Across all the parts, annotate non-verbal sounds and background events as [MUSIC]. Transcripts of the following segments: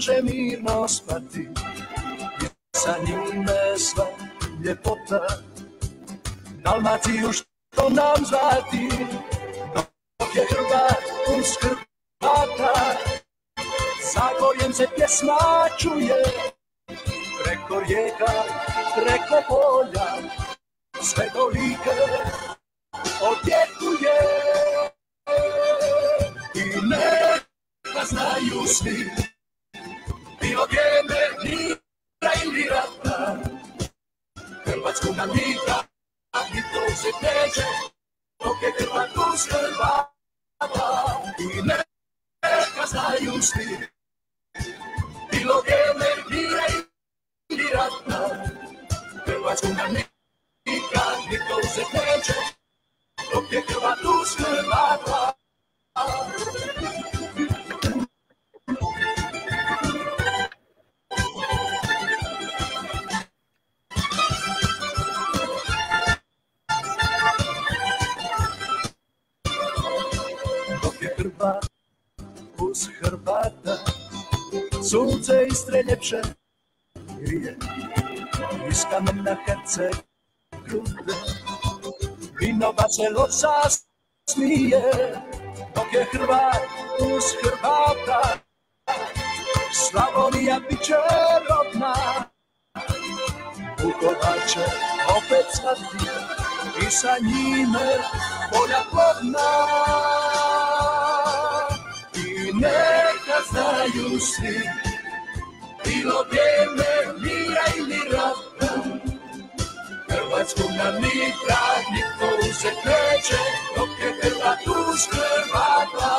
može mirno spati. Sa njime sva ljepota. Dalmaciju što nam zvati? Dok je Hrvat uz Hrvata Zagorjem se pjesma čuje? Preko rijeka, preko polja. Sve do like odjekuje. I neka znaju svi Bilo vrijeme mira ili rata Hrvatsku nam nikad i to se neće Dok je Hrvat uz Hrvata I neka znaju svi Bilo vrijeme mira ili rata Hrvatsku nam nikad i to se neće Dok je Hrvat uz Hrvata Dok je Hrvat uz Hrvata Sunce Istre ljepše grije Iz kamena Herce grude Vinova se loša smije Dok je Hrvat uz Hrvata Slavonija bit će rodna. Vukovar će opet cvati I sa njime polja plodna neka znaju svi. Bilo vrijeme mira ili rata. Hrvatsku nam nikad niko uzet neće Dok je Hrvat uz Hrvata.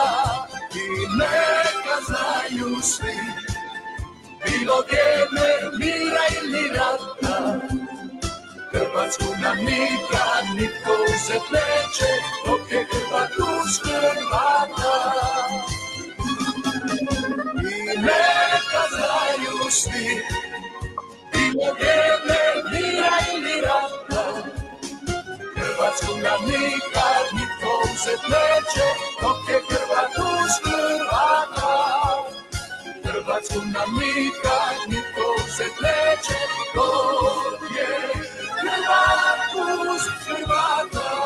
I neka znaju svi. Bilo vrijeme mira ili rata. Hrvatsku nam nikad nitko uzet neće Dok je Hrvat uz Hrvata neka znaju svi. Bilo vrijeme mira ili rata Hrvatsku nam nikad nitko uzet neće Dok je Hrvat uz Hrvata. Hrvatsku nam nikad nitko uzet neće Dok je Hrvat uz Hrvata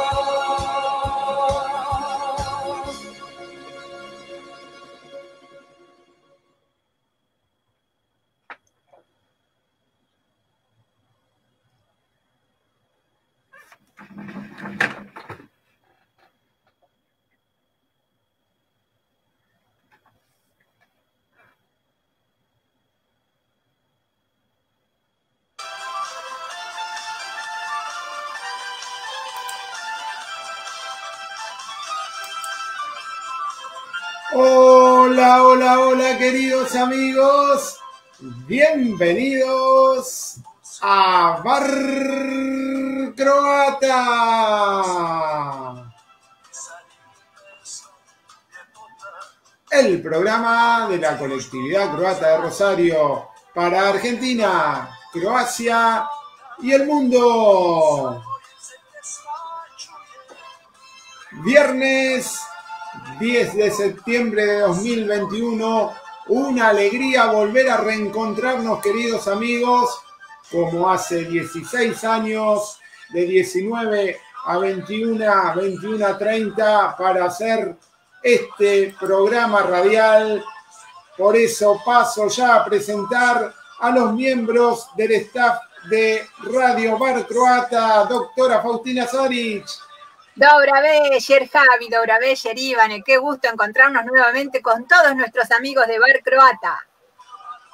Hola, hola, hola, queridos amigos. Bienvenidos a Bar Croata. El programa de la colectividad croata de Rosario para Argentina, Croacia y el mundo. Viernes 10 de septiembre de 2021. Una alegría volver a reencontrarnos, queridos amigos, como hace 16 años, de 19 a 21, 21 a 30, para hacer este programa radial. Por eso paso ya a presentar a los miembros del staff de Radio Bar Croata, doctora Faustina Saric. Dobra Beyer, Javi, Dobra Beyer, Ivane, qué gusto encontrarnos nuevamente con todos nuestros amigos de Bar Croata.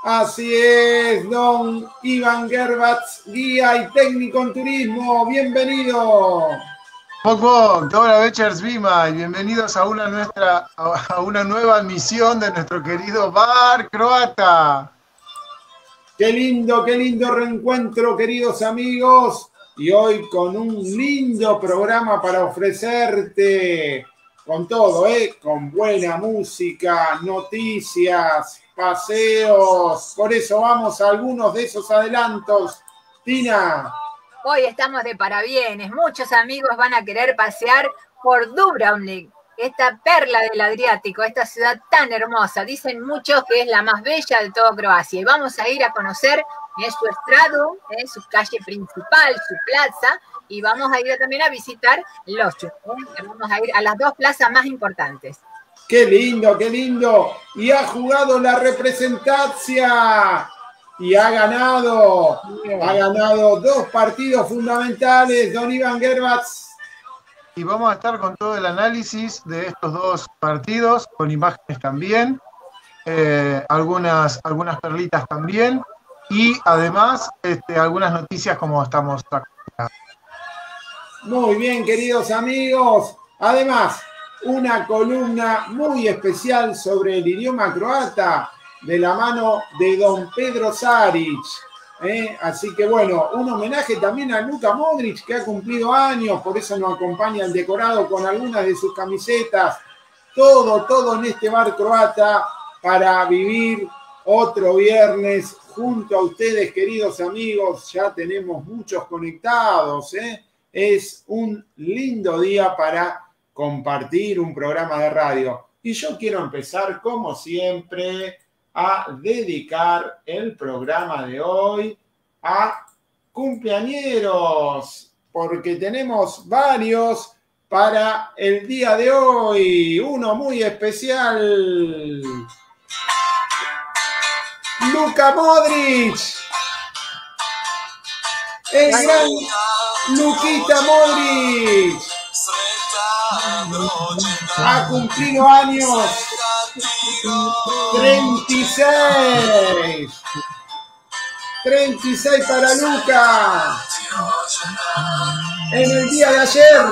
Así es, don Iván Gerbatz, guía y técnico en turismo, bienvenido. Bok, Dobra Bechers Vima, y bienvenidos a una, nuestra, a una nueva misión de nuestro querido Bar Croata. Qué lindo, qué lindo reencuentro, queridos amigos. Y hoy con un lindo programa para ofrecerte, con todo, ¿eh? Con buena música, noticias, paseos. Por eso vamos a algunos de esos adelantos. Tina. Hoy estamos de parabienes. Muchos amigos van a querer pasear por Dubrovnik, esta perla del Adriático, esta ciudad tan hermosa. Dicen muchos que es la más bella de toda Croacia. Y vamos a ir a conocer eh, su estrado, eh, su calle principal, su plaza, y vamos a ir también a visitar. Eh. Vamos a ir a las dos plazas más importantes. Qué lindo, qué lindo. Y ha jugado la representancia y ha ganado. Ha ganado dos partidos fundamentales, don Iván Gerbatz. Y vamos a estar con todo el análisis de estos dos partidos, con imágenes también, eh, algunas, algunas perlitas también, y además este, algunas noticias como estamos acá. Muy bien, queridos amigos. Además, una columna muy especial sobre el idioma croata de la mano de don Pedro Saric. ¿eh? Así que bueno, un homenaje también a Luka Modric, que ha cumplido años, por eso nos acompaña el decorado con algunas de sus camisetas. Todo, todo en este bar croata para vivir otro viernes junto a ustedes, queridos amigos. Ya tenemos muchos conectados. ¿eh? Es un lindo día para compartir un programa de radio. Y yo quiero empezar, como siempre, a dedicar el programa de hoy a cumpleañeros, porque tenemos varios para el día de hoy. Uno muy especial. Luca Modric. El gran Luquita Modric ha cumplido años 36. 36 para Luca. En el día de ayer.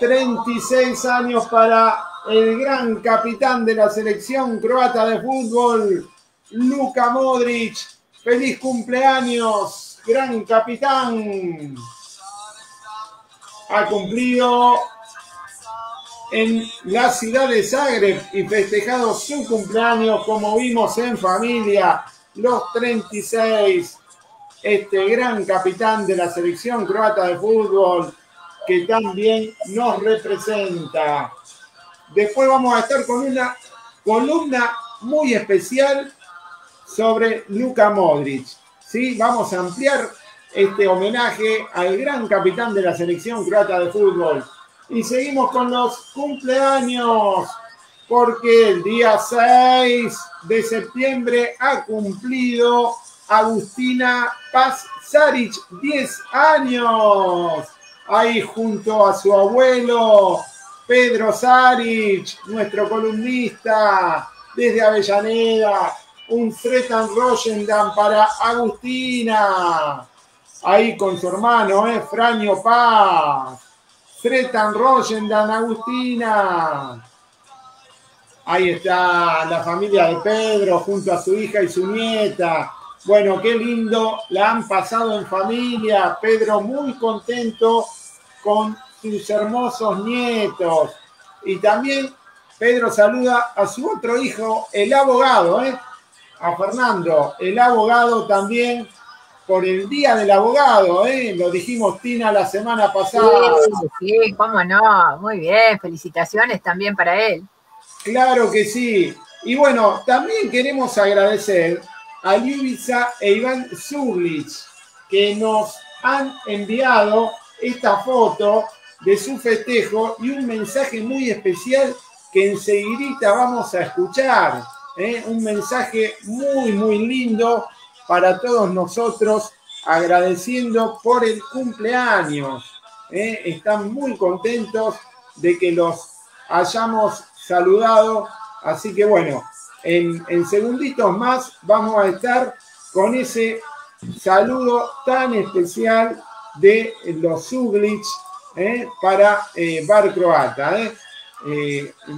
36 años para el gran capitán de la selección croata de fútbol, Luka Modric. Feliz cumpleaños, gran capitán ha cumplido en la ciudad de Zagreb y festejado su cumpleaños como vimos en familia, los 36, este gran capitán de la selección croata de fútbol que también nos representa. Después vamos a estar con una columna muy especial sobre Luka Modric. ¿sí? Vamos a ampliar este homenaje al gran capitán de la selección croata de fútbol. Y seguimos con los cumpleaños, porque el día 6 de septiembre ha cumplido Agustina Paz Saric 10 años. Ahí junto a su abuelo Pedro Saric, nuestro columnista desde Avellaneda. Un Fretan Rosendam para Agustina ahí con su hermano, ¿eh? Fraño Paz, Fretan Dan Agustina. Ahí está la familia de Pedro junto a su hija y su nieta. Bueno, qué lindo, la han pasado en familia. Pedro muy contento con sus hermosos nietos. Y también Pedro saluda a su otro hijo, el abogado, ¿eh? a Fernando, el abogado también por el Día del Abogado, ¿eh? Lo dijimos, Tina, la semana pasada. Sí, sí, cómo no. Muy bien, felicitaciones también para él. Claro que sí. Y bueno, también queremos agradecer a Ljubisa e Iván Zuglic, que nos han enviado esta foto de su festejo y un mensaje muy especial que enseguida vamos a escuchar. ¿eh? Un mensaje muy, muy lindo para todos nosotros, agradeciendo por el cumpleaños. ¿eh? Están muy contentos de que los hayamos saludado. Así que bueno, en, segunditos más vamos a estar con ese saludo tan especial de los Suglitz ¿eh? para eh, Bar Croata.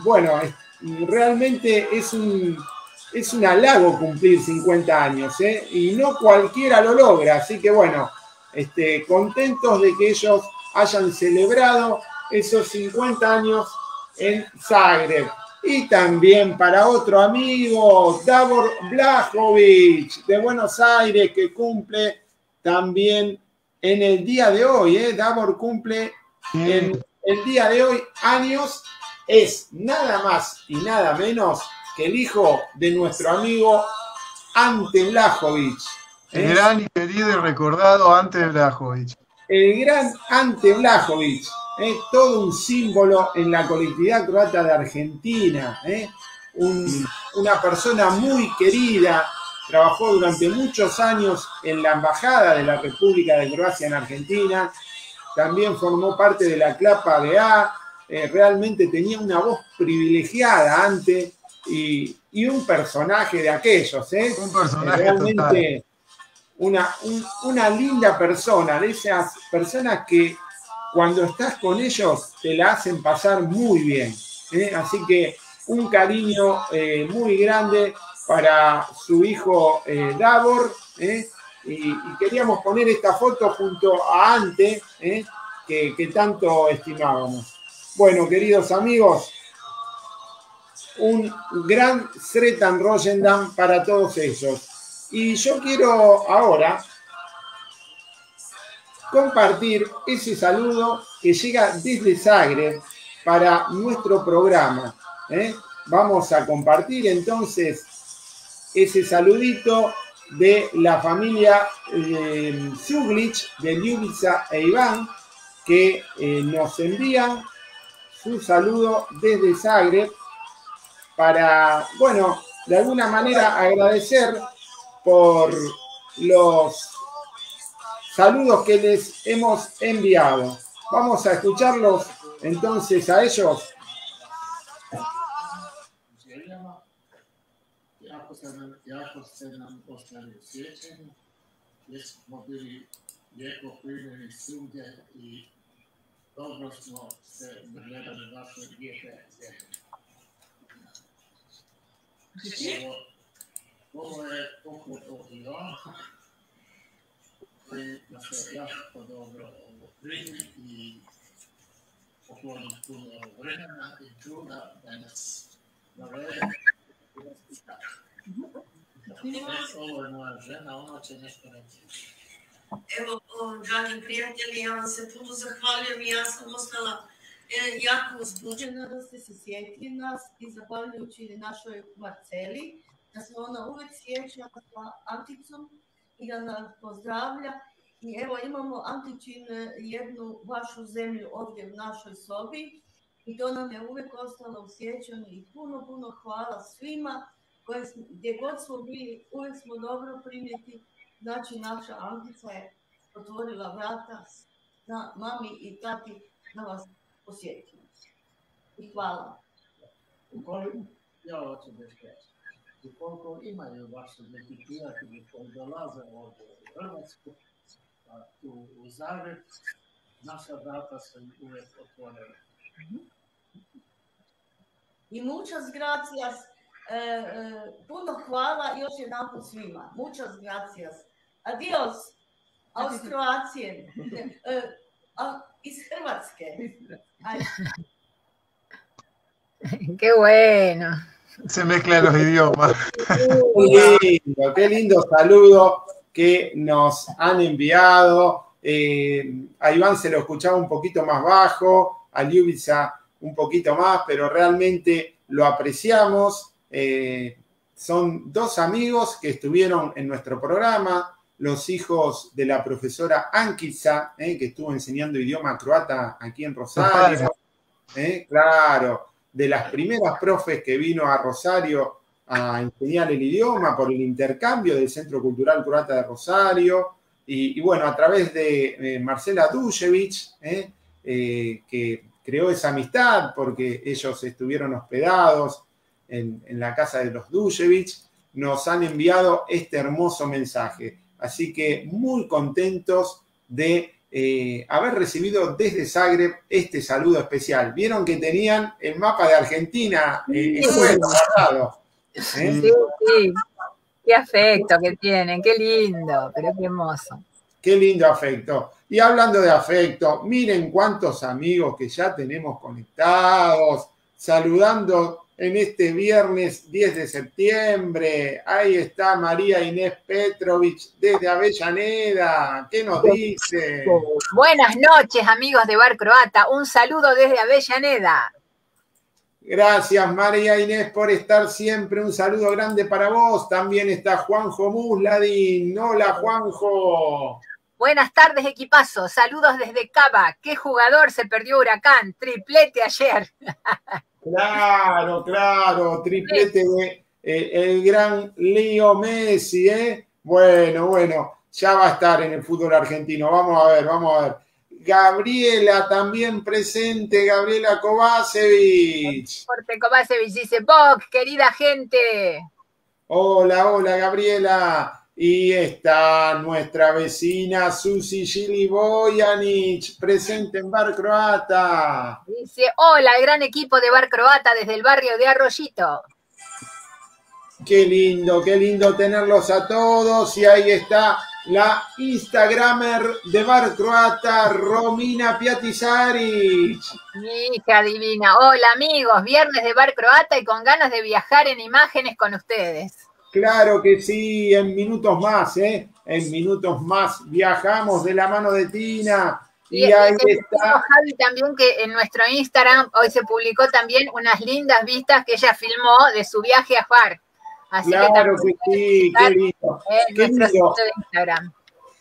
bueno, realmente es un, es un halago cumplir 50 años, ¿eh? y no cualquiera lo logra, así que bueno, este, contentos de que ellos hayan celebrado esos 50 años en Zagreb. Y también para otro amigo, Davor Blajovic de Buenos Aires, que cumple también en el día de hoy. ¿eh? Davor cumple en el día de hoy años es nada más y nada menos que el hijo de nuestro amigo Ante Blajovic. El gran y querido y recordado Ante Blajovic. El gran Ante Blajovic, ¿eh? todo un símbolo en la colectividad croata de Argentina. ¿eh? una persona muy querida, trabajó durante muchos años en la Embajada de la República de Croacia en Argentina, también formó parte de la Clapa de A, eh, realmente tenía una voz privilegiada antes y, un personaje de aquellos, ¿eh? Un personaje realmente Una, una linda persona, de esas personas que cuando estás con ellos te la hacen pasar muy bien. ¿eh? Así que un cariño eh, muy grande para su hijo eh, Davor. ¿Eh? Y, queríamos poner esta foto junto a Ante, que, que, tanto estimábamos. Bueno, queridos amigos, un gran Sretan Rojendam para todos ellos. Y yo quiero ahora compartir ese saludo que llega desde Zagreb para nuestro programa. ¿eh? Vamos a compartir entonces ese saludito de la familia eh, de Ljubica e Iván, que eh, nos envían su saludo desde Zagreb para, bueno, de alguna manera agradecer por los saludos que les hemos enviado. Vamos a escucharlos entonces a ellos jako ste nam ostali u sjećanju, jer smo bili lijepo primjeni svugdje i dobro smo se gledali vaše lijepe zemlje. Ovo, je pokut i on, koji nas je jako dobro primi i pokloni puno vremena i truda da nas navede i nas Evo, dragi prijatelji, ja vam se puno zahvaljujem i ja sam ostala e, jako uzbuđena da ste se sjetili nas i zahvaljujući našoj Marceli, da se ona uvijek sjeća sa Anticom i da nas pozdravlja. I evo imamo Antičin jednu vašu zemlju ovdje u našoj sobi i to nam je uvijek ostalo u sjećanju i puno, puno hvala svima koje, gdje god smo bili, uvijek smo dobro primjeti. Znači, naša Antica je otvorila vrata na mami i tati da vas posjetimo. I hvala. Ja hoću da kažem. Ukoliko imaju vaše neki prijatelji koji dolaze ovdje u Hrvatsku, a tu u Zagreb, naša vrata su uvijek otvorena. I muchas gracias puno hvala još jedan put svima. Muchas gracias. Adios. Aus Kroacije. E, iz Hrvatske. Qué bueno. Se mezclan los idiomas. Qué lindo, qué lindo saludo que nos han enviado. a Iván se lo escuchaba un poquito más bajo, a Ljubica un poquito más, pero realmente lo apreciamos eh, son dos amigos que estuvieron en nuestro programa, los hijos de la profesora Ankiza, eh, que estuvo enseñando idioma croata aquí en Rosario. Eh, claro, de las primeras profes que vino a Rosario a enseñar el idioma por el intercambio del Centro Cultural Croata de Rosario. Y, bueno, a través de Marcela Dujevic, que creó esa amistad porque ellos estuvieron hospedados en, la casa de los Dushevich, nos han enviado este hermoso mensaje. Así que muy contentos de eh, haber recibido desde Zagreb este saludo especial. Vieron que tenían el mapa de Argentina eh, ¿eh? Sí, sí. Qué afecto que tienen, qué lindo, pero qué hermoso. Qué lindo afecto. Y hablando de afecto, miren cuántos amigos que ya tenemos conectados, saludando en este viernes 10 de septiembre. Ahí está María Inés Petrovich desde Avellaneda. ¿Qué nos dice? Buenas noches, amigos de Bar Croata. Un saludo desde Avellaneda. Gracias, María Inés, por estar siempre. Un saludo grande para vos. También está Juanjo Musladín. Hola, Juanjo. Buenas tardes, equipazo. Saludos desde Cava. ¿Qué jugador se perdió Huracán? Triplete ayer. [LAUGHS] Claro, claro. Triplete de eh, el gran Leo Messi, ¿eh? Bueno, bueno. Ya va a estar en el fútbol argentino. Vamos a ver, vamos a ver. Gabriela también presente, Gabriela Kovacevic. Kovacevic dice, Boc, querida gente. Hola, hola, Gabriela. Y está nuestra vecina Susi Gili Bojanic, presente en Bar Croata. Dice, hola, el gran equipo de Bar Croata desde el barrio de Arroyito. Qué lindo, qué lindo tenerlos a todos. Y ahí está la Instagramer de Bar Croata, Romina Piatizaric. Mi hija divina. Hola amigos, viernes de Bar Croata y con ganas de viajar en imágenes con ustedes. Claro que sí, en minutos más, ¿eh? En minutos más viajamos de la mano de Tina. Y, ahí está. Javi también que en nuestro Instagram hoy se publicó también unas lindas vistas que ella filmó de su viaje a. Así claro que, sí, qué lindo. Qué lindo. Instagram.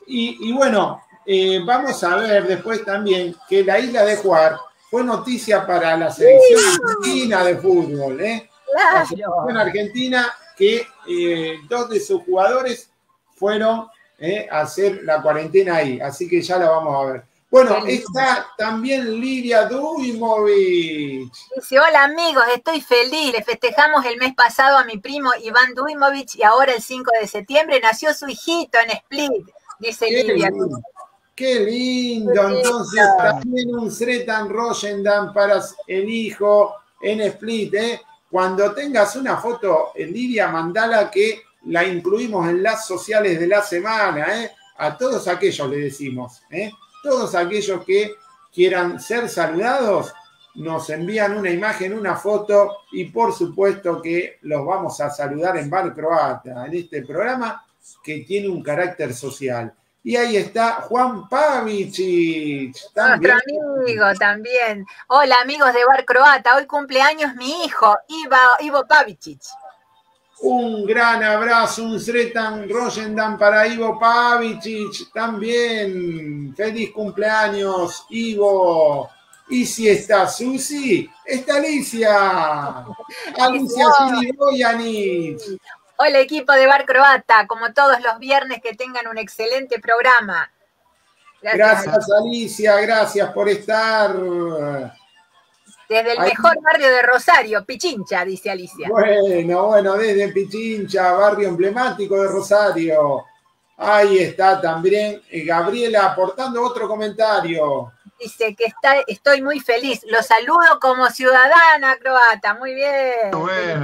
Y, y, bueno, eh, vamos a ver después también que la isla de Juar fue noticia para la selección argentina de fútbol, ¿eh? La selección argentina que eh, dos de sus jugadores fueron eh, a hacer la cuarentena ahí, así que ya la vamos a ver. Bueno, está también Lidia Duimovic. Dice, hola amigos, estoy feliz. Le festejamos el mes pasado a mi primo Iván Duimovic y ahora el 5 de septiembre nació su hijito en Split, dice Lidia. Qué lindo. Entonces, también un Sretan Rosendam para el hijo en Split, ¿eh? Cuando tengas una foto, Lidia, mandala que la incluimos en las sociales de la semana, ¿eh? A todos aquellos le decimos, ¿eh? Todos aquellos que quieran ser saludados, nos envían una imagen, una foto y por supuesto que los vamos a saludar en Bar Croata, en este programa que tiene un carácter social. Y ahí está Juan Pavicic. Nuestro amigo también. Hola amigos de Bar Croata, hoy cumpleaños mi hijo, Ivo Pavicic. Un gran abrazo, un Sretan Rosendam para Ivo Pavicic también. Feliz cumpleaños, Ivo. Y si está Susi, está Alicia. Alicia Siliboyanic. Hola equipo de Bar Croata, como todos los viernes que tengan un excelente programa. Gracias, Alicia, gracias por estar. Desde el mejor barrio de Rosario, Pichincha, dice Alicia. Bueno, bueno, desde Pichincha, barrio emblemático de Rosario. Ahí está también eh, Gabriela aportando otro comentario. Dice que está, estoy muy feliz. Lo saludo como ciudadana croata. Muy bien.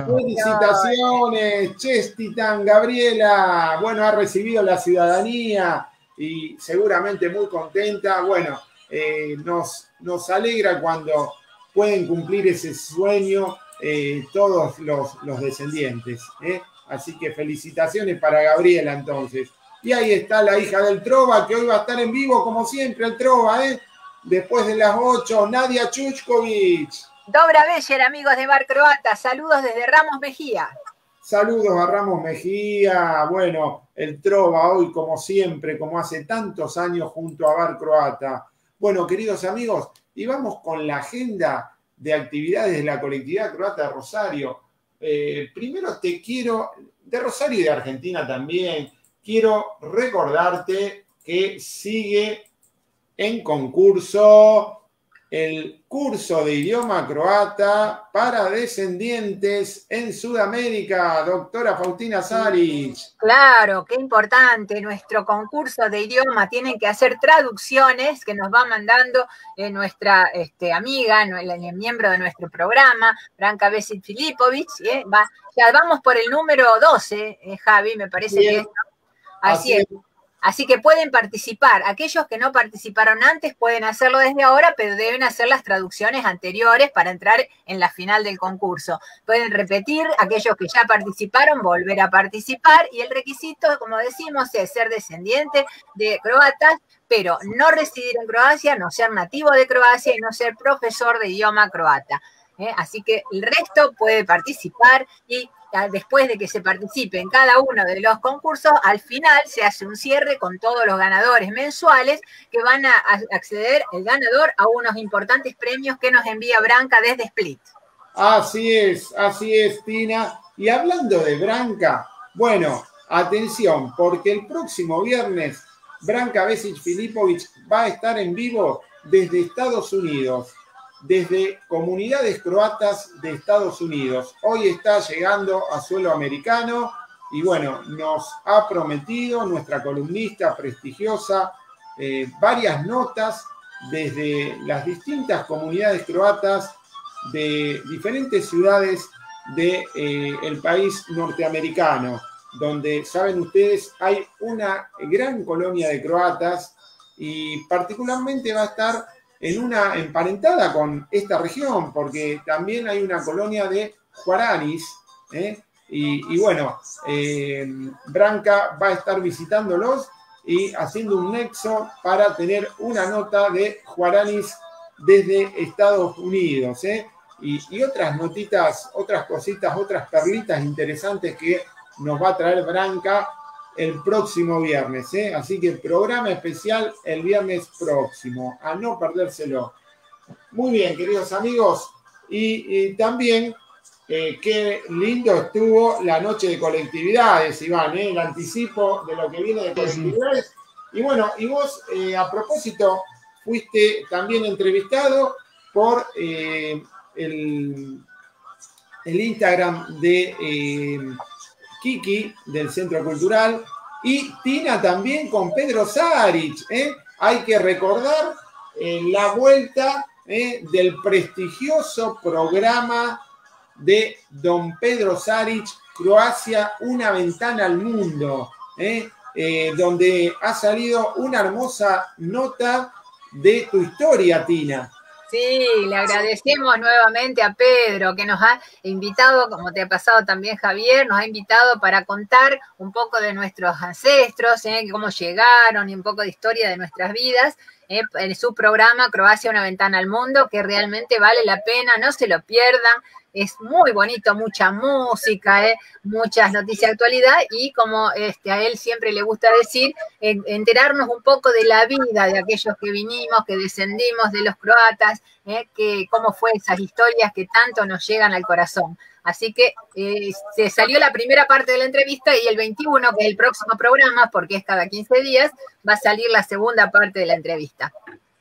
Felicitaciones, Chestitan, Gabriela. Bueno, ha recibido la ciudadanía y seguramente muy contenta. Bueno, eh, nos, nos alegra cuando pueden cumplir ese sueño eh, todos los, los descendientes. ¿eh? Así que felicitaciones para Gabriela entonces. Y ahí está la hija del Trova, que hoy va a estar en vivo como siempre, el Trova, ¿eh? Después de las 8, Nadia Chuchkovic. Dobra Beller, amigos de Bar Croata, saludos desde Ramos Mejía. Saludos a Ramos Mejía, bueno, el Trova hoy como siempre, como hace tantos años junto a Bar Croata. Bueno, queridos amigos, y vamos con la agenda de actividades de la colectividad croata de Rosario. Eh, primero te quiero, de Rosario y de Argentina también, quiero recordarte que sigue en concurso el curso de idioma croata para descendientes en Sudamérica, doctora Faustina Saric. Claro, qué importante. Nuestro concurso de idioma tienen que hacer traducciones que nos va mandando eh, nuestra este, amiga, el, miembro de nuestro programa, Branka Besit Filipovic. ¿eh? ya vamos por el número 12, eh, Javi, me parece que Así, es. Así que pueden participar. Aquellos que no participaron antes pueden hacerlo desde ahora, pero deben hacer las traducciones anteriores para entrar en la final del concurso. Pueden repetir, aquellos que ya participaron, volver a participar y el requisito, como decimos, es ser descendiente de croatas, pero no residir en Croacia, no ser nativo de Croacia y no ser profesor de idioma croata. ¿eh? Así que el resto puede participar y después de que se participe en cada uno de los concursos, al final se hace un cierre con todos los ganadores mensuales que van a acceder el ganador a unos importantes premios que nos envía Branca desde Split. Así es, así es, Tina. Y hablando de Branca, bueno, atención, porque el próximo viernes Branca Besic Filipovic va a estar en vivo desde Estados Unidos desde comunidades croatas de Estados Unidos. Hoy está llegando a suelo americano y bueno, nos ha prometido nuestra columnista prestigiosa eh, varias notas desde las distintas comunidades croatas de diferentes ciudades del de, eh, país norteamericano, donde, saben ustedes, hay una gran colonia de croatas y particularmente va a estar en una emparentada con esta región, porque también hay una colonia de Juaranis, ¿eh? y, bueno, eh, Branca va a estar visitándolos y haciendo un nexo para tener una nota de Juaranis desde Estados Unidos. ¿eh? Y, y, otras notitas, otras cositas, otras perlitas interesantes que nos va a traer Branca el próximo viernes. ¿eh? Así que programa especial el viernes próximo, a no perdérselo. Muy bien, queridos amigos. Y, también eh, qué lindo estuvo la noche de colectividades, Iván, ¿eh? el anticipo de lo que viene de colectividades. Y bueno, y vos, a propósito, fuiste también entrevistado por el, el Instagram de Kiki del Centro Cultural y Tina también con Pedro Saric. ¿eh? Hay que recordar eh, la vuelta ¿eh? del prestigioso programa de don Pedro Saric, Croacia, una ventana al mundo, donde ha salido una hermosa nota de tu historia, Tina. Sí, le agradecemos nuevamente a Pedro que nos ha invitado, como te ha pasado también Javier, nos ha invitado para contar un poco de nuestros ancestros, ¿eh? cómo llegaron y un poco de historia de nuestras vidas. ¿eh? en su programa Croacia, una ventana al mundo, que realmente vale la pena, no se lo pierdan es muy bonito, mucha música, ¿eh? muchas noticias de actualidad y como este, a él siempre le gusta decir, enterarnos un poco de la vida de aquellos que vinimos, que descendimos de los croatas, ¿eh? que cómo fue esas historias que tanto nos llegan al corazón. Así que eh, se salió la primera parte de la entrevista y el 21, que es el próximo programa, porque es cada 15 días, va a salir la segunda parte de la entrevista.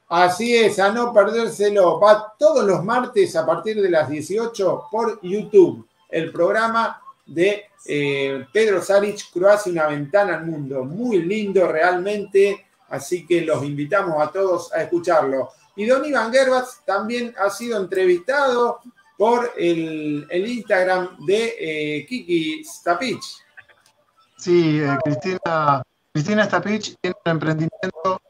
Así es, a no perdérselo. Va todos los martes a partir de las 18 por YouTube, el programa de eh, Pedro Saric, Croacia, una ventana al mundo. Muy lindo realmente, así que los invitamos a todos a escucharlo. Y Don Iván Gerbats también ha sido entrevistado por el, Instagram de eh, Kiki Stapich. Sí, eh, Cristina, Cristina Stapich tiene un emprendimiento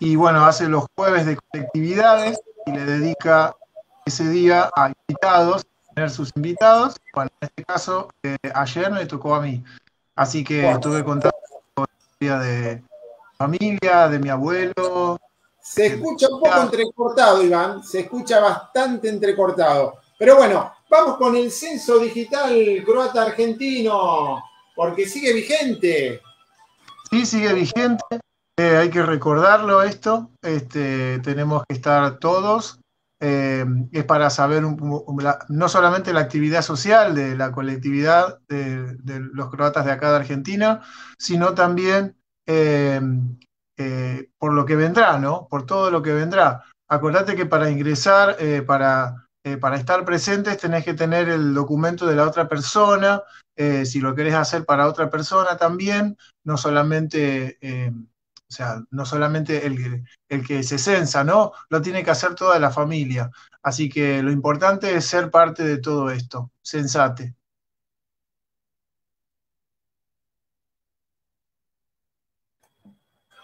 y bueno, hace los jueves de colectividades y le dedica ese día a invitados, a tener sus invitados. Bueno, en este caso, eh, ayer me tocó a mí. Así que estuve contando la historia de familia, de mi abuelo. Se escucha un poco entrecortado, Iván, se escucha bastante entrecortado. Pero bueno, vamos con el censo digital croata argentino, porque sigue vigente. Sí, sigue vigente. Eh, hay que recordarlo esto, este, tenemos que estar todos, eh, es para saber no solamente la actividad social de la colectividad de, los croatas de acá de Argentina, sino también eh, por lo que vendrá, ¿no? Por todo lo que vendrá. Acordate que para ingresar, para, para estar presentes tenés que tener el documento de la otra persona, si lo querés hacer para otra persona también, no solamente o sea, no solamente el, el, que se censa, ¿no? Lo tiene que hacer toda la familia. Así que lo importante es ser parte de todo esto. Sensate.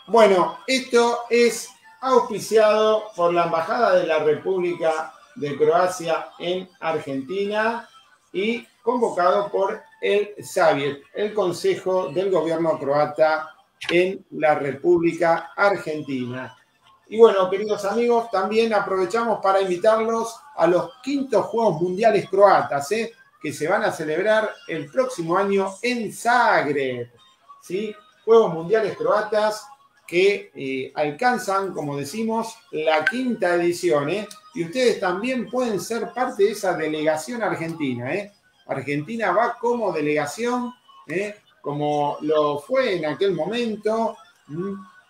Bueno, esto es auspiciado por la Embajada de la República de Croacia en Argentina y convocado por el Saviet, el Consejo del Gobierno Croata en la República Argentina. Y bueno, queridos amigos, también aprovechamos para invitarlos a los quintos Juegos Mundiales Croatas, ¿eh? que se van a celebrar el próximo año en Zagreb. ¿sí? Juegos Mundiales Croatas que eh, alcanzan, como decimos, la quinta edición. ¿eh? Y ustedes también pueden ser parte de esa delegación argentina. Argentina va como delegación. Como lo fue en aquel momento,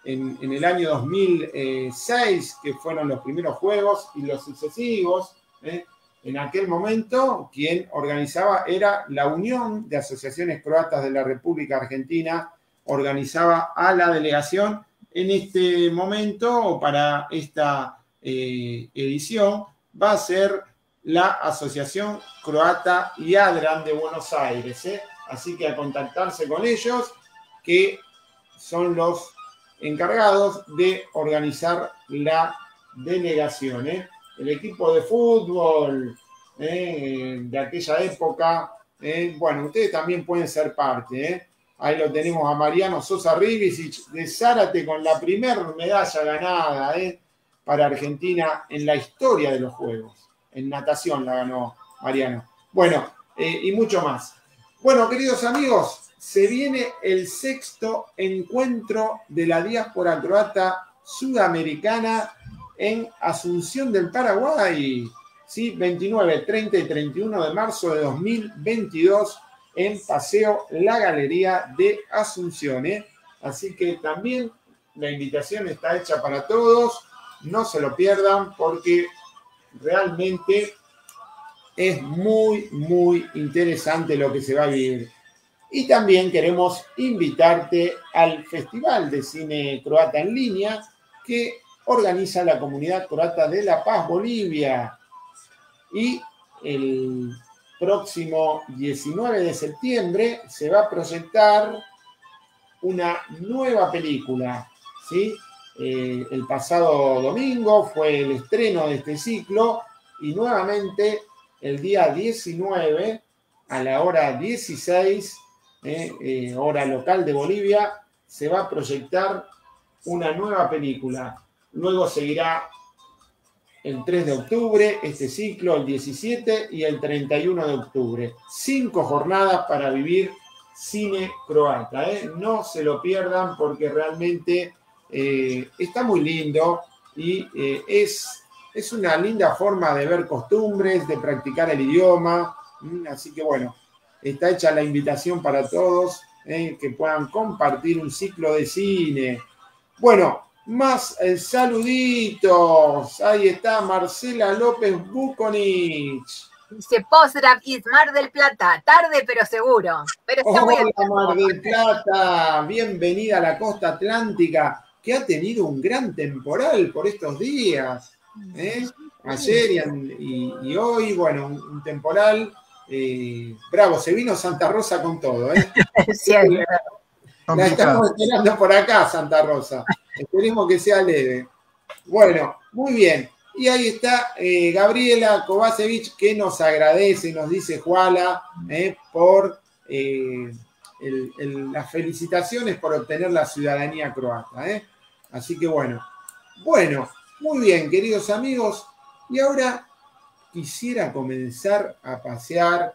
en, el año 2006, que fueron los primeros juegos y los sucesivos. ¿eh? En aquel momento, quien organizaba era la Unión de Asociaciones Croatas de la República Argentina, organizaba a la delegación. En este momento, para esta eh, edición, va a ser la Asociación Croata Yadran de Buenos Aires. ¿eh? Así que a contactarse con ellos, que son los encargados de organizar la delegación. ¿eh? El equipo de fútbol ¿eh? de aquella época, ¿eh? bueno, ustedes también pueden ser parte. Ahí lo tenemos a Mariano Sosa Rivisic de Zárate con la primera medalla ganada para Argentina en la historia de los Juegos en natación la ganó Mariano. Bueno, y mucho más. Bueno, queridos amigos, se viene el sexto encuentro de la diáspora croata sudamericana en Asunción del Paraguay. ¿sí? 29, 30 y 31 de marzo de 2022 en Paseo La Galería de Asunción. ¿eh? Así que también la invitación está hecha para todos. No se lo pierdan porque realmente es muy, muy interesante lo que se va a vivir. Y también queremos invitarte al Festival de Cine Croata en Línea que organiza la Comunidad Croata de La Paz, Bolivia. Y el próximo 19 de septiembre se va a proyectar una nueva película, ¿sí? Eh, el pasado domingo fue el estreno de este ciclo y nuevamente el día 19 a la hora 16, eh, eh, hora local de Bolivia, se va a proyectar una nueva película. Luego seguirá el 3 de octubre este ciclo, el 17 y el 31 de octubre. Cinco jornadas para vivir cine croata. No se lo pierdan porque realmente eh, está muy lindo y eh, es, es una linda forma de ver costumbres, de practicar el idioma. Así que bueno, está hecha la invitación para todos eh, que puedan compartir un ciclo de cine. Bueno, más saluditos. Ahí está Marcela López Buconich. Dice Pozdrav Mar del Plata, tarde pero seguro. Pero está Hola, Mar del Plata, bienvenida a la costa atlántica que ha tenido un gran temporal por estos días. ¿Eh? Ayer y, hoy, bueno, un, temporal. Eh, bravo, se vino Santa Rosa con todo. ¿eh? [LAUGHS] sí, La estamos esperando por acá, Santa Rosa. Esperemos que sea leve. Bueno, muy bien. Y ahí está eh, Gabriela Kovacevic que nos agradece, nos dice Juala, por las felicitaciones por obtener la ciudadanía croata. ¿eh? Así que bueno, bueno, muy bien, queridos amigos. Y ahora quisiera comenzar a pasear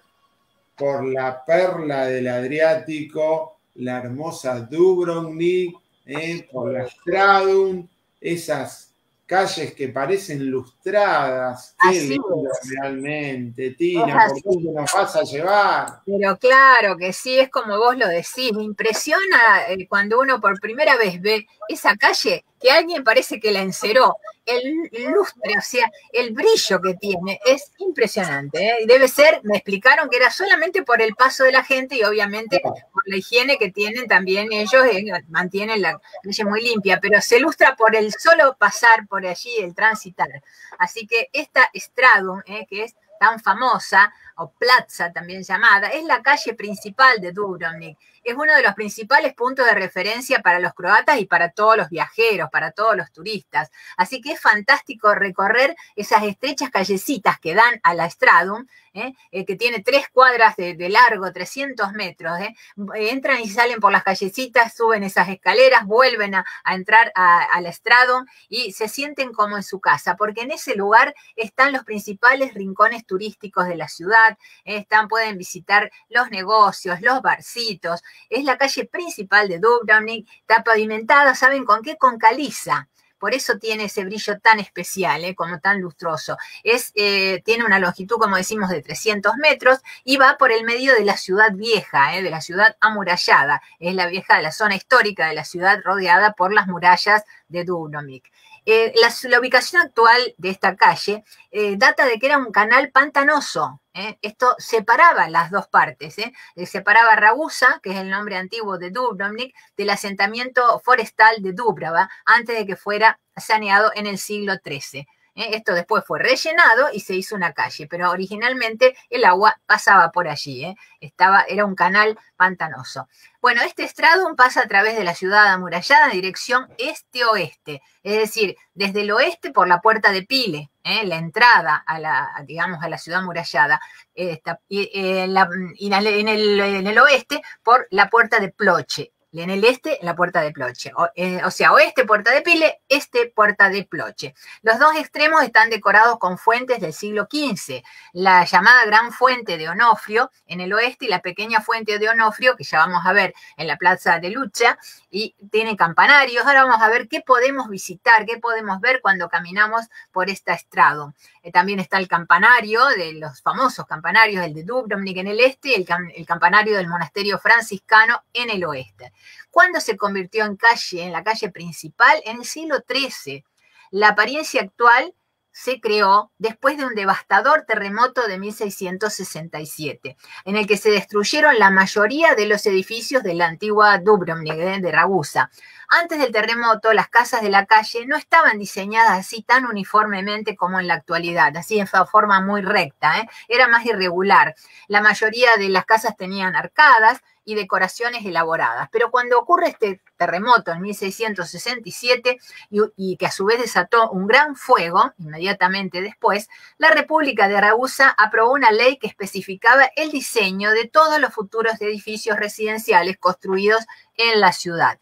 por la perla del Adriático, la hermosa Dubrovnik, eh, por la Stradum, esas calles que parecen lustradas. Qué Así lindo realmente, Tina, ¿por qué nos vas a llevar? Pero claro que sí, es como vos lo decís, me impresiona eh, cuando uno por primera vez ve esa calle que alguien parece que la enceró. El lustre, o sea, el brillo que tiene es impresionante. ¿eh? Debe ser, me explicaron que era solamente por el paso de la gente y obviamente por la higiene que tienen también ellos, eh, mantienen la calle muy limpia, pero se lustra por el solo pasar por allí, el transitar. Así que esta Stradum, eh, que es tan famosa, o plaza también llamada, es la calle principal de Dubrovnik. Es uno de los principales puntos de referencia para los croatas y para todos los viajeros, para todos los turistas. Así que es fantástico recorrer esas estrechas callecitas que dan a la Stradum, ¿eh? Eh, que tiene tres cuadras de, largo, 300 metros. ¿eh? Entran y salen por las callecitas, suben esas escaleras, vuelven a, entrar al estrado y se sienten como en su casa, porque en ese lugar están los principales rincones turísticos de la ciudad, están, pueden visitar los negocios, los barcitos. Es la calle principal de Dubrovnik, está pavimentada, ¿saben con qué? Con caliza por eso tiene ese brillo tan especial, ¿eh? como tan lustroso. Es, eh, tiene una longitud, como decimos, de 300 metros y va por el medio de la ciudad vieja, ¿eh? de la ciudad amurallada. Es la vieja, la zona histórica de la ciudad rodeada por las murallas de Dubrovnik. Eh, la, ubicación actual de esta calle eh, data de que era un canal pantanoso. ¿eh? Esto separaba las dos partes. separaba Ragusa, que es el nombre antiguo de Dubrovnik, del asentamiento forestal de Dubrava, antes de que fuera saneado en el siglo XIII. Esto después fue rellenado y se hizo una calle, pero originalmente el agua pasaba por allí, Estaba, era un canal pantanoso. Bueno, este estradum pasa a través de la ciudad amurallada en dirección este-oeste, es decir, desde el oeste por la puerta de Pile, la entrada a la, digamos, a la ciudad amurallada, y, en, en el oeste por la puerta de Ploche, en el este, la puerta de Ploche. Eh, o, sea, oeste, puerta de Pile, este, puerta de Ploche. Los dos extremos están decorados con fuentes del siglo XV. La llamada Gran Fuente de Onofrio en el oeste y la pequeña Fuente de Onofrio, que ya vamos a ver en la Plaza de Lucha, y tiene campanarios. Ahora vamos a ver qué podemos visitar, qué podemos ver cuando caminamos por esta estrado. Eh, también está el campanario de los famosos campanarios, el de Dubrovnik en el este y el campanario del monasterio franciscano en el oeste. ¿Cuándo se convirtió en calle, en la calle principal? En el siglo XIII. La apariencia actual se creó después de un devastador terremoto de 1667, en el que se destruyeron la mayoría de los edificios de la antigua Dubrovnik, ¿eh? de Ragusa. Antes del terremoto, las casas de la calle no estaban diseñadas así tan uniformemente como en la actualidad, así en forma muy recta, ¿eh? era más irregular. La mayoría de las casas tenían arcadas, y decoraciones elaboradas. Pero cuando ocurre este terremoto en 1667 y, que a su vez desató un gran fuego inmediatamente después, la República de Ragusa aprobó una ley que especificaba el diseño de todos los futuros edificios residenciales construidos en la ciudad.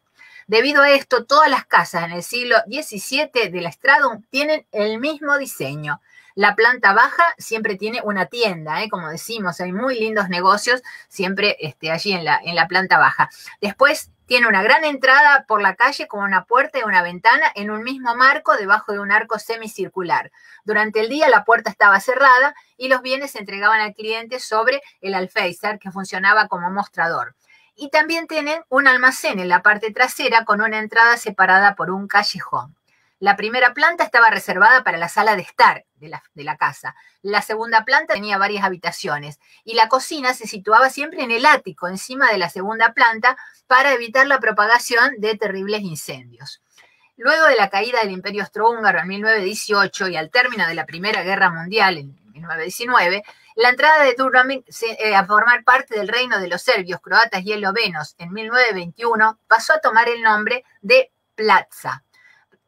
Debido a esto, todas las casas en el siglo XVII de la Stradum tienen el mismo diseño. La planta baja siempre tiene una tienda, ¿eh? como decimos, hay muy lindos negocios siempre este, allí en la, en la planta baja. Después tiene una gran entrada por la calle con una puerta y una ventana en un mismo marco debajo de un arco semicircular. Durante el día la puerta estaba cerrada y los bienes se entregaban al cliente sobre el alféizar que funcionaba como mostrador. Y también tienen un almacén en la parte trasera con una entrada separada por un callejón. La primera planta estaba reservada para la sala de estar de la, casa. La segunda planta tenía varias habitaciones y la cocina se situaba siempre en el ático, encima de la segunda planta, para evitar la propagación de terribles incendios. Luego de la caída del Imperio Austrohúngaro en 1918 y al término de la Primera Guerra Mundial en 1919, la entrada de Dubrovnik eh, a formar parte del reino de los serbios, croatas y eslovenos en 1921 pasó a tomar el nombre de Plaza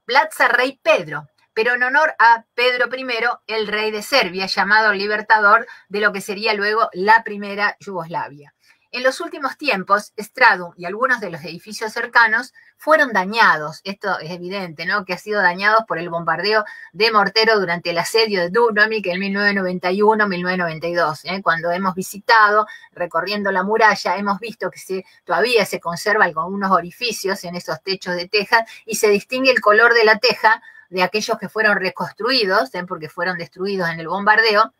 Plaza Rey Pedro, pero en honor a Pedro I, el rey de Serbia, llamado libertador de lo que sería luego la primera Yugoslavia. En los últimos tiempos, Stradum y algunos de los edificios cercanos fueron dañados. Esto es evidente, ¿no? Que ha sido dañados por el bombardeo de mortero durante el asedio de Dubrovnik en 1991-1992. ¿eh? Cuando hemos visitado, recorriendo la muralla, hemos visto que todavía se conservan algunos orificios en esos techos de teja y se distingue el color de la teja de aquellos que fueron reconstruidos, ¿eh? porque fueron destruidos en el bombardeo,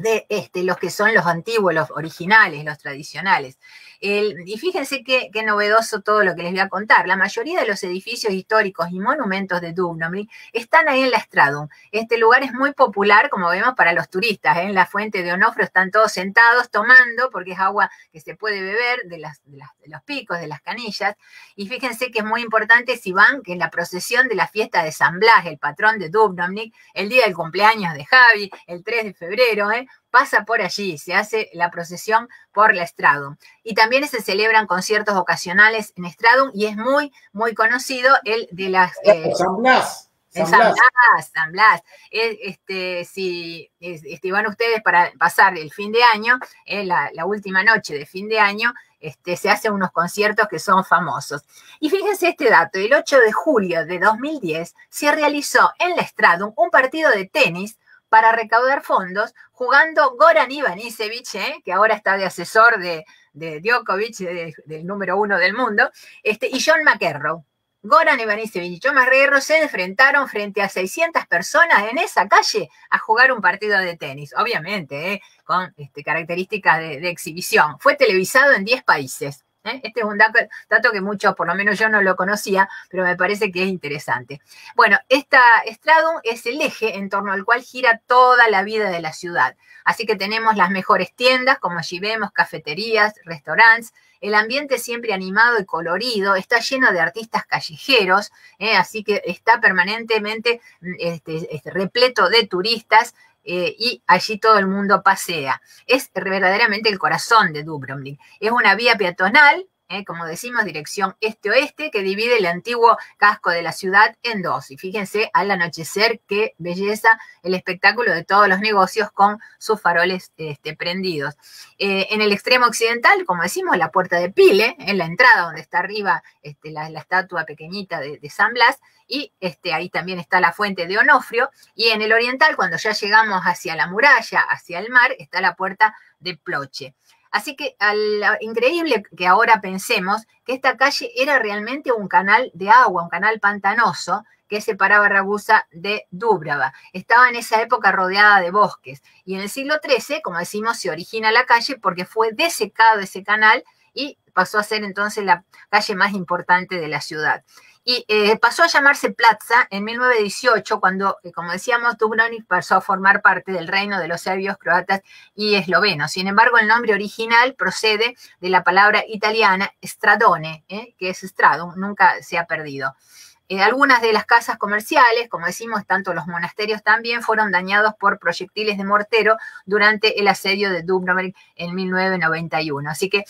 de este, los que son los antiguos, los originales, los tradicionales. Y fíjense qué, novedoso todo lo que les voy a contar. La mayoría de los edificios históricos y monumentos de Dubrovnik están ahí en la Stradum. Este lugar es muy popular, como vemos, para los turistas. ¿eh? En la fuente de Onofrio están todos sentados tomando, porque es agua que se puede beber de, las, de, los picos, de las canillas. Y fíjense que es muy importante si van, que en la procesión de la fiesta de San Blas, el patrón de Dubrovnik, el día del cumpleaños de Javi, el 3 de febrero, ¿eh? Pasa por allí, se hace la procesión por la Stradum. Y también se celebran conciertos ocasionales en Stradum y es muy, muy conocido el de las... Eh, San Blas. San, Blas, San Blas. Este, si este, van ustedes para pasar el fin de año, eh, la, última noche de fin de año, este, se hacen unos conciertos que son famosos. Y fíjense este dato, el 8 de julio de 2010 se realizó en la Stradum un partido de tenis para recaudar fondos, jugando Goran Ivanisevic, ¿eh? que ahora está de asesor de, Djokovic, del número uno del mundo, este, y John McEnroe. Goran Ivanisevic y John McEnroe se enfrentaron frente a 600 personas en esa calle a jugar un partido de tenis, obviamente, ¿eh? con este, características de, de exhibición. Fue televisado en 10 países. ¿Eh? Este es un dato, que muchos, por lo menos yo no lo conocía, pero me parece que es interesante. Bueno, esta Stradum es el eje en torno al cual gira toda la vida de la ciudad. Así que tenemos las mejores tiendas, como allí vemos, cafeterías, restaurantes, el ambiente siempre animado y colorido, está lleno de artistas callejeros, ¿eh? así que está permanentemente mm, este, repleto de turistas eh, y allí todo el mundo pasea. Es verdaderamente el corazón de Dubrovnik. Es una vía peatonal ¿eh? como decimos, dirección este-oeste, que divide el antiguo casco de la ciudad en dos. Y fíjense al anochecer qué belleza el espectáculo de todos los negocios con sus faroles este, prendidos. Eh, en el extremo occidental, como decimos, la puerta de Pile, en la entrada donde está arriba este, la, estatua pequeñita de, San Blas, y este, ahí también está la fuente de Onofrio, y en el oriental, cuando ya llegamos hacia la muralla, hacia el mar, está la puerta de Ploche. Así que al, increíble que ahora pensemos que esta calle era realmente un canal de agua, un canal pantanoso que separaba Ragusa de Dúbrava. Estaba en esa época rodeada de bosques. Y en el siglo XIII, como decimos, se origina la calle porque fue desecado ese canal y pasó a ser entonces la calle más importante de la ciudad y eh, pasó a llamarse Plaza en 1918, cuando, eh, como decíamos, Dubrovnik pasó a formar parte del reino de los serbios, croatas y eslovenos. Sin embargo, el nombre original procede de la palabra italiana Stradone, eh, que es Stradum, nunca se ha perdido. algunas de las casas comerciales, como decimos, tanto los monasterios también, fueron dañados por proyectiles de mortero durante el asedio de Dubrovnik en 1991. Así que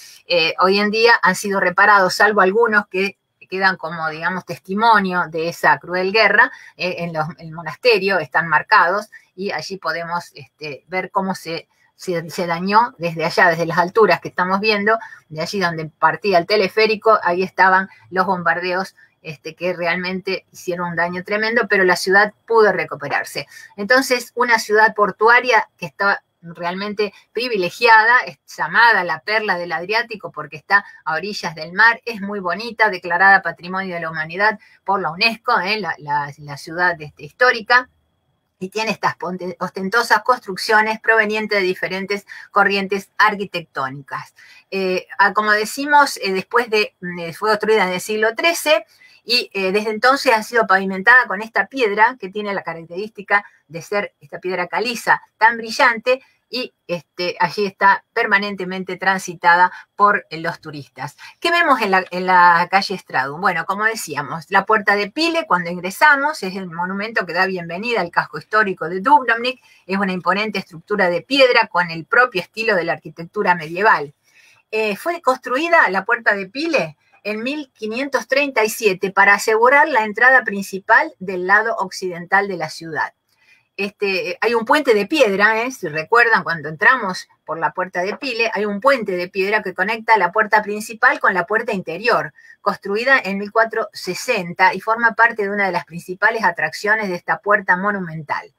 hoy en día han sido reparados, salvo algunos que quedan como, digamos, testimonio de esa cruel guerra, eh, en el monasterio están marcados y allí podemos este, ver cómo se, se, dañó desde allá, desde las alturas que estamos viendo, de allí donde partía el teleférico, ahí estaban los bombardeos este, que realmente hicieron un daño tremendo, pero la ciudad pudo recuperarse. Entonces, una ciudad portuaria que está realmente privilegiada, es llamada la perla del Adriático porque está a orillas del mar, es muy bonita, declarada Patrimonio de la Humanidad por la UNESCO, ¿eh? la, ciudad este, histórica y tiene estas ostentosas construcciones provenientes de diferentes corrientes arquitectónicas. Eh, ah, como decimos, eh, después de, fue construida en el siglo XIII y desde entonces ha sido pavimentada con esta piedra que tiene la característica de ser esta piedra caliza tan brillante y este, allí está permanentemente transitada por los turistas. ¿Qué vemos en la, calle Stradum? Bueno, como decíamos, la puerta de Pile, cuando ingresamos, es el monumento que da bienvenida al casco histórico de Dubrovnik, es una imponente estructura de piedra con el propio estilo de la arquitectura medieval. Eh, fue construida la puerta de Pile en 1537 para asegurar la entrada principal del lado occidental de la ciudad. Este, hay un puente de piedra, ¿eh? si recuerdan, cuando entramos por la puerta de Pile, hay un puente de piedra que conecta la puerta principal con la puerta interior, construida en 1460 y forma parte de una de las principales atracciones de esta puerta monumental.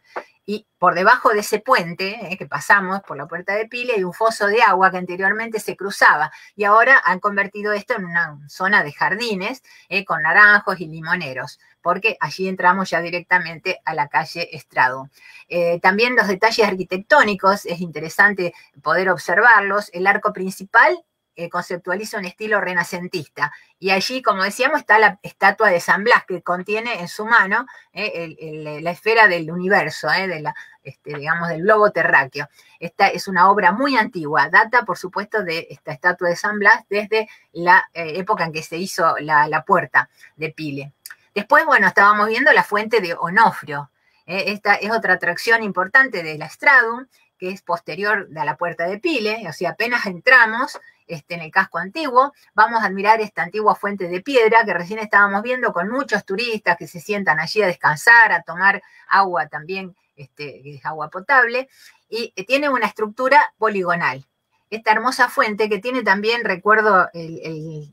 Y por debajo de ese puente ¿eh? que pasamos por la puerta de Pile hay un foso de agua que anteriormente se cruzaba y ahora han convertido esto en una zona de jardines ¿eh? con naranjos y limoneros porque allí entramos ya directamente a la calle Estrado. Eh, también los detalles arquitectónicos, es interesante poder observarlos. El arco principal eh, conceptualiza un estilo renacentista. Y allí, como decíamos, está la estatua de San Blas, que contiene en su mano eh, la esfera del universo, de la, este, digamos, del globo terráqueo. Esta es una obra muy antigua, data, por supuesto, de esta estatua de San Blas desde la época en que se hizo la, la puerta de Pile. Después, bueno, estábamos viendo la fuente de Onofrio. esta es otra atracción importante de la Stradum, que es posterior a la puerta de Pile, o sea, apenas entramos este, en el casco antiguo, vamos a admirar esta antigua fuente de piedra que recién estábamos viendo con muchos turistas que se sientan allí a descansar, a tomar agua también, este, que es agua potable, y tiene una estructura poligonal. Esta hermosa fuente que tiene también, recuerdo el,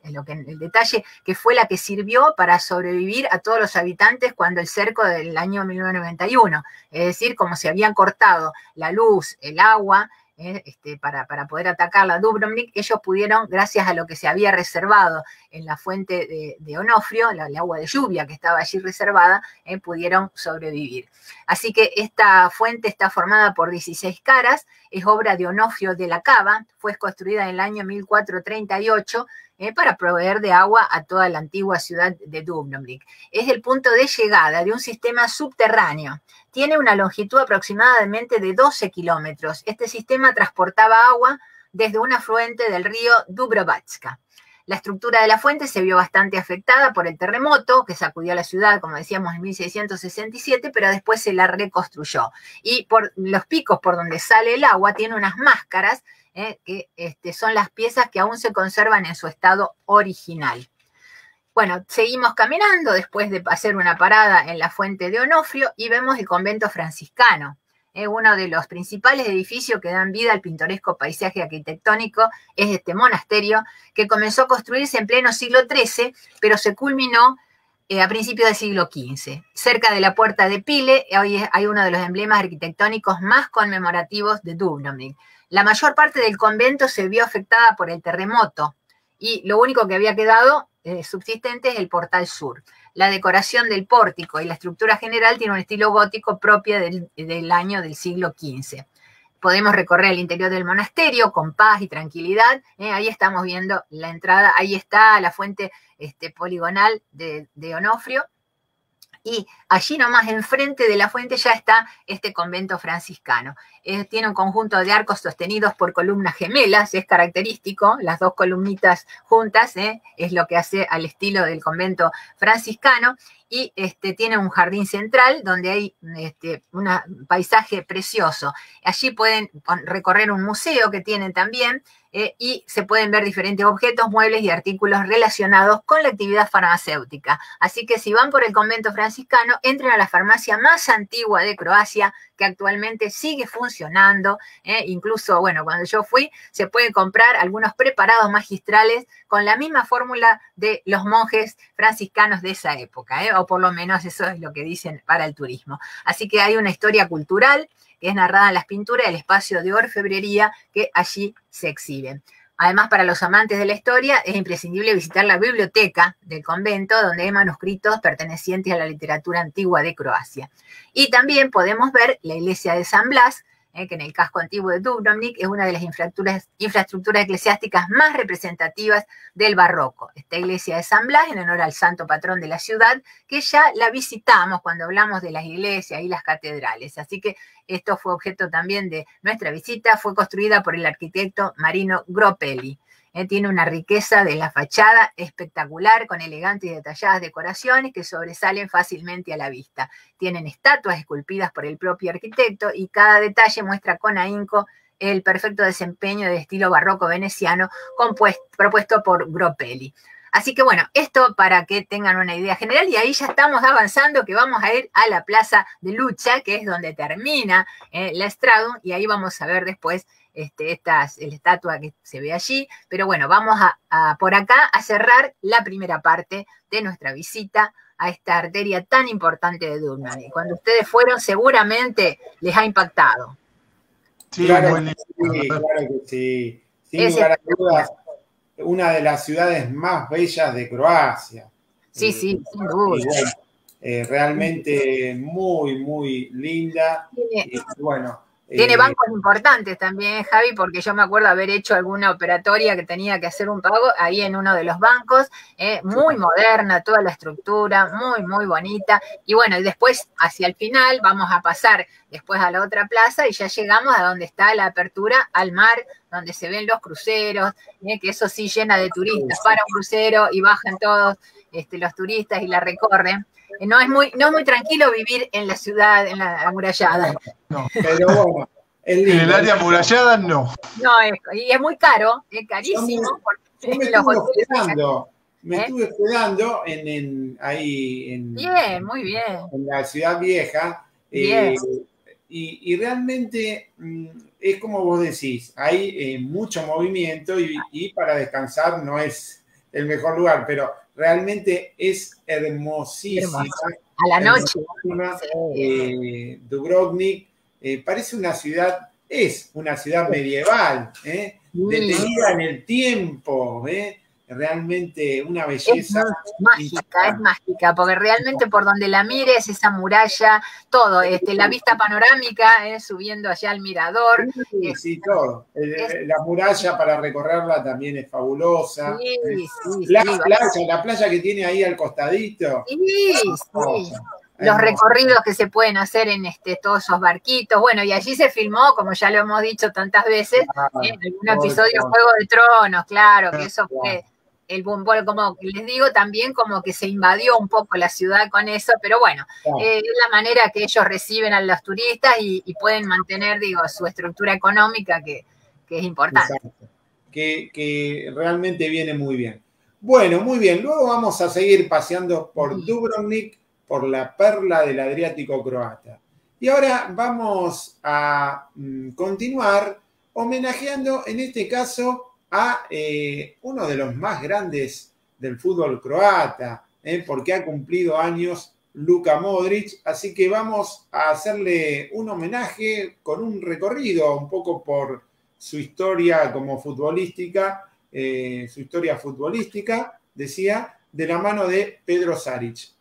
detalle, que fue la que sirvió para sobrevivir a todos los habitantes cuando el cerco del año 1991, es decir, como se habían cortado la luz, el agua, ¿eh? este, para, poder atacar la Dubrovnik, ellos pudieron, gracias a lo que se había reservado en la fuente de, Onofrio, la, el agua de lluvia que estaba allí reservada, ¿eh? pudieron sobrevivir. Así que esta fuente está formada por 16 caras, es obra de Onofrio de la Cava, fue construida en el año 1438 ¿eh? para proveer de agua a toda la antigua ciudad de Dubrovnik. Es el punto de llegada de un sistema subterráneo. Tiene una longitud aproximadamente de 12 kilómetros. Este sistema transportaba agua desde un afluente del río Dubrovačka. La estructura de la fuente se vio bastante afectada por el terremoto que sacudió a la ciudad, como decíamos, en 1667, pero después se la reconstruyó. Y por los picos por donde sale el agua tiene unas máscaras ¿eh? que este, son las piezas que aún se conservan en su estado original. Bueno, seguimos caminando después de hacer una parada en la fuente de Onofrio y vemos el convento franciscano. ¿eh? uno de los principales edificios que dan vida al pintoresco paisaje arquitectónico es este monasterio, que comenzó a construirse en pleno siglo XIII, pero se culminó eh, a principios del siglo XV. Cerca de la puerta de Pile, hoy hay uno de los emblemas arquitectónicos más conmemorativos de Dubrovnik. La mayor parte del convento se vio afectada por el terremoto y lo único que había quedado eh, subsistente es el portal sur. La decoración del pórtico y la estructura general tiene un estilo gótico propio del, año del siglo XV. Podemos recorrer el interior del monasterio con paz y tranquilidad. ¿eh? ahí estamos viendo la entrada, ahí está la fuente este, poligonal de, de Onofrio y allí nomás enfrente de la fuente ya está este convento franciscano. Tiene un conjunto de arcos sostenidos por columnas gemelas, es característico, las dos columnitas juntas, eh, es lo que hace al estilo del convento franciscano, y este, tiene un jardín central donde hay este, un paisaje precioso. Allí pueden recorrer un museo que tienen también eh, y se pueden ver diferentes objetos, muebles y artículos relacionados con la actividad farmacéutica. Así que si van por el convento franciscano, entren a la farmacia más antigua de Croacia, que actualmente sigue funcionando. Eh, incluso, bueno, cuando yo fui, se puede comprar algunos preparados magistrales con la misma fórmula de los monjes franciscanos de esa época, eh, o por lo menos eso es lo que dicen para el turismo. Así que hay una historia cultural que es narrada en las pinturas del espacio de orfebrería que allí se exhiben. Además, para los amantes de la historia, es imprescindible visitar la biblioteca del convento, donde hay manuscritos pertenecientes a la literatura antigua de Croacia. Y también podemos ver la iglesia de San Blas, eh, que en el casco antiguo de Dubrovnik es una de las infraestructuras, infraestructuras eclesiásticas más representativas del barroco. Esta iglesia de San Blas, en honor al santo patrón de la ciudad, que ya la visitamos cuando hablamos de las iglesias y las catedrales. Así que esto fue objeto también de nuestra visita, fue construida por el arquitecto Marino Gropelli. Eh, tiene una riqueza de la fachada espectacular, con elegantes y detalladas decoraciones que sobresalen fácilmente a la vista. Tienen estatuas esculpidas por el propio arquitecto y cada detalle muestra con ahínco el perfecto desempeño de estilo barroco veneciano propuesto por Gropelli. Así que bueno, esto para que tengan una idea general y ahí ya estamos avanzando que vamos a ir a la plaza de lucha, que es donde termina eh, la Stradum y ahí vamos a ver después este, esta la estatua que se ve allí. Pero bueno, vamos a, por acá a cerrar la primera parte de nuestra visita a esta arteria tan importante de Dubrovnik. Cuando ustedes fueron, seguramente les ha impactado. Sí, claro, que sí, Sin lugar a dudas, una de las ciudades más bellas de Croacia. Sí, sí, sin duda. Eh, realmente muy, muy linda. Y, bueno, Tiene Eh, bancos importantes también, Javi, porque yo me acuerdo haber hecho alguna operatoria que tenía que hacer un pago ahí en uno de los bancos, eh, muy moderna toda la estructura, muy, muy bonita. Y bueno, y después, hacia el final, vamos a pasar después a la otra plaza y ya llegamos a donde está la apertura al mar, donde se ven los cruceros, eh, que eso sí llena de turistas. Para un crucero y bajan todos este, los turistas y la recorren. No es, muy, no es muy tranquilo vivir en la ciudad, en la amurallada. No. Pero bueno, En el área amurallada, no. No, es, y es muy caro, es carísimo. Yo me estuve hospedando, me ¿Eh? estuve hospedando en, en- ahí en, Bien, muy bien. en la ciudad vieja. eh, y, y realmente mm, es como vos decís, hay eh, mucho movimiento y, y para descansar no es el mejor lugar, pero realmente es hermosísima. A la noche. eh, Dubrovnik eh, parece una ciudad, es una ciudad medieval, ¿eh? detenida en el tiempo, ¿eh? Realmente una Es belleza. mágica, es mágica, porque realmente por donde la mires, esa muralla, todo, este, la vista panorámica, eh, subiendo allá al mirador. Sí, sí, todo. El- La muralla para recorrerla también es fabulosa. Sí, ¿eh? sí, La sí, playa, la playa que tiene ahí al costadito. Sí, sí. Los recorridos que se pueden hacer en este, todos esos barquitos. Bueno, y allí se filmó, como ya lo hemos dicho tantas veces, Ah, en algún episodio. Juego de Tronos, claro, que eso Claro. fue el boom, bueno, como les digo, también como que se invadió un poco la ciudad con eso, pero bueno, Claro. eh, es la manera que ellos reciben a los turistas y, y pueden mantener, digo, su estructura económica que, que es importante. Exacto. Que, que realmente viene muy bien. Bueno, muy bien. Luego vamos a seguir paseando por. Dubrovnik, por la perla del Adriático croata. Y ahora vamos a mm, continuar homenajeando, en este caso, a eh, uno de los más grandes del fútbol croata, eh, porque ha cumplido años Luka Modric. Así que vamos a hacerle un homenaje con un recorrido un poco por su historia como futbolística, eh, su historia futbolística, decía, de la mano de Pedro Saric.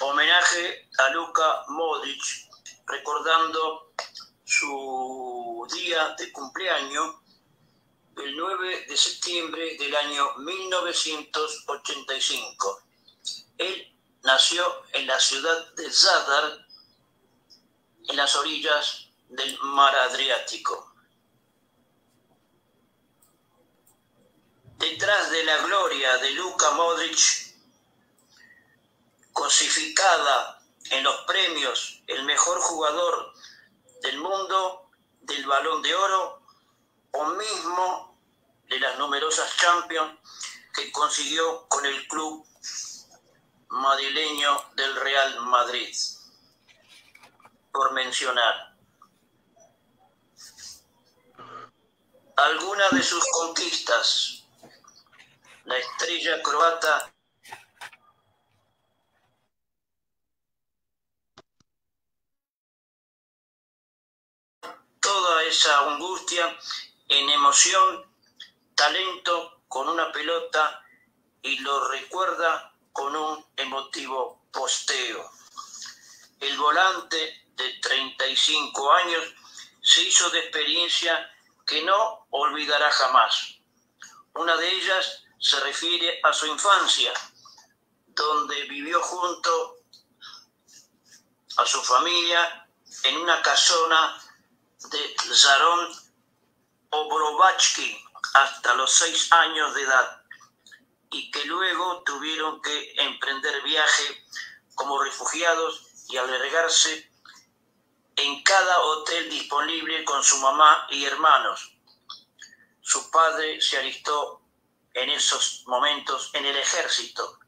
Homenaje a Luka Modric, recordando su día de cumpleaños, el 9 de septiembre del año 1985. Él nació en la ciudad de Zadar, en las orillas del mar Adriático. Detrás de la gloria de Luka Modric, cosificada en los premios el mejor jugador del mundo, del balón de oro o mismo de las numerosas Champions que consiguió con el club madrileño del Real Madrid, por mencionar. Algunas de sus conquistas, la estrella croata toda esa angustia en emoción, talento con una pelota y lo recuerda con un emotivo posteo. El volante de 35 años se hizo de experiencia que no olvidará jamás. Una de ellas se refiere a su infancia, donde vivió junto a su familia en una casona de Zarón Obrovatsky hasta los seis años de edad y que luego tuvieron que emprender viaje como refugiados y albergarse en cada hotel disponible con su mamá y hermanos. Su padre se alistó en esos momentos en el ejército.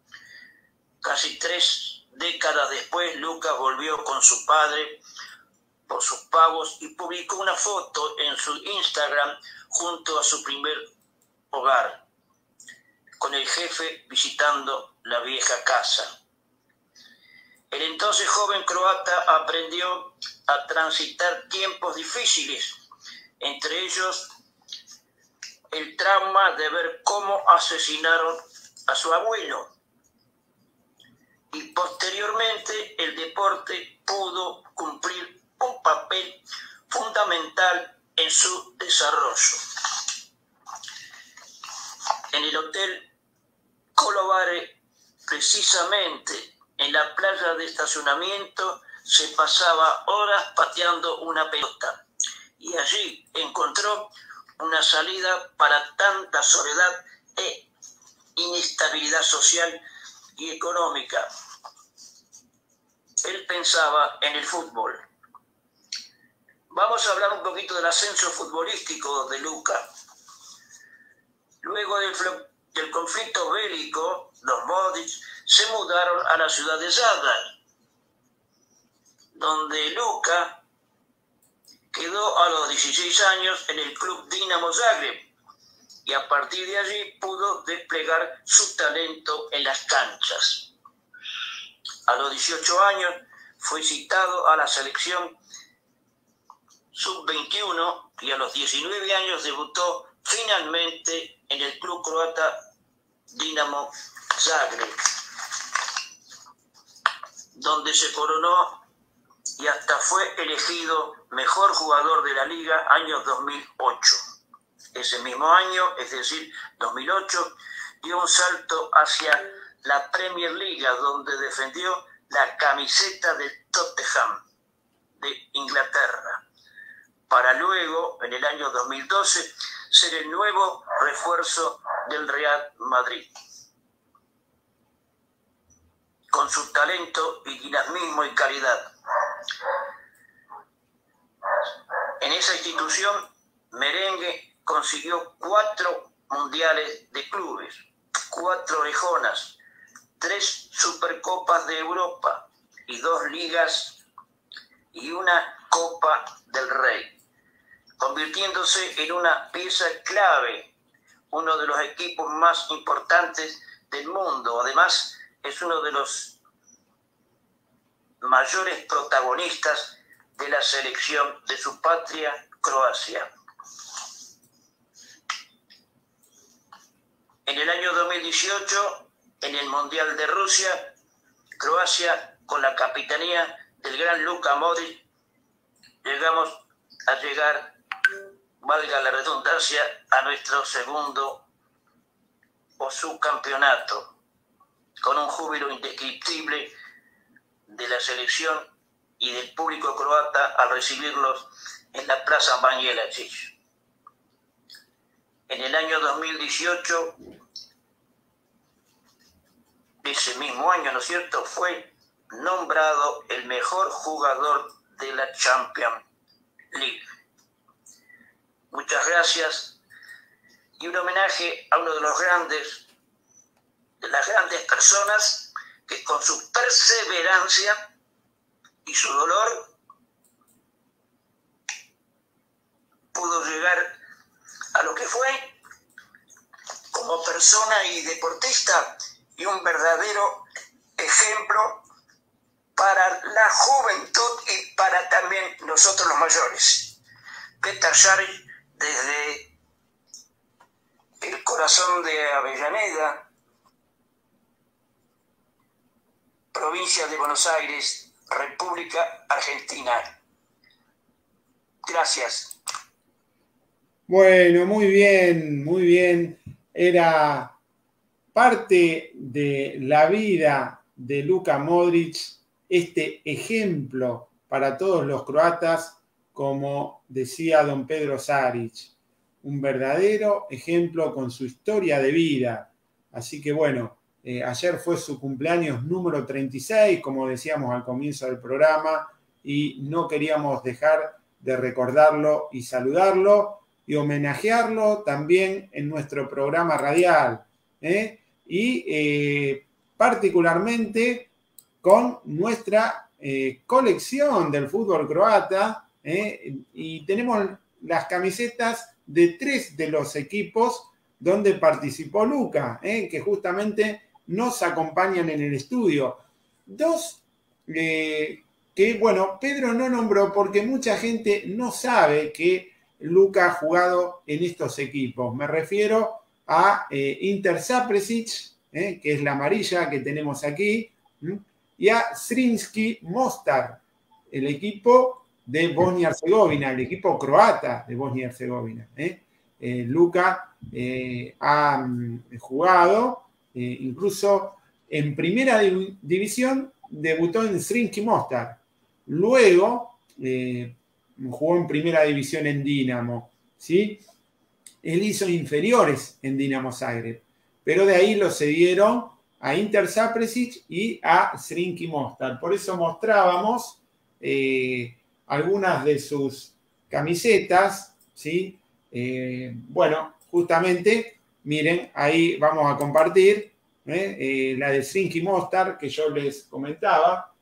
Casi tres décadas después, Lucas volvió con su padre sus pagos y publicó una foto en su Instagram junto a su primer hogar, con el jefe visitando la vieja casa. El entonces joven croata aprendió a transitar tiempos difíciles, entre ellos el trauma de ver cómo asesinaron a su abuelo. Y posteriormente el deporte pudo cumplir un papel fundamental en su desarrollo. En el Hotel Colovare, precisamente en la playa de estacionamiento, se pasaba horas pateando una pelota y allí encontró una salida para tanta soledad e inestabilidad social y económica. Él pensaba en el fútbol. Vamos a hablar un poquito del ascenso futbolístico de Luca. Luego del, conflicto bélico, los Modric se mudaron a la ciudad de Zadar, donde Luca quedó a los 16 años en el club Dinamo Zagreb y a partir de allí pudo desplegar su talento en las canchas. A los 18 años fue citado a la selección sub-21 y a los 19 años debutó finalmente en el club croata Dinamo Zagreb, donde se coronó y hasta fue elegido mejor jugador de la liga año 2008. Ese mismo año, es decir, 2008, dio un salto hacia la Premier League, donde defendió la camiseta de Tottenham de Inglaterra, para luego, en el año 2012, ser el nuevo refuerzo del Real Madrid. Con su talento y dinamismo y calidad. En esa institución, Merengue consiguió cuatro mundiales de clubes, cuatro orejonas, tres Supercopas de Europa y dos ligas y una Copa del Rey, convirtiéndose en una pieza clave, uno de los equipos más importantes del mundo. Además, es uno de los mayores protagonistas de la selección de su patria, Croacia. En el año 2018, en el Mundial de Rusia, Croacia, con la capitanía del gran Luka Modric, llegamos a llegar, valga la redundancia, a nuestro segundo o subcampeonato, con un júbilo indescriptible de la selección y del público croata al recibirlos en la Plaza Banja En el año 2018 ese mismo año, ¿no es cierto?, fue nombrado el mejor jugador de la Champions League. Muchas gracias y un homenaje a uno de los grandes, de las grandes personas que con su perseverancia y su dolor pudo llegar a lo que fue como persona y deportista y un verdadero ejemplo para la juventud y para también nosotros los mayores. Desde el corazón de Avellaneda, provincia de Buenos Aires, República Argentina. Gracias. Bueno, muy bien, muy bien. Era parte de la vida de Luka Modric, este ejemplo para todos los croatas, como decía don Pedro Saric, un verdadero ejemplo con su historia de vida. Así que bueno, eh, ayer fue su cumpleaños número 36, como decíamos al comienzo del programa, y no queríamos dejar de recordarlo y saludarlo y homenajearlo también en nuestro programa radial. ¿eh? y eh, particularmente con nuestra colección del fútbol croata eh, y tenemos las camisetas de tres de los equipos donde participó Luca, que justamente nos acompañan en el estudio. Dos que, bueno, Pedro no nombró porque mucha gente no sabe que Luca ha jugado en estos equipos. Me refiero a eh, Inter eh, que es la amarilla que tenemos aquí, y a Srinsky Mostar, el equipo de Bosnia y Herzegovina, el equipo croata de Bosnia y Herzegovina. ¿eh? Eh, Luca eh, ha mm, jugado incluso en primera división, debutó en Srinky Mostar. Luego jugó en primera división en Dinamo. ¿sí? Él hizo inferiores en Dinamo Zagreb, pero de ahí lo cedieron a Inter Sapresic y a Srinky Mostar. Por eso mostrábamos algunas de sus camisetas, ¿sí? Eh, bueno, justamente, miren, ahí vamos a compartir ¿eh? Eh, la de Srinky Mostar que yo les comentaba,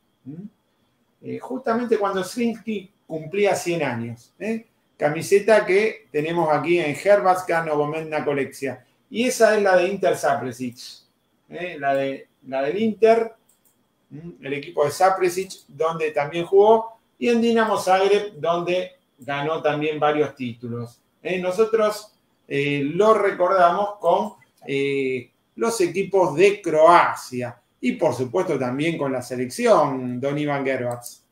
justamente cuando Srinky cumplía 100 años. Camiseta que tenemos aquí en Herbatska Novomendna Coleccia. Y esa es la de Inter Sapresic, la, de, la del Inter, el equipo de Sapresic, donde también jugó y en Dinamo Zagreb, donde ganó también varios títulos. Eh, nosotros eh, lo recordamos con eh, los equipos de Croacia y por supuesto también con la selección, Don Iván Gervats.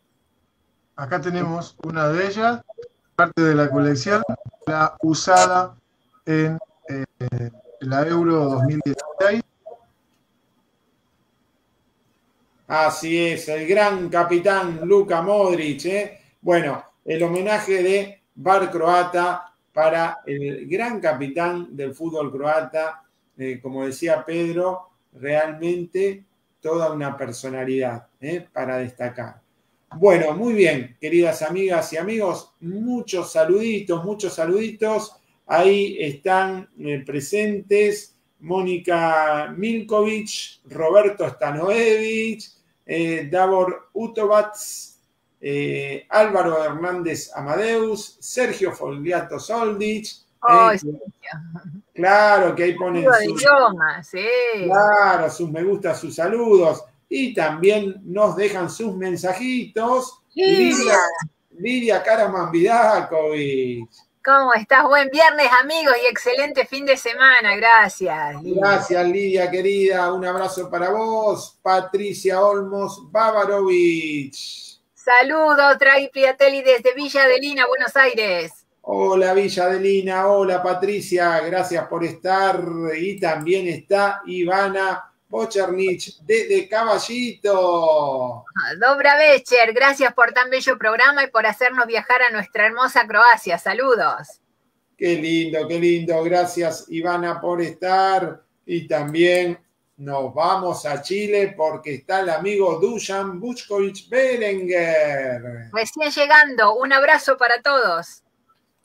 Acá tenemos una de ellas, parte de la colección, la usada en la Euro 2016 Así es, el gran capitán Luka Modric. ¿eh? Bueno, el homenaje de Bar Croata para el gran capitán del fútbol croata, eh, como decía Pedro, realmente toda una personalidad ¿eh? para destacar. Bueno, muy bien, queridas amigas y amigos, muchos saluditos, muchos saluditos. Ahí están presentes Mónica Milkovic, Roberto Stanoevich, eh, Davor Utovats, eh, Álvaro Hernández Amadeus, Sergio Folviato Soldich. Eh, claro, que ahí ponen sus, claro, sus me gusta, sus saludos. Y también nos dejan sus mensajitos. Lidia, Lidia Karaman Vidakovic. ¿Cómo estás? Buen viernes, amigos, y excelente fin de semana. Gracias. Gracias, Lidia, querida. Un abrazo para vos. Patricia Olmos Bavarovich. Saludos, Trai Priatelli desde Villa Adelina, Buenos Aires. Hola, Villa Adelina. Hola, Patricia. Gracias por estar. Y también está Ivana Bochernich desde Caballito. Dobra Becher, gracias por tan bello programa y por hacernos viajar a nuestra hermosa Croacia. Saludos. Qué lindo, qué lindo. Gracias, Ivana, por estar. Y también nos vamos a Chile porque está el amigo Dusan Buchkovic Berenguer. Recién llegando, un abrazo para todos.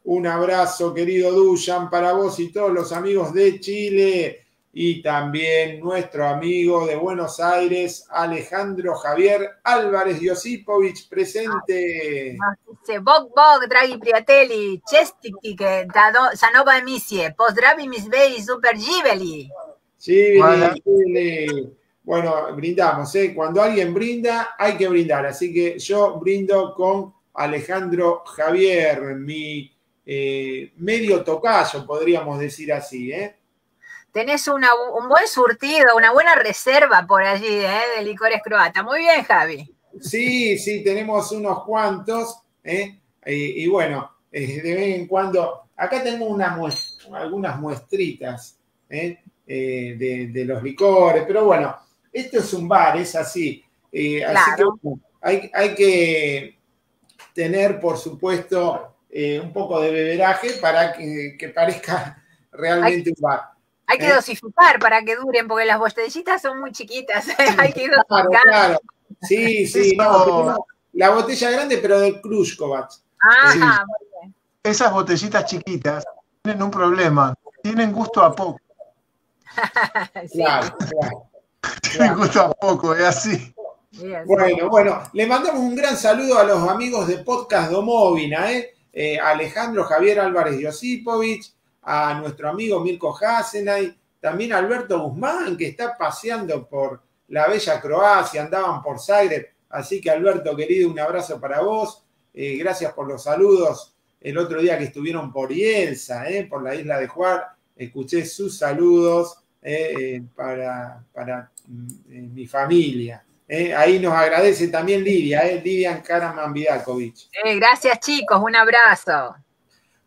Un abrazo, querido Dusan, para vos y todos los amigos de Chile y también nuestro amigo de Buenos Aires, Alejandro Javier Álvarez Josipovich, presente. Bog Bog, dragi priatelji, čestitke za nova emisije. Pozdravi mis bei super Giveli. Sí, Bueno, brindamos, ¿eh? Cuando alguien brinda, hay que brindar. Así que yo brindo con Alejandro Javier, mi eh, medio tocayo, podríamos decir así, ¿eh? Tenés un buen surtido, una buena reserva por allí ¿eh? de licores croata. Muy bien, Javi. Sí, sí, tenemos unos cuantos. ¿eh? Y, bueno, eh, de vez en cuando, acá tengo una algunas muestritas ¿eh? de, los licores, pero bueno, esto es un bar, es así. Así que hay, hay, que tener, por supuesto, un poco de beberaje para que, parezca realmente un bar. Hay que ¿Eh? dosificar para que duren, porque las botellitas son muy chiquitas. [LAUGHS] Hay que dosificar. Claro, Sí, [LAUGHS] sí, no, la botella grande, pero de Krushkovac. Ah, Esas botellitas chiquitas tienen un problema. Tienen gusto a poco. [LAUGHS] Claro, claro. Tienen gusto a poco, es así. Bueno, bueno, le mandamos un gran saludo a los amigos de Podcast Domovina, ¿eh? eh Alejandro Javier Álvarez Josipovich, a nuestro amigo Mirko Hasenay, también Alberto Guzmán, que está paseando por la bella Croacia, andaban por Zagreb. Así que Alberto, querido, un abrazo para vos. Eh, gracias por los saludos. El otro día que estuvieron por Ielsa, eh, por la isla de Juar, escuché sus saludos eh, para, para mm, mi familia. Eh, ahí nos agradece también Lidia, eh, Lidia Karaman Vidakovic. Eh, gracias chicos, un abrazo.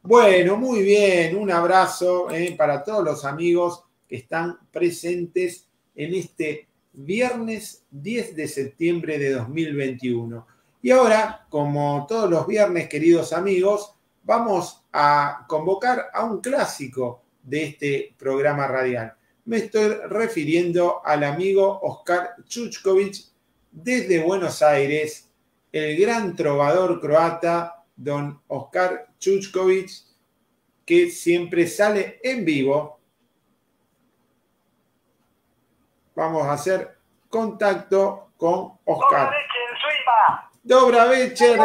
Bueno, muy bien, un abrazo eh, para todos los amigos que están presentes en este viernes 10 de septiembre de 2021. Y ahora, como todos los viernes, queridos amigos, vamos a convocar a un clásico de este programa radial. Me estoy refiriendo al amigo Oscar Chuchkovich desde Buenos Aires, el gran trovador croata, don Oscar Chuchkovich, que siempre sale en vivo. Vamos a hacer contacto con Oscar. Dobra Becher.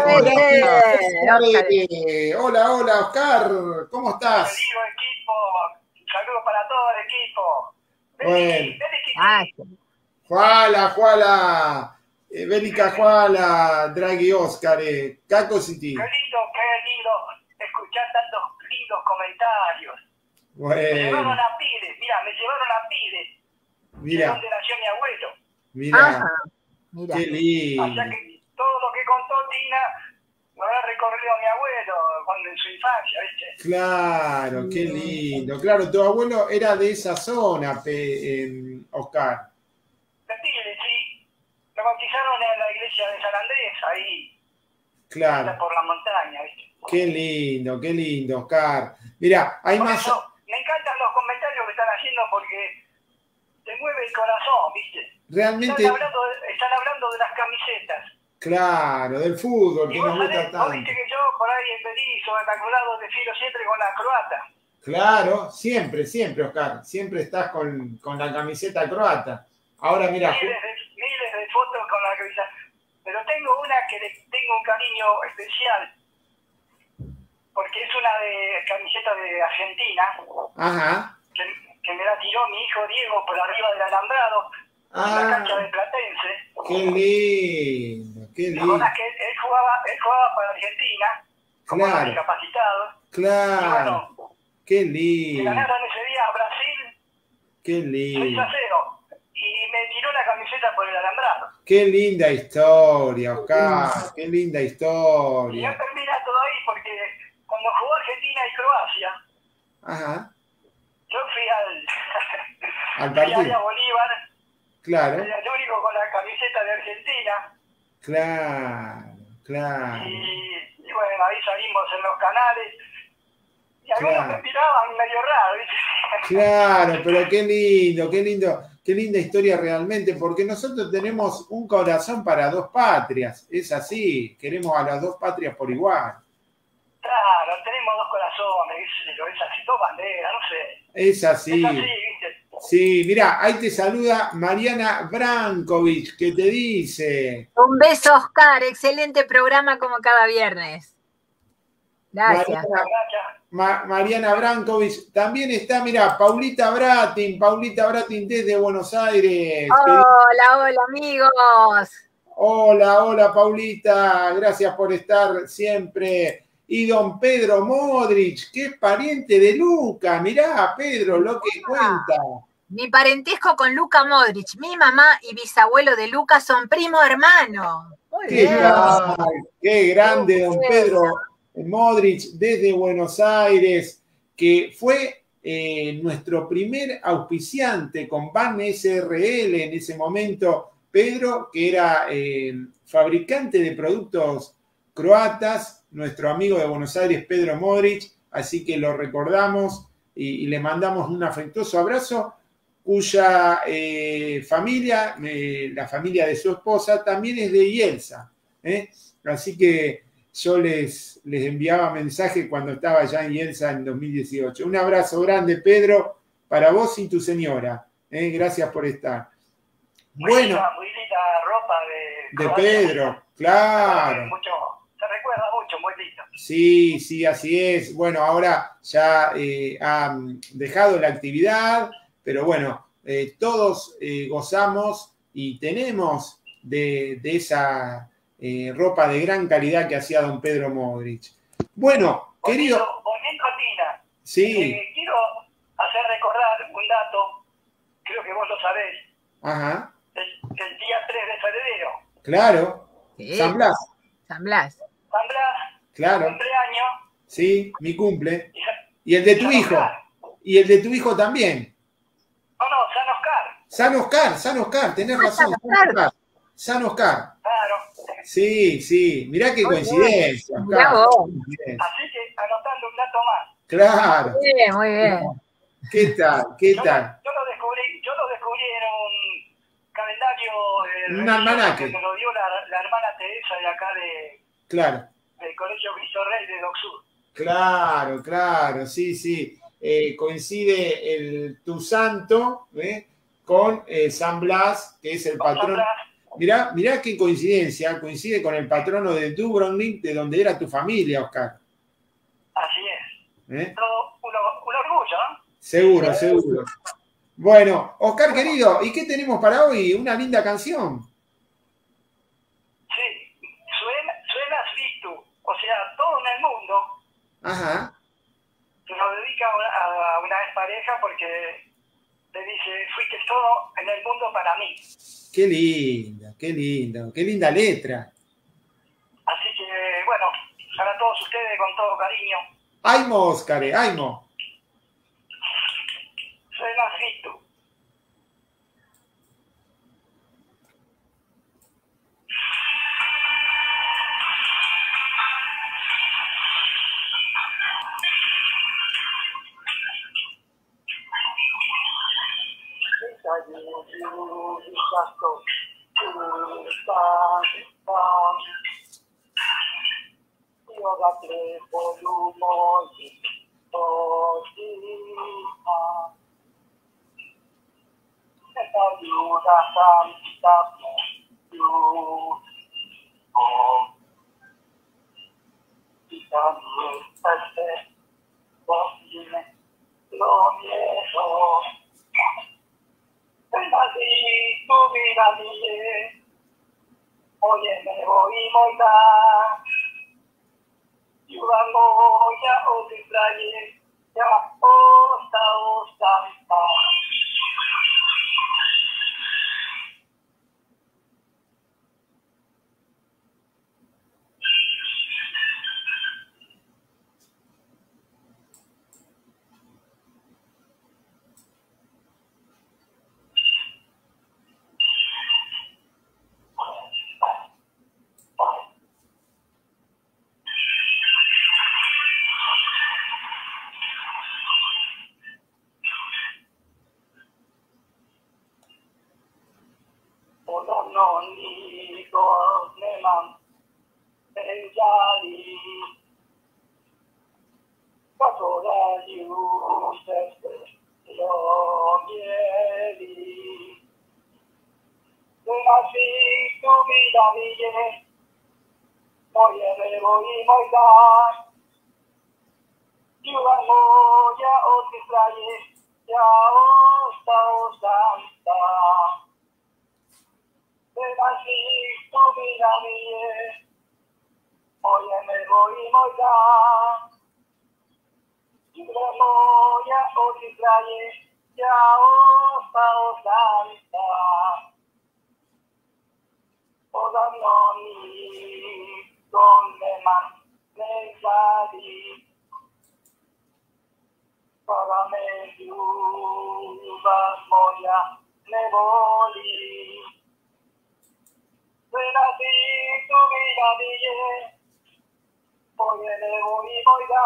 Hola, hola, Oscar. ¿Cómo estás? Saludos para todo el equipo. Bueno. Juala, Juala. Eh, Bélica Juala, Draghi Oscar, eh, Caco City. Qué lindo, qué lindo escuchar tantos lindos comentarios. Bueno. Me llevaron a Pide, mira, me llevaron a Pide. Mira. Donde nació mi abuelo. Mira, mira. qué lindo. O sea que todo lo que contó Tina lo ha recorrido mi abuelo cuando en su infancia, ¿viste? Claro, qué lindo. Claro, tu abuelo era de esa zona, pe, eh, Oscar. De Pide, sí. Me bautizaron en la iglesia de San Andrés, ahí. Claro. Por la montaña, ¿viste? Qué lindo, qué lindo, Oscar. Mira, hay Por más. eso, me encantan los comentarios que están haciendo porque te mueve el corazón, ¿viste? Realmente, Están hablando, de, están hablando de las camisetas. claro, del fútbol Y que vos, nos sabés, gusta vos tanto. viste que yo por ahí en Berizo, en Inmaculado, desfilo siempre con la croata. Claro, siempre, siempre, Oscar. Siempre estás con, con la camiseta croata. Ahora, mira, Miles de, miles de fotos con la camisa. Pero tengo una que le tengo un cariño especial. Porque es una de camiseta de Argentina, ajá. que, que me la tiró mi hijo Diego por arriba del alambrado, en la Ah, cancha de Platense. qué lindo, qué ¿Te lindo. que él, él jugaba, él jugaba para Argentina, como Claro. discapacitado? Y Claro, bueno, qué lindo, ganaron ese día a Brasil qué 6 lindo. a 0. Y me tiró la camiseta por el alambrado. Qué linda historia, Oscar. Qué linda Y historia. ya termina todo ahí porque cuando jugó Argentina y Croacia, Ajá, yo fui al, al [LAUGHS] fui ahí a partido. Bolívar, Claro, era el único con la camiseta de Argentina. claro, claro. Y, y bueno, ahí salimos en los canales. Y algunos Claro. medio raro, ¿viste? Claro, pero qué lindo, qué lindo, qué linda historia realmente, porque nosotros tenemos un corazón para dos patrias, es así, queremos a las dos patrias por igual, Claro, tenemos dos corazones, es así, dos banderas, no sé. es así. Es así, ¿viste? Sí, mira, ahí te saluda Mariana Brankovic, que te dice, Un beso, Oscar. Excelente programa como cada viernes. Gracias. Mariana, Mariana Brankovic, también está, mira, Paulita Bratin, Paulita Bratin desde Buenos Aires. Hola, hola, amigos. Hola, hola Paulita, gracias por estar siempre. Y don Pedro Modric, que es pariente de Luca, mirá Pedro lo que cuenta. Mi parentesco con Luca Modric, mi mamá y bisabuelo de Luca son primo hermano. Muy Qué, bien. grande, qué grande don Pedro Modric desde Buenos Aires, que fue eh, nuestro primer auspiciante con Ban SRL en ese momento. Pedro, que era eh, fabricante de productos croatas, nuestro amigo de Buenos Aires, Pedro Modric, así que lo recordamos y, le mandamos un afectuoso abrazo, cuya eh, familia, la familia de su esposa, también es de Ielsa. Así que yo les, les enviaba mensaje cuando estaba ya en Ielsa en 2018. Un abrazo grande, Pedro, para vos y tu señora. ¿eh? Gracias por estar. Muy Bueno, linda, muy linda ropa de, de. Pedro, claro. Mucho, se recuerda mucho, muy lindo. Sí, sí, así es. Bueno, ahora ya eh, han dejado la actividad, pero bueno, eh, todos gozamos y tenemos de, de esa eh, ropa de gran calidad que hacía don Pedro Modric. Bueno, querido, Volviendo, volviendo a Tina, sí, eh, quiero hacer recordar un dato, creo que vos lo sabés, ajá, el, el día 3 de febrero Claro. Sí. San Blas. San Blas. San Blas, Claro. cumpleaños. Sí, mi cumple. Y el de tu San hijo. Oscar. Y el de tu hijo también. No, no, San Oscar, San Oscar, San Oscar, tenés Ah, razón. San San Oscar. San Oscar. Sí, sí. Mirá qué Muy coincidencia. bien. Mirá vos. Así que anotando un dato más. Claro. Muy bien, muy bien. ¿Qué tal? ¿Qué Yo, tal? yo lo descubrí, yo lo descubrí en un calendario eh, Un almanaque. que me lo dio la, la hermana Teresa de acá de, Claro. del Colegio Cristo Rey de Docsur. Claro, claro, sí, sí. Eh, coincide el tu santo ¿eh? con eh, San Blas, que es el Con San patrón. Blas, Mirá, mirá qué coincidencia, coincide con el patrono de Dubrovnik, de donde era tu familia, Oscar. así es. ¿eh? Todo un, un orgullo, ¿no? Seguro, seguro. Bueno, Oscar querido, ¿y qué tenemos para hoy? Una linda canción. Sí, suena, suenas Vitu, o sea, todo en el mundo Ajá. se lo dedica a una, a una expareja porque le dice, fuiste todo en el mundo para mí. Qué linda, qué linda, qué linda letra. Así que, bueno, para todos ustedes, con todo cariño, Oscar, eh, Aimo. esatto, sta, io la prego lumori, odina, e poi una santa più, oh, di tanto, perché, voglio, lo miedo, Ven así tu vida mía. Oye, me voy moita. Yuramo ya o te traje. Ya osta osta osta. Ora non dico ne man pensiali. Quattro da giuste lo mieli. Una si tu vida mie, moje me voy moja. Yuga moja o ti traje, ya osta ostanta. Ven piramide, oye, voimo ja. Ile moja oczy kraje, ja ostał zamka. Poza mną donne ma ne zadi. Para me moja ne boli. Ven así tu vida mía, oye me voy moja.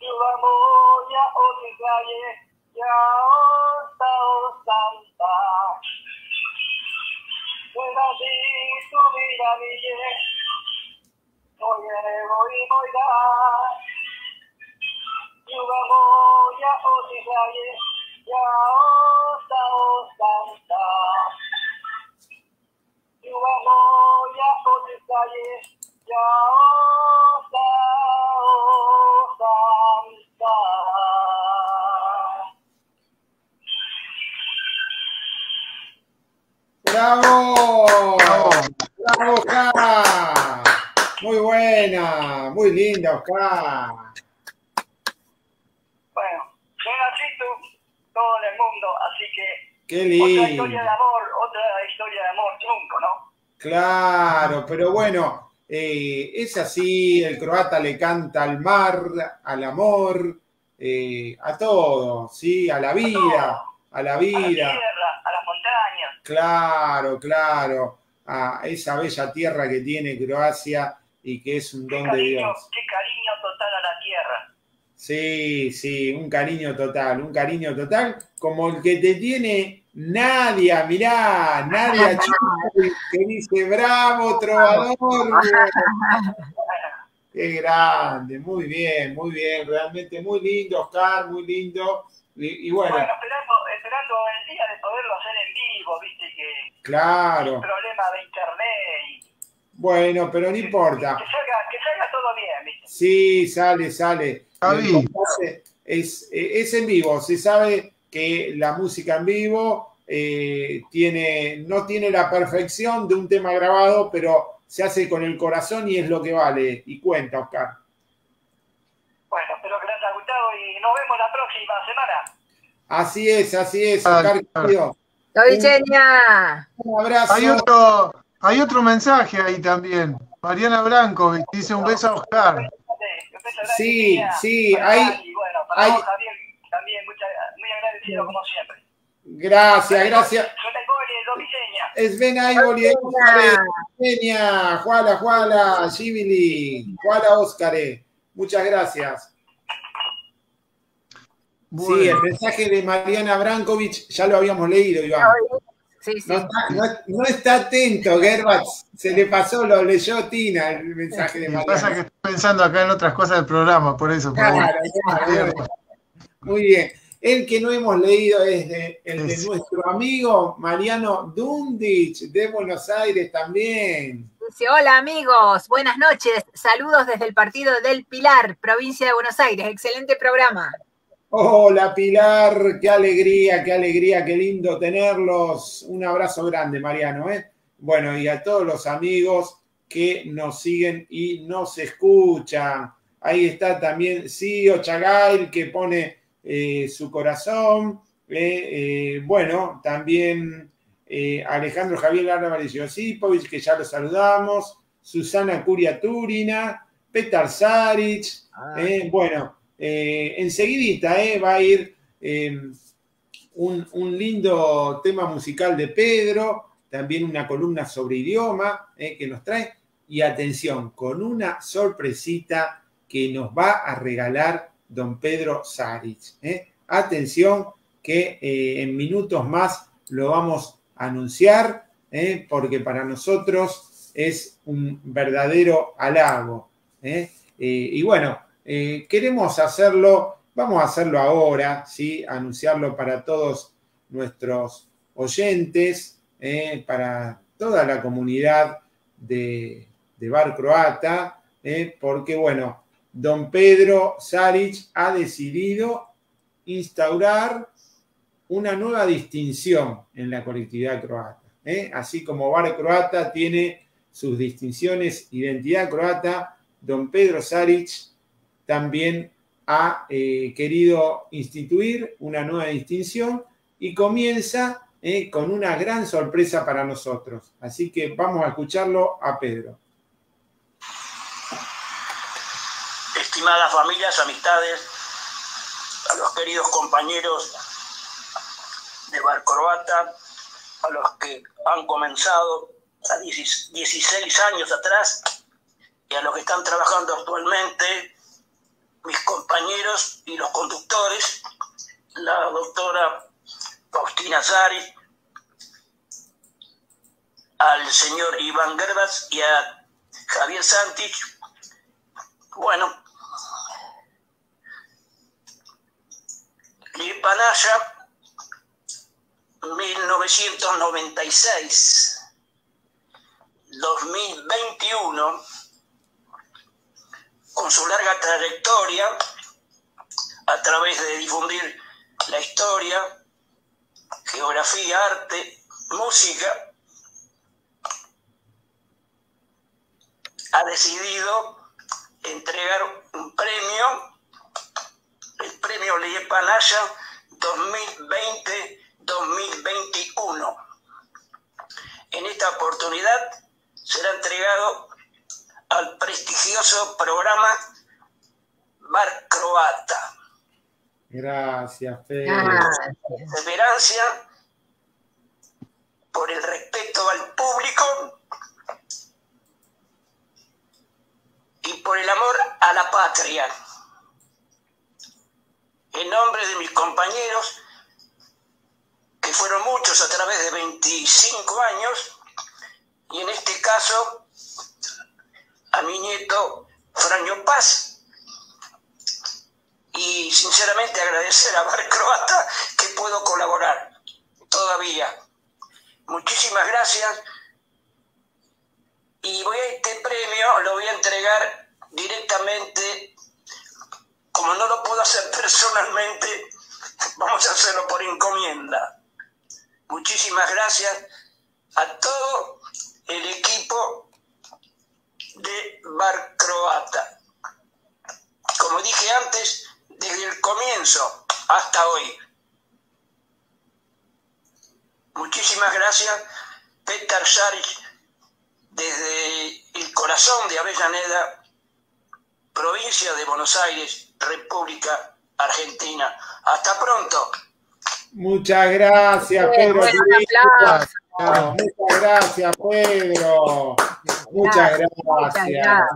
Yuga moja o ti traje, ya osta ostanta. Ven así tu vida mía, oye me voy moja. Yuga moja o ti traje, ya osta ostanta. Yuga moja o ti ¡Bravo! ¡Bravo, Oscar! Muy buena, muy linda, Oscar. Bueno, así tú, todo en el mundo, así que Qué Otra lindo. historia de amor, otra historia de amor trunco, ¿no? Claro, pero bueno, eh, es así, el croata le canta al mar, al amor, eh, a todo, ¿sí? A la vida, a la A la vida. tierra, a las montañas. Claro, claro, a esa bella tierra que tiene Croacia y que es un Qué don de Dios. qué cariño total a la tierra. Sí, sí, un cariño total, un cariño total, como el que te tiene Nadia, mirá, Nadia [LAUGHS] que dice, bravo, trovador. Qué grande, muy bien, muy bien, realmente muy lindo, Oscar, muy lindo. Y, y bueno, Bueno, esperando, esperando el día de poderlo hacer en vivo, viste que claro, problema de internet y bueno, pero no importa. que salga, que salga todo bien, viste. Sí, sale, sale. Javi. Importante Es, es en vivo, se sabe que la música en vivo eh, tiene, no tiene la perfección de un tema grabado, pero se hace con el corazón y es lo que vale. Y cuenta, Oscar. Bueno, espero que les haya gustado y nos vemos la próxima semana. Así es, así es, Oscar. querido. Dovicenia. Un abrazo. Hay otro, hay otro mensaje ahí también. Mariana Blanco dice un beso a Oscar. Grande, Sí, Tina. sí, Para hay- Y bueno, para hay- vos, Javier, también mucha- muy agradecido como siempre. Gracias, gracias. Es Ben Aiboli, Peña, Juala, Juala, Gibili, Juala, Óscar. Muchas gracias. Sí, el Bueno, mensaje de Mariana Brankovic ya lo habíamos leído, Iván. Sí, sí. No está, no- no está atento, Gerbats. Se le pasó, lo leyó Tina, el mensaje de lo que pasa es que Mariana. estoy pensando acá en otras cosas del programa, por eso. Claro, claro. Muy bien. El que no hemos leído es de- el de Es- nuestro amigo Mariano Dundich, de Buenos Aires también. Dice, hola amigos, buenas noches. Saludos desde el partido del Pilar, provincia de Buenos Aires. Excelente programa. Hola Pilar, qué alegría, qué alegría, qué lindo tenerlos. Un abrazo grande, Mariano. ¿eh? Bueno, y a todos los amigos que nos siguen y nos escuchan. Ahí está también Sio Chagail que pone eh, su corazón. eh, bueno, también Alejandro Javier Álvarez Josipovic, que ya lo saludamos. Susana Curia Turina, Petar Saric. eh, bueno, eh, enseguidita eh, va a ir eh, un, lindo tema musical de Pedro, también una columna sobre idioma eh, que nos trae. Y atención, con una sorpresita que nos va a regalar don Pedro Saric. eh. Atención, que en minutos más lo vamos a anunciar, porque para nosotros es un verdadero halago. y bueno, eh, queremos hacerlo, vamos a hacerlo ahora, ¿sí? anunciarlo para todos nuestros oyentes, eh, para toda la comunidad de, Bar Croata, eh, porque bueno, don Pedro Saric ha decidido instaurar una nueva distinción en la colectividad croata. Así como Bar Croata tiene sus distinciones, identidad croata, don Pedro Saric también ha eh, querido instituir una nueva distinción y comienza eh, con una gran sorpresa para nosotros. Así que vamos a escucharlo a Pedro. Estimadas familias, amistades, a los queridos compañeros de Bar Croata, a los que han comenzado a 16 años atrás y a los que están trabajando actualmente, mis compañeros y los conductores, la doctora Faustina Zari, al señor Iván Gerbas y a Javier Santich. Bueno, Lipanaya, 1996, 2021, con su larga trayectoria a través de difundir la historia, geografía, arte, música, ha decidido entregar un premio, el premio Liepanaya 2021. En esta oportunidad será entregado al prestigioso programa Bar Croata. Gracias, Pedro. Gracias. Perseverancia por el respeto al público y por el amor a la patria. En nombre de mis compañeros, que fueron muchos a través de 25 años, y en este caso a mi nieto Franjo Paz, y sinceramente agradecer a Bar Croata que puedo colaborar todavía. Muchísimas gracias. Y voy a este premio, lo voy a entregar directamente, como no lo puedo hacer [LAUGHS] personalmente, vamos a hacerlo por encomienda. Muchísimas gracias a todo el equipo de Bar Croata. Como dije antes, desde el comienzo hasta hoy. Muchísimas gracias, Peter Saric, desde el corazón de Avellaneda, provincia de Buenos Aires, República Argentina. Hasta pronto. Muchas gracias, Pedro. Muchas gracias, Pedro. Muchas Muchas gracias.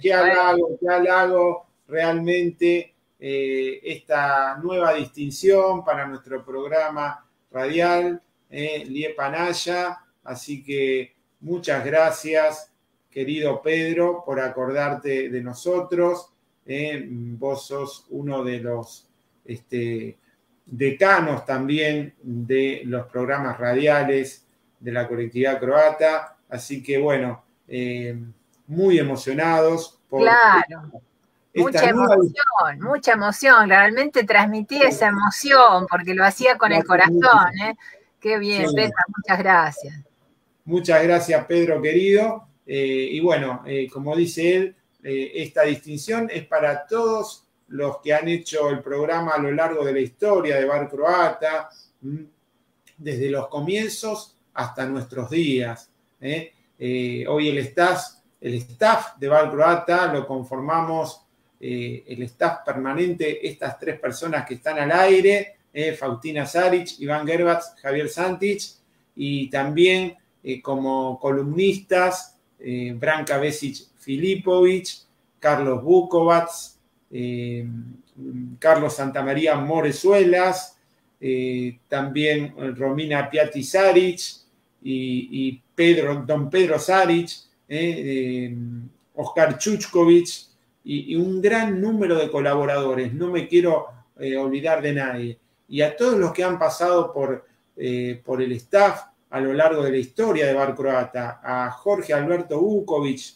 Qué halago, qué halago realmente eh, esta nueva distinción para nuestro programa radial, eh, Liepanaya. Así que muchas gracias, querido Pedro, por acordarte de nosotros. eh, vos sos uno de los este, decanos también de los programas radiales de la colectividad croata. Así que bueno, eh, muy emocionados por Claro. Mucha nueva emoción, mucha emoción. Realmente transmití esa emoción porque lo hacía con el corazón. ¿eh? Qué bien, Sí. Petra, muchas gracias. Muchas gracias, Pedro, querido. Eh, y bueno, eh, como dice él, eh, esta distinción es para todos los que han hecho el programa a lo largo de la historia de Bar Croata, desde los comienzos hasta nuestros días. ¿Eh? Hoy el staff, de Bar Croata lo conformamos, eh, el staff permanente, estas tres personas que están al aire, eh, Faustina Saric, Iván Gerbats, Javier Santich, y también como columnistas, Branka Besic Filipovic, Carlos Bukovac, eh, Carlos Santamaría Morezuelas, también Romina Piatti Saric y, Pedro, don Pedro Saric, eh, eh, Oscar Chuchkovic y, un gran número de colaboradores. No me quiero eh, olvidar de nadie. Y a todos los que han pasado por, por el staff a lo largo de la historia de Bar Croata, a Jorge Alberto Vukovic,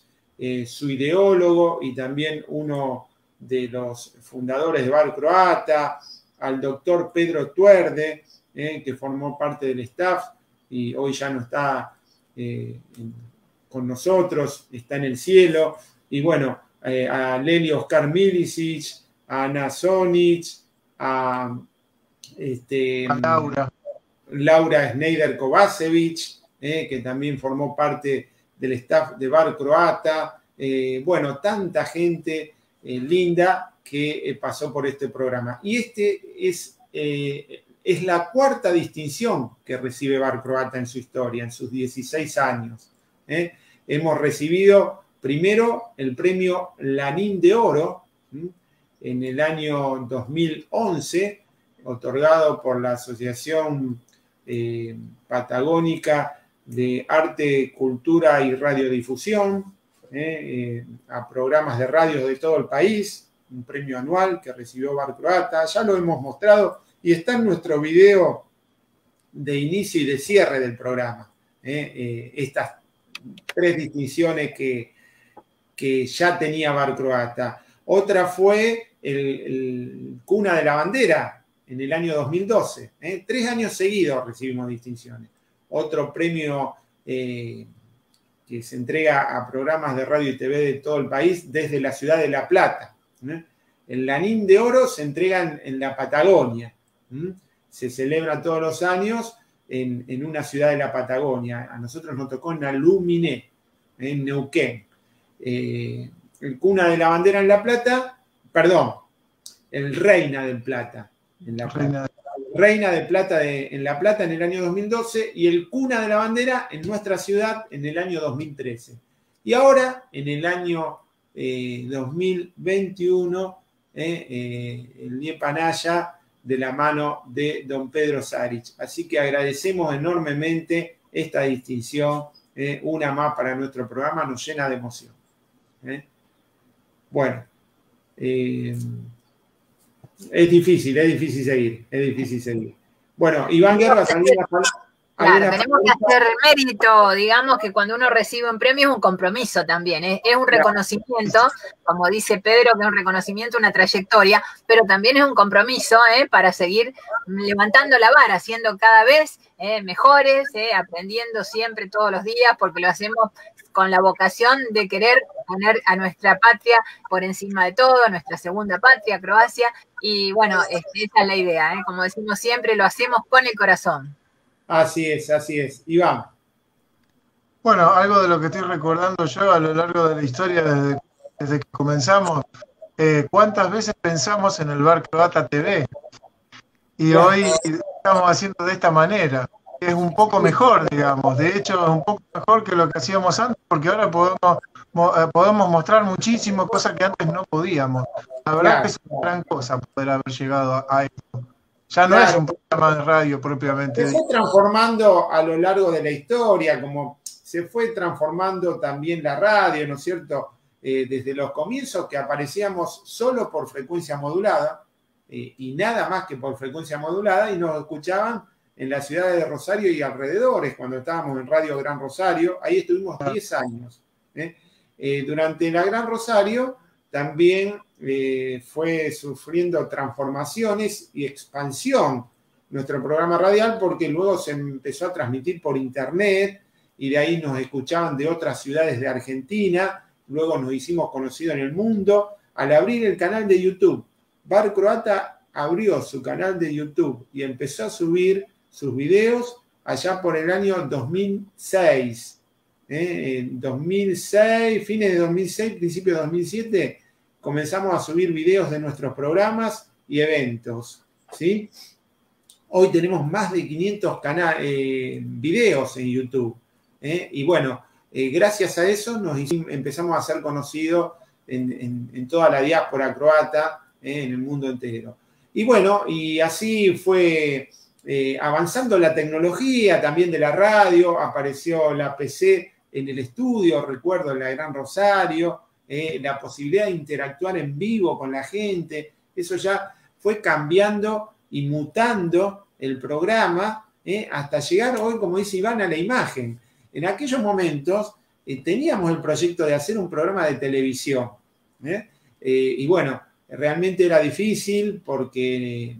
su ideólogo y también uno de los fundadores de Bar Croata, al doctor Pedro Tuerde, que formó parte del staff y hoy ya no está eh, con nosotros, está en el cielo, y bueno, eh, a Leli Oscar Milicic, a Ana Sonic, a, este, A Laura. Laura Sneider Kovacevic, eh, que también formó parte del staff de Bar Croata. Bueno, tanta gente linda que pasó por este programa. Y este es, es la cuarta distinción que recibe Bar Croata en su historia, en sus 16 años. ¿eh? Hemos recibido primero el premio Lanín de Oro en el año 2011, otorgado por la Asociación eh, Patagónica de Arte, Cultura y Radiodifusión, eh, a programas de radios de todo el país, un premio anual que recibió Bar Croata, ya lo hemos mostrado y está en nuestro video de inicio y de cierre del programa. eh, eh, estas tres distinciones que, que ya tenía Bar Croata. Otra fue el, Cuna de la Bandera en el año 2012. ¿eh? Tres años seguidos recibimos distinciones. Otro premio eh, que se entrega a programas de radio y TV de todo el país desde la ciudad de La Plata. El Lanín de Oro se entrega en, en la Patagonia. Se celebra todos los años en, una ciudad de la Patagonia. A nosotros nos tocó en Alumine, en Neuquén. Eh, el cuna de la bandera en La Plata, perdón, el Reina del Plata. En la Reina, Reina de Plata en La Plata en el año 2012 y el cuna de la bandera en nuestra ciudad en el año 2013. Y ahora, en el año 2021, eh, eh, el Niepanaya de la mano de don Pedro Sarich. Así que agradecemos enormemente esta distinción, eh, una más para nuestro programa, nos llena de emoción. ¿eh? Bueno, eh, es difícil, es difícil seguir, es difícil seguir. Bueno, Iván Guerra, también Claro, tenemos que hacer mérito, digamos que cuando uno recibe un premio es un compromiso también, es, un reconocimiento, como dice Pedro, que es un reconocimiento, una trayectoria, pero también es un compromiso ¿eh? para seguir levantando la vara, siendo cada vez ¿eh? mejores, ¿eh? aprendiendo siempre todos los días, porque lo hacemos con la vocación de querer poner a nuestra patria por encima de todo, nuestra segunda patria, Croacia, y bueno, esa es la idea, como decimos siempre, lo hacemos con el corazón. Así es, así es. Iván. Bueno, algo de lo que estoy recordando yo a lo largo de la historia desde, que comenzamos, eh, ¿cuántas veces pensamos en el bar Croata TV? Y hoy estamos haciendo de esta manera. Es un poco mejor, digamos. De hecho, es un poco mejor que lo que hacíamos antes, porque ahora podemos, eh, podemos mostrar muchísimas cosas que antes no podíamos. La verdad que es una gran cosa poder haber llegado a esto. Ya no es un programa de radio propiamente. Se fue transformando a lo largo de la historia, como se fue transformando también la radio, ¿no es cierto? Eh, desde los comienzos que aparecíamos solo por frecuencia modulada eh, y nada más que por frecuencia modulada y nos escuchaban en la ciudad de Rosario y alrededores, cuando estábamos en Radio Gran Rosario, ahí estuvimos 10 años. ¿eh? durante la Gran Rosario también eh, fue sufriendo transformaciones y expansión nuestro programa radial porque luego se empezó a transmitir por internet y de ahí nos escuchaban de otras ciudades de Argentina, luego nos hicimos conocidos en el mundo al abrir el canal de YouTube. Bar Croata abrió su canal de YouTube y empezó a subir sus videos allá por el año 2006. ¿eh? En 2006, fines de 2006, principio de 2007, comenzamos a subir videos de nuestros programas y eventos. ¿sí? Hoy tenemos más de 500 eh, videos en YouTube. ¿eh? Y bueno, eh, gracias a eso nos empezamos a ser conocidos en, toda la diáspora croata, en el mundo entero. Y bueno, y así fue avanzando la tecnología también de la radio, apareció la PC en el estudio, recuerdo, en la Gran Rosario, eh, la posibilidad de interactuar en vivo con la gente, eso ya fue cambiando y mutando el programa eh, hasta llegar hoy, como dice Iván, a la imagen. En aquellos momentos eh, teníamos el proyecto de hacer un programa de televisión. y bueno, realmente era difícil porque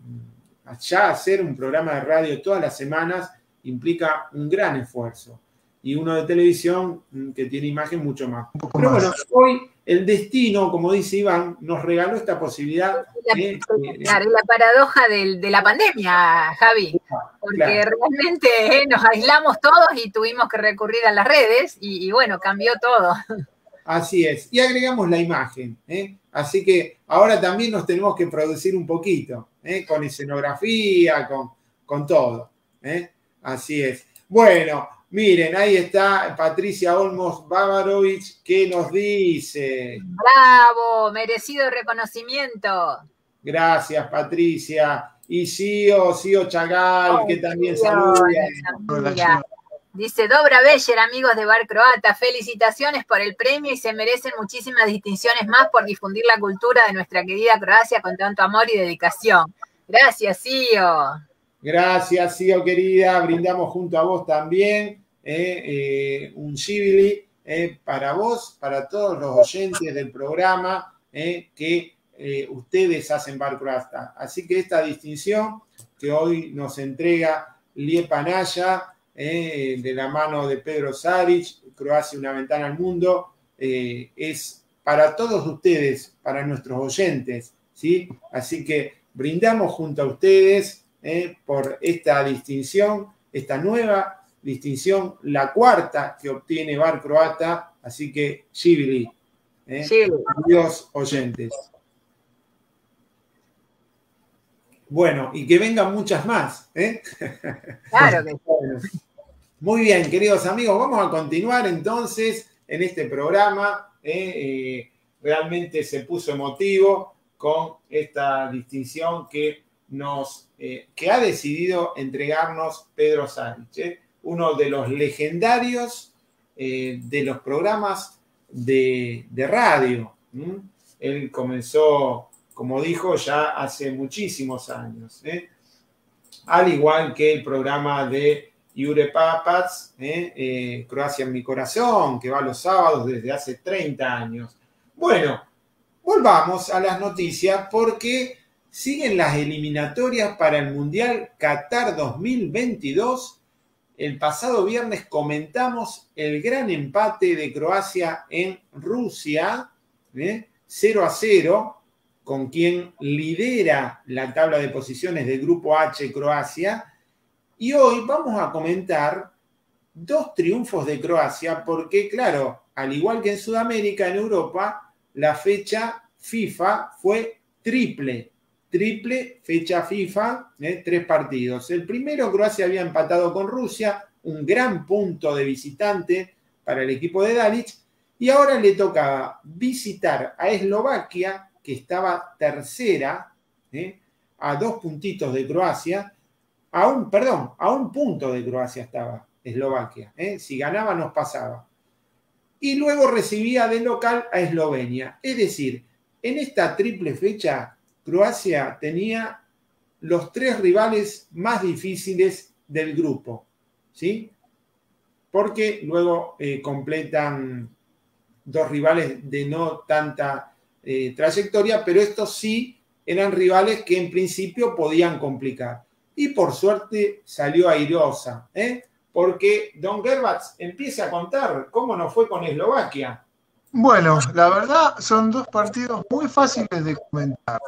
ya hacer un programa de radio todas las semanas implica un gran esfuerzo. Y uno de televisión mm, que tiene imagen mucho más. Pero bueno, hoy el destino, como dice Iván, nos regaló esta posibilidad. La, la paradoja de la pandemia, Javi, porque realmente eh, nos aislamos todos y tuvimos que recurrir a las redes y, bueno, cambió todo. Así es, y agregamos la imagen. ¿eh? Así que ahora también nos tenemos que producir un poquito, ¿eh? con escenografía, con, con todo. Así es. Bueno, Miren, ahí está Patricia Olmos Bavarovich, ¿qué nos dice? Bravo, merecido reconocimiento. Gracias, Patricia. Y Sio, Sio Chagal, que también saluda. Dice Dobra Beller, amigos de Bar Croata, felicitaciones por el premio y se merecen muchísimas distinciones más por difundir la cultura de nuestra querida Croacia con tanto amor y dedicación. Gracias, Sio. Gracias, Sio querida. Brindamos junto a vos también. Eh, eh, un Shibili eh, para vos, para todos los oyentes del programa que ustedes hacen Barcroasta. Así que esta distinción que hoy nos entrega Liepanaya, de la mano de Pedro Saric, Croacia una ventana al mundo, es para todos ustedes, para nuestros oyentes, ¿sí? Así que brindamos junto a ustedes por esta distinción, esta nueva distinción, la cuarta que obtiene Bar Croata, así que Gibli, eh, Dios oyentes. Bueno, y que vengan muchas más. ¿eh? Claro que [LAUGHS] Muy bien, queridos amigos, vamos a continuar entonces en este programa. ¿eh? realmente se puso emotivo con esta distinción que, nos, eh, que ha decidido entregarnos Pedro Sánchez, uno de los legendarios de los programas de, radio. Él comenzó como dijo, ya hace muchísimos años. ¿eh? Al igual que el programa de Jure Papas, ¿eh? Eh, Croacia en mi corazón, que va los sábados desde hace 30 años. Bueno, volvamos a las noticias porque siguen las eliminatorias para el Mundial Qatar 2022. El pasado viernes comentamos el gran empate de Croacia en Rusia, 0 a 0 con quien lidera la tabla de posiciones del Grupo H Croacia. Y hoy vamos a comentar dos triunfos de Croacia, porque claro, al igual que en Sudamérica, en Europa, la fecha FIFA fue triple, triple fecha FIFA, ¿eh? tres partidos. El primero, Croacia había empatado con Rusia, un gran punto de visitante para el equipo de Dalic, y ahora le tocaba visitar a Eslovaquia, que estaba tercera, ¿eh? a dos puntitos de Croacia, a un, perdón, a un punto de Croacia estaba Eslovaquia. ¿eh? Si ganaba, nos pasaba. Y luego recibía de local a Eslovenia. Es decir, en esta triple fecha, Croacia tenía los tres rivales más difíciles del grupo. ¿Sí? Porque luego eh, completan dos rivales de no tanta eh, trayectoria, pero estos sí eran rivales que en principio podían complicar. Y por suerte salió airosa, ¿eh? porque Don Gerbatz empieza a contar cómo nos fue con Eslovaquia. Bueno, la verdad son dos partidos muy fáciles de comentar.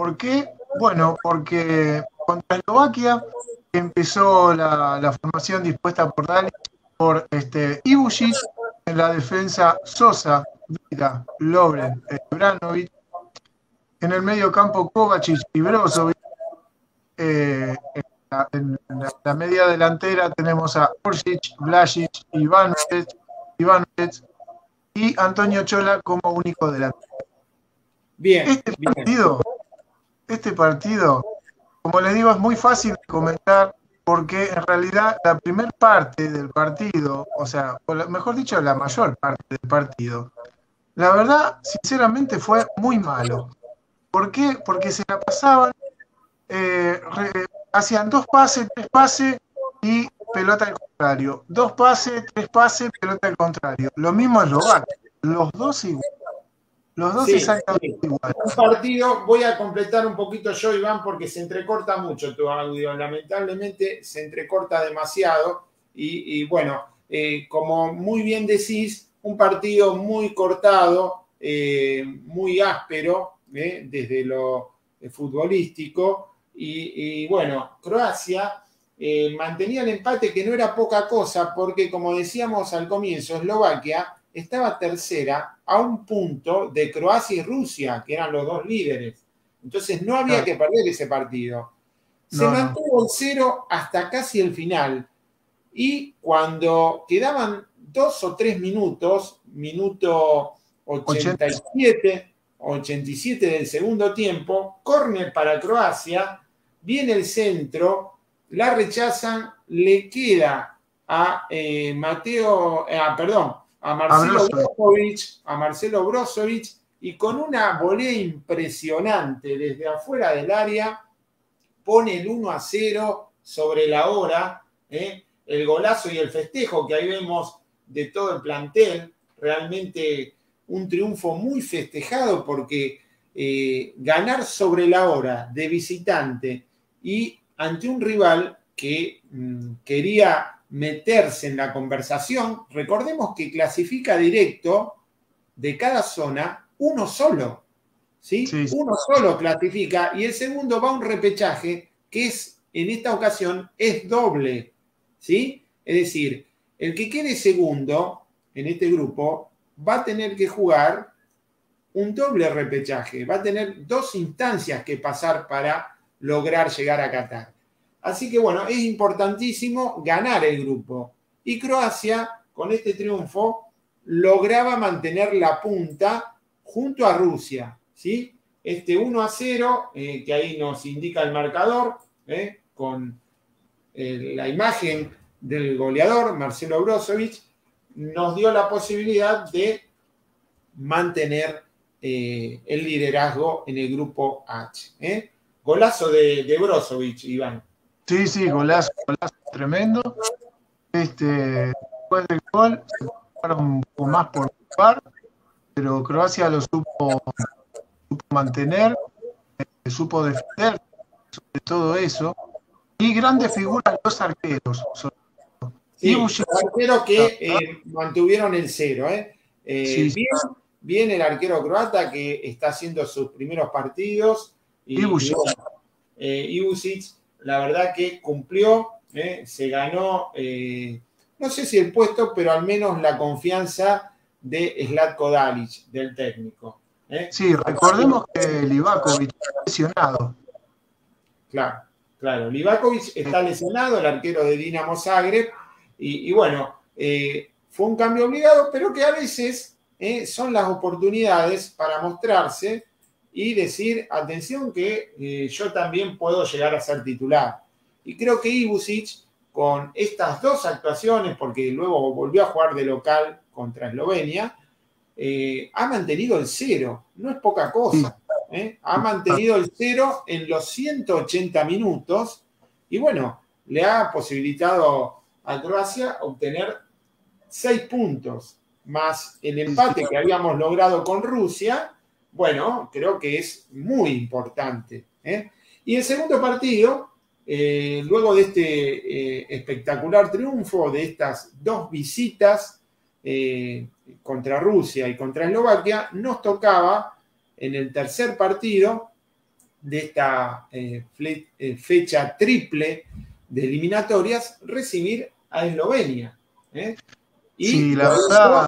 ¿Por qué? Bueno, porque contra Eslovaquia empezó la, formación dispuesta por Dali, por este, en la defensa Sosa, Vida, Lobren, Branovic. En el medio campo, Kovacic y Brozovic. Eh, en, la, media delantera tenemos a Orsic, Vlasic, Ivanovic, Ivanovic y Antonio Chola como único delantero. Bien. Este partido, este partido, como les digo, es muy fácil de comentar porque en realidad la primera parte del partido, o sea, mejor dicho, la mayor parte del partido, la verdad, sinceramente, fue muy malo. ¿Por qué? Porque se la pasaban, eh, hacían dos pases, tres pases y pelota al contrario. Dos pases, tres pases, pelota al contrario. Lo mismo es Lobac. Los dos igual. Los dos exactamente igual. Un partido, voy a completar un poquito yo, Iván, porque se entrecorta mucho tu audio. Lamentablemente se entrecorta demasiado. Y, bueno, eh, como muy bien decís, un partido muy cortado, eh, muy áspero eh, desde lo futbolístico. Y, bueno, Croacia mantenía el empate que no era poca cosa porque, como decíamos al comienzo, Eslovaquia estaba tercera a un punto de Croacia y Rusia, que eran los dos líderes. Entonces no había que perder ese partido. Se mantuvo en cero hasta casi el final. Y cuando quedaban dos o tres minutos, minuto 87, 87 del segundo tiempo, córner para Croacia, viene el centro, la rechazan, le queda a eh, Mateo, eh, ah, perdón, a Marcelo Brozovic, a Marcelo Brozovic, y con una volea impresionante desde afuera del área, pone el 1 a 0 sobre la hora, eh, el golazo y el festejo que ahí vemos de todo el plantel, realmente un triunfo muy festejado porque eh, ganar sobre la hora de visitante y ante un rival que mm, quería meterse en la conversación, recordemos que clasifica directo de cada zona uno solo, ¿sí? Uno solo clasifica y el segundo va a un repechaje que es en esta ocasión es doble, ¿sí? Es decir, el que quede segundo en este grupo va a tener que jugar un doble repechaje, va a tener dos instancias que pasar para lograr llegar a Qatar. Así que bueno, es importantísimo ganar el grupo. Y Croacia, con este triunfo, lograba mantener la punta junto a Rusia, ¿sí? Este 1 a 0, eh, que ahí nos indica el marcador, ¿eh? con eh, la imagen del goleador, Marcelo Brozovic, nos dio la posibilidad de mantener el liderazgo en el grupo H. Golazo de, de Brozovic, Iván. Sí, sí, golazo, golazo tremendo. Este, después del gol, se fueron un poco más por par, pero Croacia lo supo, mantener, eh, supo defender sobre todo eso. Y grandes figuras los arqueros. Sí, los arqueros que eh, mantuvieron el cero. ¿eh? eh bien, bien, el arquero croata que está haciendo sus primeros partidos. Y, Ibusic, la verdad que cumplió, se ganó no sé si el puesto, pero al menos la confianza de Slatko Dalic, del técnico. ¿eh? Sí, recordemos que Livakovic está lesionado. Claro, claro. Livakovic está lesionado, el arquero de Dinamo Zagreb, y, bueno, eh, fue un cambio obligado, pero que a veces eh, son las oportunidades para mostrarse y decir, atención, que yo también puedo llegar a ser titular. Y creo que Ibusic con estas dos actuaciones, porque luego volvió a jugar de local contra Eslovenia, eh, ha mantenido el cero, no es poca cosa, ¿eh? ha mantenido el cero en los 180 minutos y bueno, le ha posibilitado a Croacia obtener seis puntos, más el empate que habíamos logrado con Rusia, bueno, creo que es muy importante. ¿eh? Y el segundo partido, eh, luego de este eh, espectacular triunfo, de estas dos visitas contra Rusia y contra Eslovaquia, nos tocaba en el tercer partido de esta fecha triple de eliminatorias recibir a Eslovenia. Y la verdad...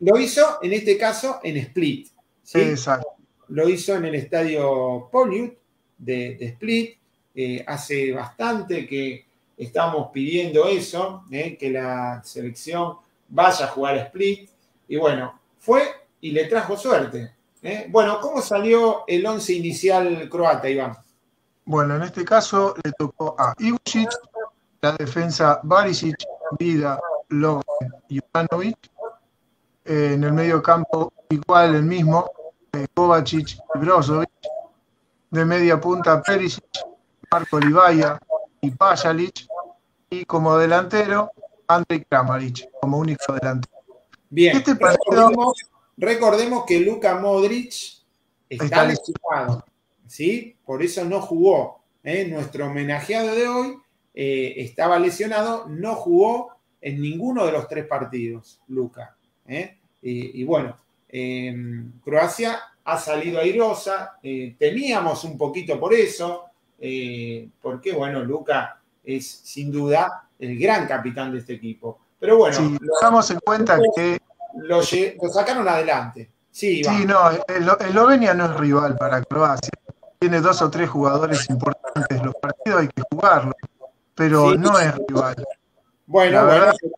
lo hizo en este caso en Split. Exacto. Lo hizo en el estadio Poliut de Split eh, hace bastante que estamos pidiendo eso, eh, que la selección vaya a jugar a Split. Y bueno, fue y le trajo suerte. Eh. Bueno, ¿cómo salió el once inicial croata, Iván? Bueno, en este caso le tocó a Ivucic, la defensa Barisic, Vida, Logan y Ivanovic. en el medio campo, igual el mismo, Kovacic y Brozovic. De media punta, Perisic, Marco Olivaya y Pajalic, y como delantero, Andrei Kramaric, como único delantero. Bien, este recordemos, que Luka Modric está, lesionado, ¿sí? Por eso no jugó. ¿eh? Nuestro homenajeado de hoy eh, estaba lesionado, no jugó en ninguno de los tres partidos, Luca. ¿eh? Y, bueno, em, Croacia ha salido airosa, temíamos un poquito por eso, eh, porque, bueno, Luca es sin duda el gran capitán de este equipo. Pero bueno, sí, damos en cuenta que lo, sacaron adelante. Sí, sí no, Eslovenia no es rival para Croacia. Tiene dos o tres jugadores importantes. Los partidos hay que jugarlos, pero no es rival. Bueno,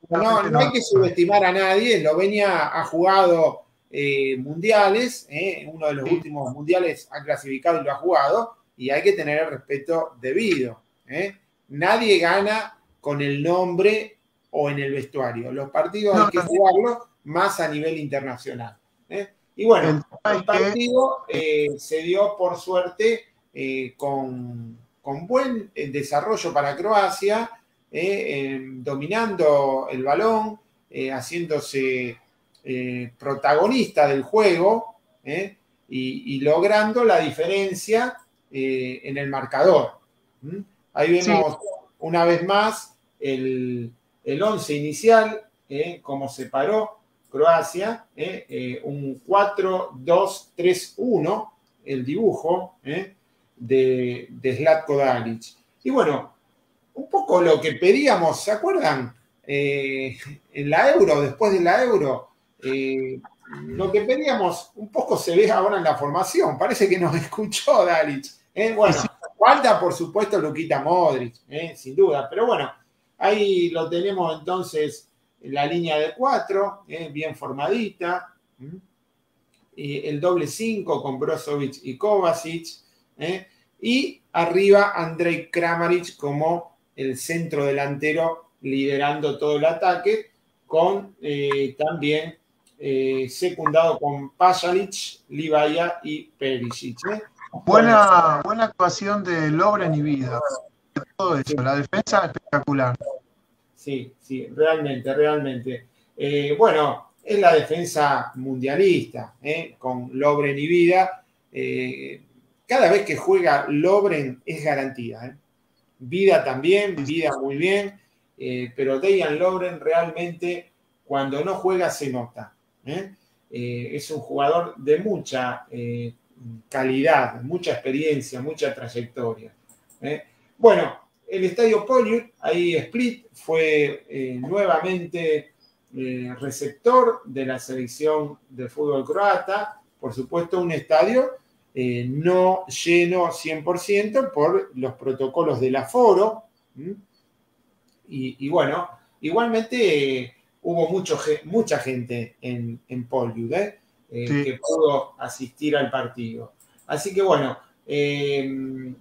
no, hay que subestimar a nadie. Eslovenia ha jugado eh, mundiales, eh, uno de los últimos mundiales ha clasificado y lo ha jugado y hay que tener el respeto debido. ¿eh? Nadie gana con el nombre o en el vestuario. Los partidos hay que jugarlos más a nivel internacional. Y bueno, el partido se dio por suerte con, con, buen desarrollo para Croacia, dominando el balón, haciéndose protagonista del juego y, y, logrando la diferencia eh, en el marcador. ¿Mm? Ahí vemos una vez más el, el once inicial, eh, como se paró Croacia, eh, un 4-2-3-1, el dibujo de, de Zlatko Dalic. Y bueno, un poco lo que pedíamos, ¿se acuerdan? Eh, en la euro, después de la euro, eh, lo que pedíamos un poco se ve ahora en la formación. Parece que nos [LAUGHS] escuchó Dalic. ¿eh? Bueno, falta por supuesto Luquita Modric, sin duda. Pero bueno, ahí lo tenemos entonces en la línea de cuatro, bien formadita. el doble cinco con Brozovic y Kovacic. y arriba Andrei Kramaric como el centro delantero liderando todo el ataque, con eh, también eh, secundado con Pasalic, Livaya y Perisic. ¿eh? Buena, buena actuación de Lobren y Vida. Todo eso, la defensa espectacular. Sí, sí, realmente, realmente. bueno, es la defensa mundialista, con Lobren y Vida. cada vez que juega Lobren es garantía. Vida también, Vida muy bien. Eh, pero Dejan Lobren realmente cuando no juega se nota. ¿Eh? Eh, es un jugador de mucha calidad, mucha experiencia, mucha trayectoria. Bueno, el estadio Poliut, ahí Split, fue nuevamente receptor de la selección de fútbol croata. Por supuesto, un estadio no lleno 100% por los protocolos del aforo. Y, bueno, igualmente eh, hubo mucho, mucha gente en, en ¿eh? Eh, que pudo asistir al partido. Así que bueno, el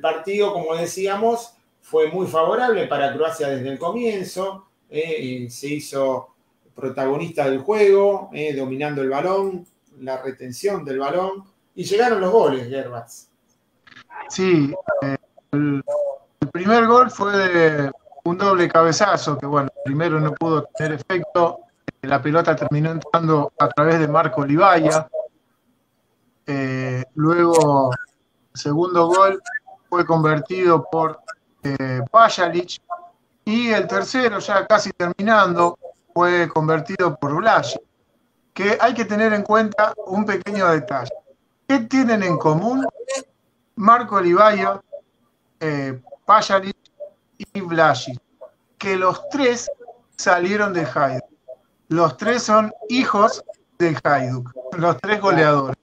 partido, como decíamos, fue muy favorable para Croacia desde el comienzo. se hizo protagonista del juego, dominando el balón, la retención del balón, y llegaron los goles, Gerbats. Sí, el, primer gol fue de un doble cabezazo que, bueno, primero no pudo tener efecto. La pelota terminó entrando a través de Marco Olivaya. Eh, luego, segundo gol fue convertido por eh, Y el tercero, ya casi terminando, fue convertido por Vlasic. Que hay que tener en cuenta un pequeño detalle. ¿Qué tienen en común Marco Olivaya, eh, y Vlasic, que los tres salieron de Hajduk. Los tres son hijos de Hajduk, los tres goleadores.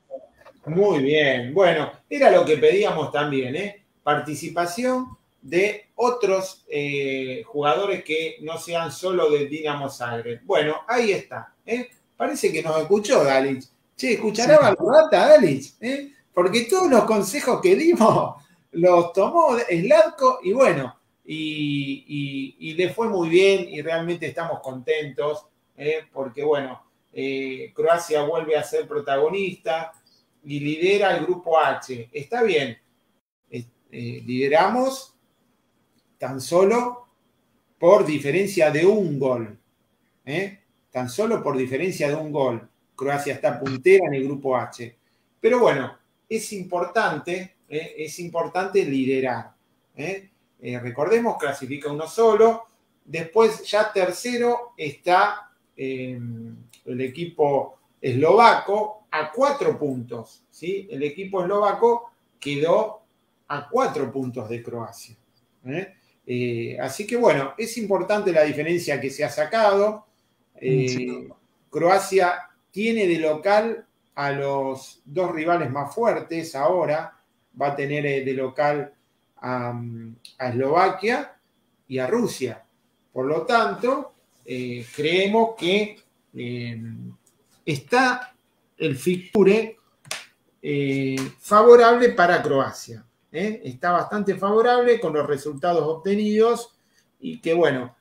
Muy bien, bueno, era lo que pedíamos también, ¿eh? Participación de otros eh, jugadores que no sean solo del Dinamo Zagreb. Bueno, ahí está. ¿eh? Parece que nos escuchó Dalich. Che, ¿escuchará sí. Dalich? ¿eh? Porque todos los consejos que dimos [LAUGHS] los tomó Slatko y bueno, y, le fue muy bien y realmente estamos contentos ¿eh? porque, bueno, eh, Croacia vuelve a ser protagonista y lidera el grupo H. Está bien, eh, lideramos tan solo por diferencia de un gol. Tan solo por diferencia de un gol. Croacia está puntera en el grupo H. Pero bueno, es importante, es importante liderar. Eh, recordemos, clasifica uno solo. Después, ya tercero, está em, el equipo eslovaco a cuatro puntos. ¿sí? El equipo eslovaco quedó a cuatro puntos de Croacia. ¿eh? Eh, así que bueno, es importante la diferencia que se ha sacado. Croacia tiene de local a los dos rivales más fuertes ahora. Va a tener de local a, Eslovaquia y a Rusia. Por lo tanto, eh, creemos que eh, está el fixture eh, favorable para Croacia. Está bastante favorable con los resultados obtenidos y que bueno,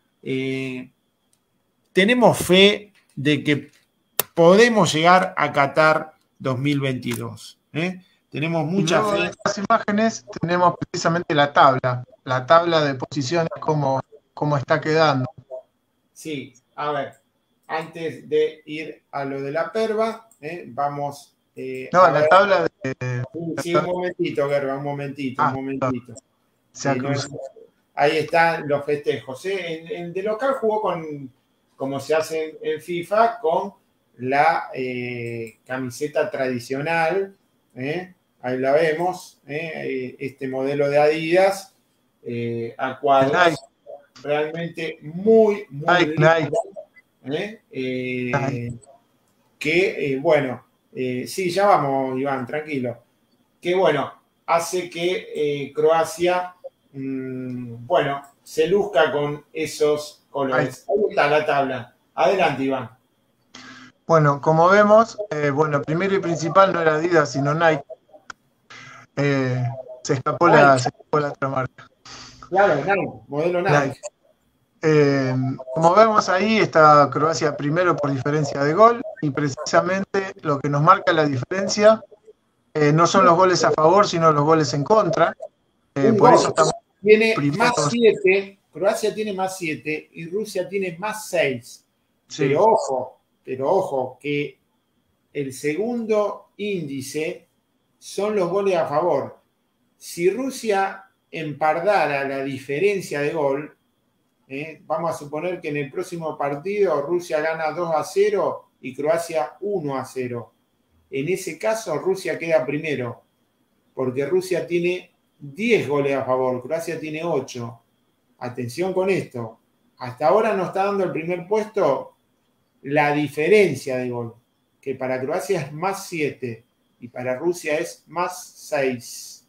tenemos fe de que podemos llegar a Qatar 2022. Tenemos mucha fe. En estas imágenes tenemos precisamente la tabla, la tabla de posiciones, cómo, cómo está quedando. Sí, a ver, antes de ir a lo de la perva, ¿eh? vamos. Eh, no, la tabla de. Sí, un momentito, Gerba, un momentito, un ah, momentito. ahí están los festejos. ¿eh? En, de local jugó con, como se hace en, FIFA, con la camiseta tradicional. ¿eh? Ahí la vemos, ¿eh? este modelo de Adidas, eh, a cuadros. Realmente muy, muy Nike, ¿eh? Eh, que, bueno, sí, ya vamos, Iván, tranquilo. Que bueno, hace que Croacia, mm, bueno, se luzca con esos colores. Ahí está la tabla. Adelante, Iván. Bueno, como vemos, bueno, primero y principal no era Adidas, sino Nike. Se, escapó la, se escapó la otra marca. Claro, Nike, modelo Nike. Eh, como vemos ahí, está Croacia primero por diferencia de gol y precisamente lo que nos marca la diferencia eh, no son los goles a favor, sino los goles en contra. Eh, por eso estamos tiene más 7, Croacia tiene más 7 y Rusia tiene más 6. Pero ojo, pero ojo, que el segundo índice son los goles a favor. Si Rusia empardara la diferencia de gol, ¿eh? vamos a suponer que en el próximo partido Rusia gana 2 a 0 y Croacia 1 a 0. En ese caso Rusia queda primero, porque Rusia tiene 10 goles a favor, Croacia tiene 8. Atención con esto. Hasta ahora nos está dando el primer puesto la diferencia de gol, que para Croacia es más 7 y para Rusia es más 6.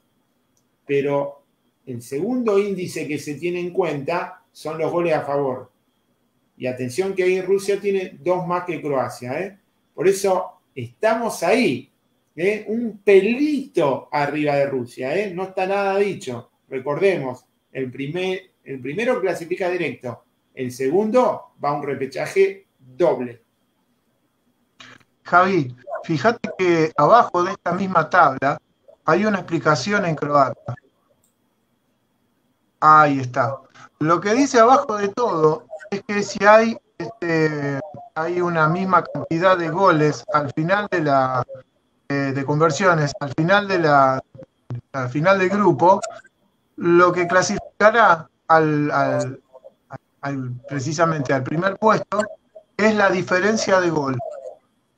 Pero el segundo índice que se tiene en cuenta son los goles a favor. Y atención que ahí Rusia tiene dos más que Croacia. ¿eh? Por eso estamos ahí, ¿eh? un pelito arriba de Rusia. ¿eh? No está nada dicho. Recordemos, el, primer, el primero clasifica directo. El segundo va a un repechaje doble. Javi, fíjate que abajo de esta misma tabla hay una explicación en croata. Ahí está. Lo que dice abajo de todo es que si hay, este, hay una misma cantidad de goles al final de la eh, de conversiones, al final de la al final del grupo, lo que clasificará al, precisamente al primer puesto es la diferencia de gol.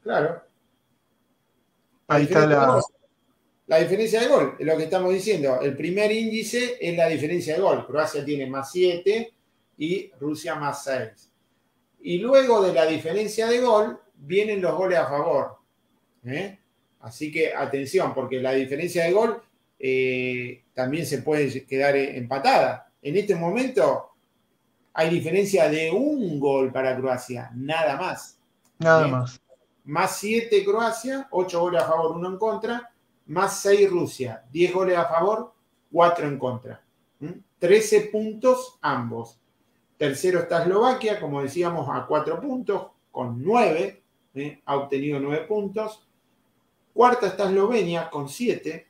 Claro. Ahí está la. La diferencia de gol, es lo que estamos diciendo. El primer índice es la diferencia de gol. Croacia tiene más 7 y Rusia más 6. Y luego de la diferencia de gol vienen los goles a favor. ¿eh? Así que atención, porque la diferencia de gol eh, también se puede quedar empatada. En este momento hay diferencia de un gol para Croacia, nada más. Nada ¿Eh? más. Más 7 Croacia, 8 goles a favor, 1 en contra más 6 Rusia, 10 goles a favor, 4 en contra. 13 puntos ambos. Tercero está Eslovaquia, como decíamos, a 4 puntos, con 9, ¿eh? ha obtenido 9 puntos. Cuarta está Eslovenia, con 7.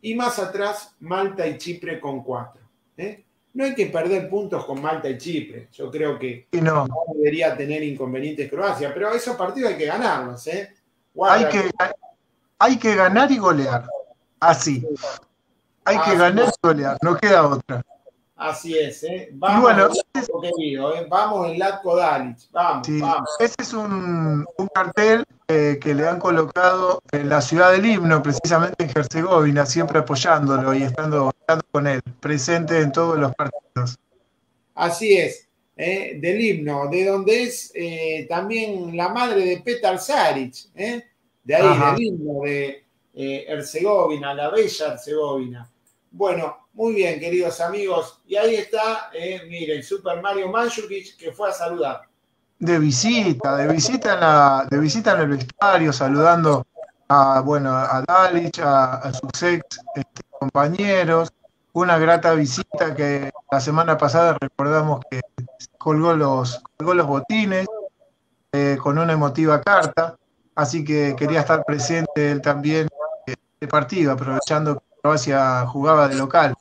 Y más atrás, Malta y Chipre con 4. ¿eh? No hay que perder puntos con Malta y Chipre. Yo creo que no. debería tener inconvenientes Croacia, pero esos partidos hay que ganarlos. ¿eh? Hay que, hay que ganar y golear. Así. Hay que ganar y golear, no queda otra. Así es, ¿eh? Vamos, bueno, querido, ¿eh? vamos en Latko Dalic, vamos, vamos. Ese es un, cartel eh, que le han colocado en la ciudad del himno, precisamente en Herzegovina, siempre apoyándolo y estando, estando con él, presente en todos los partidos. Así es, ¿eh? del himno, de donde es eh, también la madre de Petar Saric, de ahí, del himno de Herzegovina, la bella Herzegovina. Bueno, muy bien, queridos amigos. Y ahí está, miren, Super Mario Mandzukic que fue a saludar. De visita, de visita en, la, de visita en el vestuario, saludando a, bueno, a Dalich, a, sus ex este, compañeros. Una grata visita que la semana pasada recordamos que colgó los, colgó los botines eh, con una emotiva carta así que quería estar presente él también en este partido, aprovechando que Croacia jugaba de local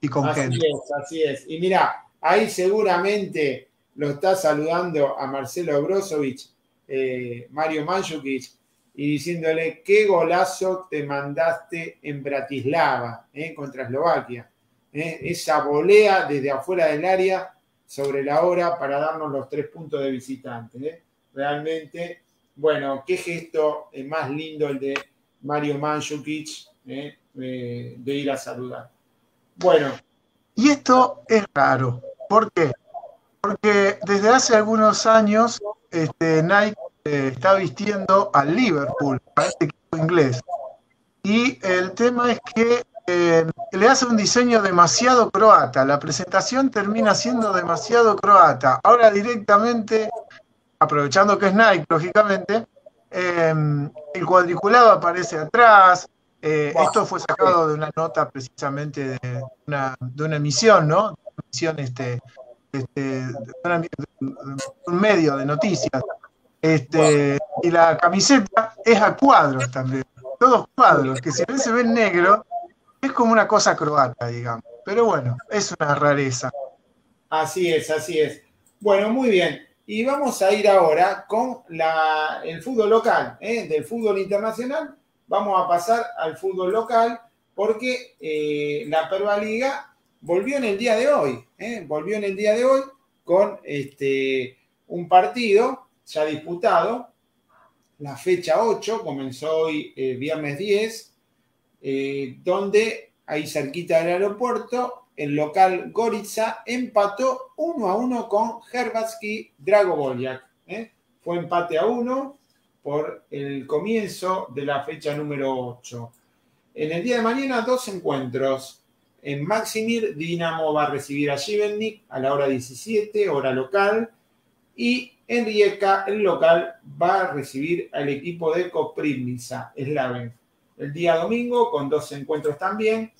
y con así gente. Es, así es. Y mira, ahí seguramente lo está saludando a Marcelo Brozovic, eh, Mario Mandzukic, y diciéndole qué golazo te mandaste en Bratislava eh, contra Eslovaquia. Eh, esa volea desde afuera del área sobre la hora para darnos los tres puntos de visitante. Realmente bueno, qué gesto más lindo el de Mario Mandzukic de ir a saludar. Bueno. Y esto es raro. ¿Por qué? Porque desde hace algunos años este, Nike eh, está vistiendo al Liverpool, a este equipo inglés. Y el tema es que eh, le hace un diseño demasiado croata. La presentación termina siendo demasiado croata. Ahora directamente, aprovechando que es Nike, lógicamente, eh, el cuadriculado aparece atrás. Esto fue sacado de una nota precisamente de una, de una emisión, ¿no? Una emisión este, este, un medio de noticias. Este, y la camiseta es a cuadros también, todos cuadros, que si se ven negro, es como una cosa croata, digamos. Pero bueno, es una rareza. Así es, así es. Bueno, muy bien. Y vamos a ir ahora con la, el fútbol local, ¿eh? del fútbol internacional. Vamos a pasar al fútbol local porque eh, la Perva Liga volvió en el día de hoy, ¿eh? volvió en el día de hoy con este, un partido ya disputado, la fecha 8, comenzó hoy eh, viernes 10, eh, donde ahí cerquita del aeropuerto, el local Goritza empató 1 a 1 con Herbatsky Drago Fue empate a 1 por el comienzo de la fecha número 8. En el día de mañana, dos encuentros. En Maximir, Dinamo va a recibir a Givernik a la hora 17, hora local. Y en Rijeka, el local, va a recibir al equipo de Koprivnica, Slaven. El día domingo, con dos encuentros también.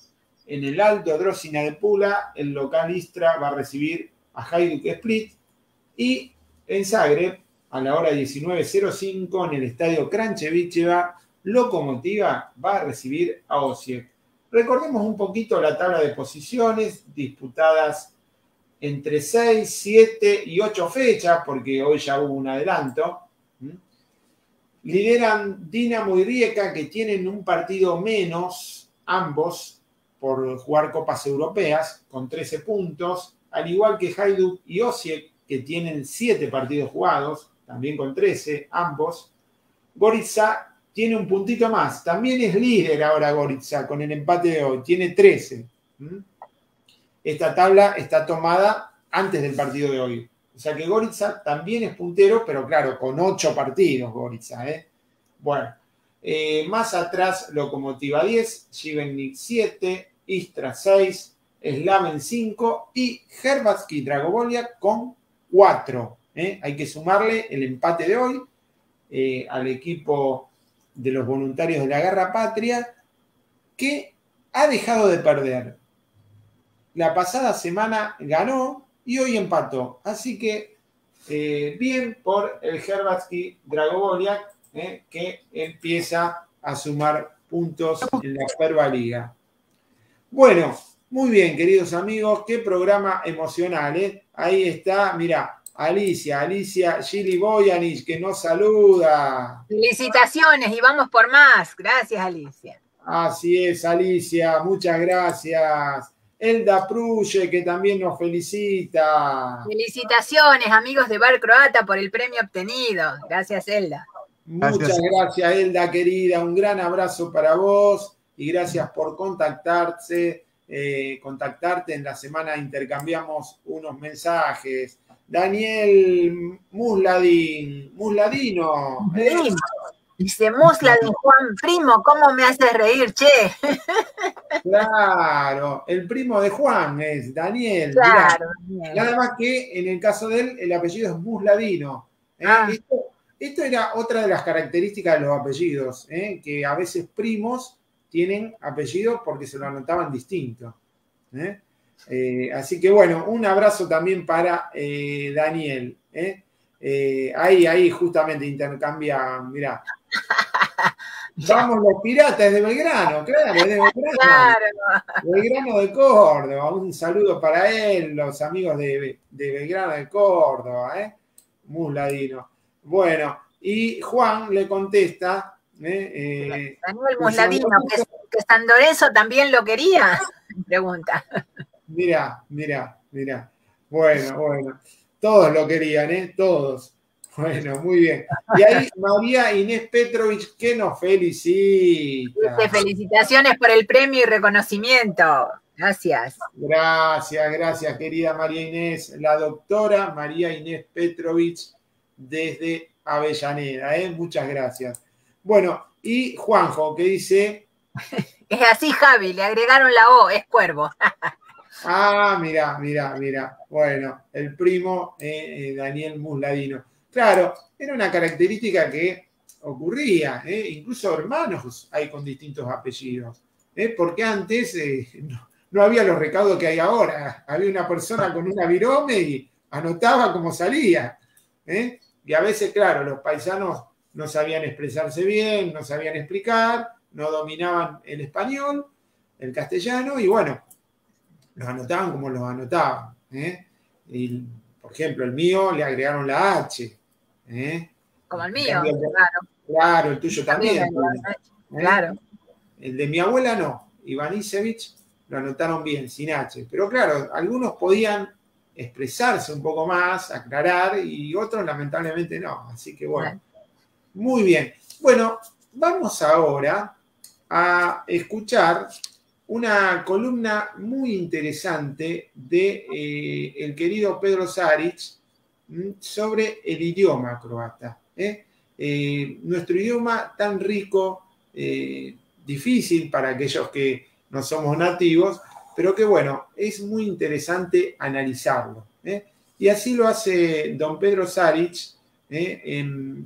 En el Alto Drosina de Pula, el local Istra va a recibir a Hajduk Split. Y en Zagreb, a la hora 19.05, en el estadio Kranchevicheva, Lokomotiva va a recibir a Osijek. Recordemos un poquito la tabla de posiciones disputadas entre 6, 7 y 8 fechas, porque hoy ya hubo un adelanto. Lideran Dinamo y Rijeka, que tienen un partido menos, ambos, por jugar copas europeas, con 13 puntos, al igual que Hajduk y Osijek, que tienen 7 partidos jugados, también con 13, ambos. Goritza tiene un puntito más. También es líder ahora Goritza con el empate de hoy, tiene 13. Esta tabla está tomada antes del partido de hoy. O sea que Goritza también es puntero, pero claro, con 8 partidos Goritza. ¿eh? Bueno, eh, más atrás Locomotiva 10, Givennik 7, Istra 6, Slaven 5 y Herbatsky Dragovolia con 4. ¿eh? Hay que sumarle el empate de hoy al equipo de los voluntarios de la Guerra Patria, que ha dejado de perder. La pasada semana ganó y hoy empató. Así que eh, bien por el Herbatsky Dragoboliak, eh, que empieza a sumar puntos en la Perva Liga. Bueno, muy bien, queridos amigos, qué programa emocional. Eh. Ahí está, mira, Alicia, Alicia Gili Boyanich, que nos saluda. Felicitaciones y vamos por más. Gracias, Alicia. Así es, Alicia, muchas gracias. Elda Pruye, que también nos felicita. Felicitaciones, amigos de Bar Croata, por el premio obtenido. Gracias, Elda. Muchas gracias, Elda, querida. Un gran abrazo para vos y gracias por contactarse. Eh, contactarte en la semana intercambiamos unos mensajes Daniel Musladín, Musladino. ¿eh? Dice Musladín, Juan Primo, ¿cómo me haces reír, che? [LAUGHS] Claro, el primo de Juan es Daniel. Claro, Nada más que en el caso de él, el apellido es Musladino. ¿eh? Ah. Esto, era otra de las características de los apellidos, ¿eh? que a veces primos tienen apellidos porque se lo anotaban distinto. ¿eh? Eh, así que bueno, un abrazo también para eh, Daniel. ¿eh? ahí, ahí justamente intercambia, mirá. [LAUGHS] Vamos los piratas de Belgrano, claro, de Belgrano. Belgrano de Córdoba, un saludo para él, los amigos de, Belgrano de Córdoba, ¿eh? Musladino. Bueno, y Juan le contesta. Daniel Musladino, que, que San Lorenzo también lo quería, [LAUGHS] pregunta. Mira, mira, mira. Bueno, bueno. Todos lo querían, ¿eh? Todos. Bueno, muy bien. Y ahí María Inés Petrovich que nos felicita. Felicitaciones por el premio y reconocimiento. Gracias. Gracias, gracias, querida María Inés. La doctora María Inés Petrovich desde Avellaneda. ¿eh? Muchas gracias. Bueno, y Juanjo, que dice. [LAUGHS] Es así, Javi, le agregaron la O, es cuervo. [LAUGHS] ah, mira, mira, mira. Bueno, el primo eh, eh, Daniel Musladino. Claro, era una característica que ocurría, ¿eh? incluso hermanos hay con distintos apellidos, porque antes no, no, había los recaudos que hay ahora. Había una persona con una virome y anotaba cómo salía. Y a veces, claro, los paisanos no sabían expresarse bien, no sabían explicar, no dominaban el español, el castellano, y bueno, los anotaban como los anotaban. ¿eh? Y, por ejemplo, el mío le agregaron la H. ¿eh? Como el mío, claro. Claro, el tuyo también. ¿eh? Claro. El de mi abuela no, Iván Isevich lo anotaron bien, sin H. Pero claro, algunos podían expresarse un poco más, aclarar, y otros lamentablemente no. Así que bueno, muy bien. Bueno, vamos ahora a escuchar una columna muy interesante de eh, el querido Pedro Saric sobre el idioma croata. ¿eh? Eh, nuestro idioma tan rico, difícil para aquellos que no somos nativos, pero que bueno, es muy interesante analizarlo. Y así lo hace don Pedro Saric,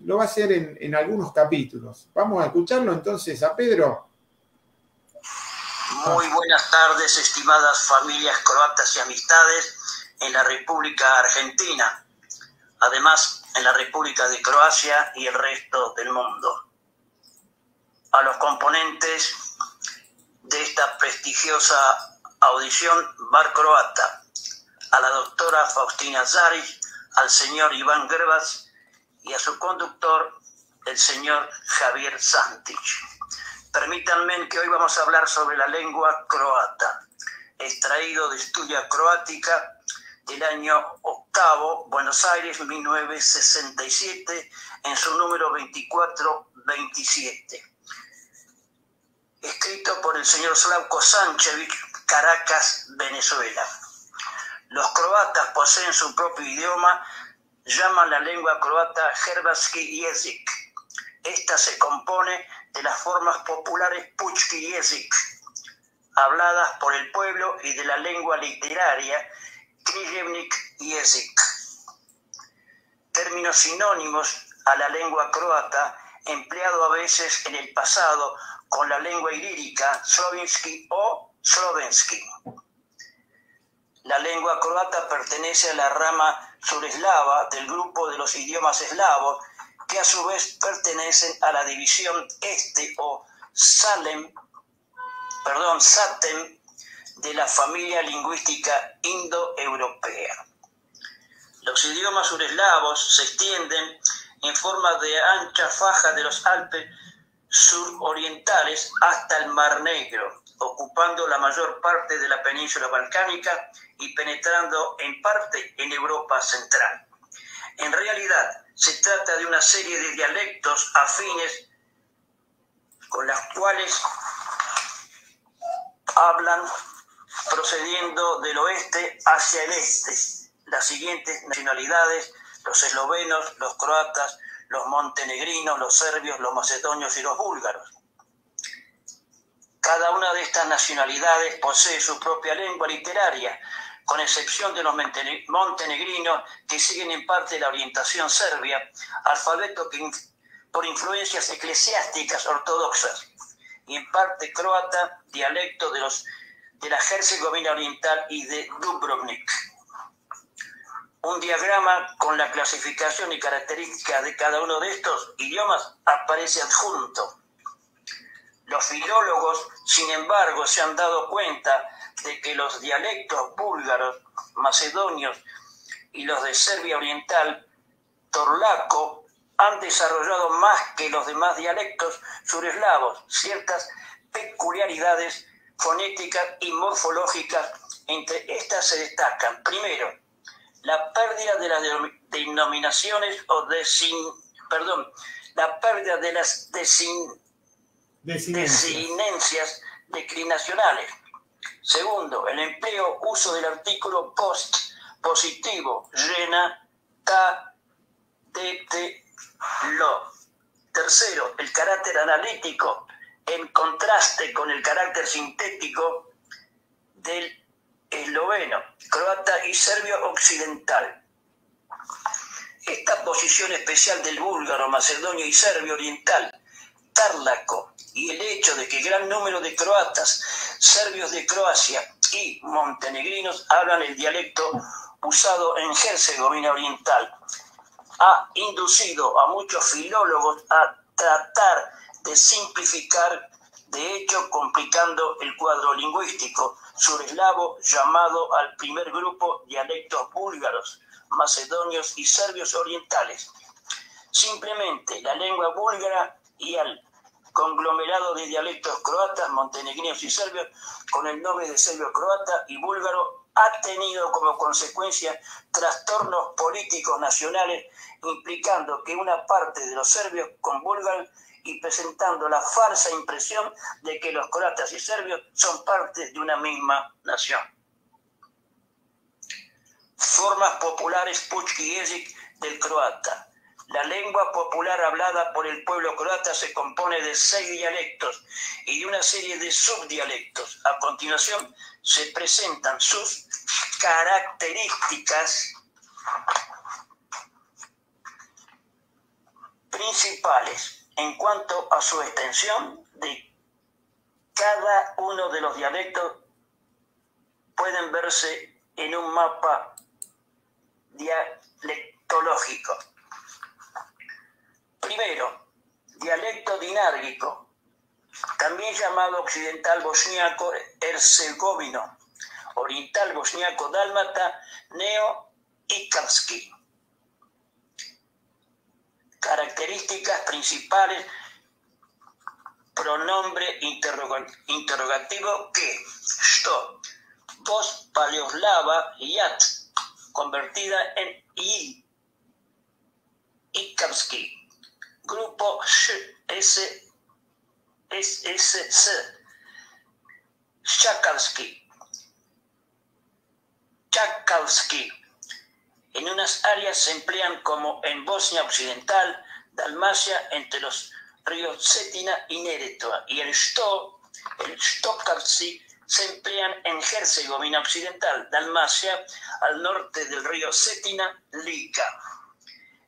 lo va a hacer en, en, algunos capítulos. Vamos a escucharlo entonces a Pedro. Muy buenas tardes, estimadas familias croatas y amistades en la República Argentina, además en la República de Croacia y el resto del mundo. A los componentes de esta prestigiosa audición bar croata, a la doctora Faustina Zaric, al señor Iván Grebas y a su conductor, el señor Javier Santich. Permítanme que hoy vamos a hablar sobre la lengua croata, extraído de Estudia Croática del año octavo, Buenos Aires, 1967, en su número 2427 escrito por el señor Slavko Sanchevich, Caracas, Venezuela. Los croatas poseen su propio idioma, llaman la lengua croata Hrvatski jezik. Esta se compone de las formas populares Puchki jezik, habladas por el pueblo, y de la lengua literaria Književnik jezik. Términos sinónimos a la lengua croata, empleado a veces en el pasado con la lengua ilírica slovinsky o slovensky. La lengua croata pertenece a la rama sureslava del grupo de los idiomas eslavos, que a su vez pertenecen a la división este o Salem, perdón, Satem de la familia lingüística indoeuropea. Los idiomas sureslavos se extienden en forma de ancha faja de los Alpes surorientales hasta el Mar Negro, ocupando la mayor parte de la península balcánica y penetrando en parte en Europa Central. En realidad, se trata de una serie de dialectos afines con las cuales hablan procediendo del oeste hacia el este las siguientes nacionalidades, los eslovenos, los croatas, los montenegrinos, los serbios, los macedonios y los búlgaros. Cada una de estas nacionalidades posee su propia lengua literaria, con excepción de los montenegrinos que siguen en parte la orientación serbia, alfabeto que por influencias eclesiásticas ortodoxas, y en parte croata, dialecto de, los, de la Herzegovina Oriental y de Dubrovnik. Un diagrama con la clasificación y características de cada uno de estos idiomas aparece adjunto. Los filólogos, sin embargo, se han dado cuenta de que los dialectos búlgaros, macedonios y los de Serbia Oriental, torlaco, han desarrollado más que los demás dialectos sureslavos ciertas peculiaridades fonéticas y morfológicas. Entre estas se destacan, primero, la pérdida de las denominaciones o desin, perdón, la pérdida de las desin, desinencias declinacionales, Segundo, el empleo, uso del artículo post positivo, llena, ta, te, lo. Tercero, el carácter analítico en contraste con el carácter sintético del esloveno, croata y serbio occidental. Esta posición especial del búlgaro, macedonio y serbio oriental, tárlaco, y el hecho de que gran número de croatas, serbios de Croacia y montenegrinos hablan el dialecto usado en Herzegovina Oriental, ha inducido a muchos filólogos a tratar de simplificar, de hecho complicando el cuadro lingüístico sureslavo llamado al primer grupo dialectos búlgaros, macedonios y serbios orientales. Simplemente la lengua búlgara y al conglomerado de dialectos croatas, montenegrinos y serbios con el nombre de serbio-croata y búlgaro ha tenido como consecuencia trastornos políticos nacionales implicando que una parte de los serbios con búlgaros y presentando la falsa impresión de que los croatas y serbios son parte de una misma nación. Formas populares puchki del croata. La lengua popular hablada por el pueblo croata se compone de seis dialectos y de una serie de subdialectos. A continuación se presentan sus características principales en cuanto a su extensión de cada uno de los dialectos pueden verse en un mapa dialectológico. Primero, dialecto dinárgico, también llamado occidental bosniaco herzegovino, oriental bosniaco dálmata, neo-ikavski Características principales, pronombre interrogativo que, što, voz paleoslava yat, convertida en i, ikavski, grupo sh, s, s, s, s, Chakalski, Chakalski, en unas áreas se emplean como en Bosnia Occidental, Dalmacia, entre los ríos Cetina y Neretva, y el Sto, el se emplean en Herzegovina Occidental, Dalmacia, al norte del río Cetina, Lika.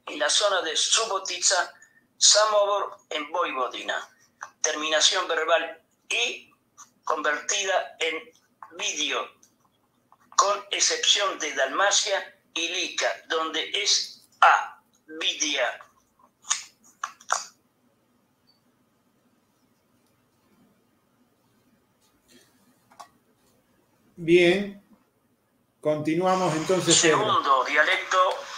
En la zona de Subotica, Samobor, en Vojvodina. Terminación verbal y convertida en vídeo, con excepción de Dalmacia Ilica, donde es A, Vidia. Bien, continuamos entonces. Segundo dialecto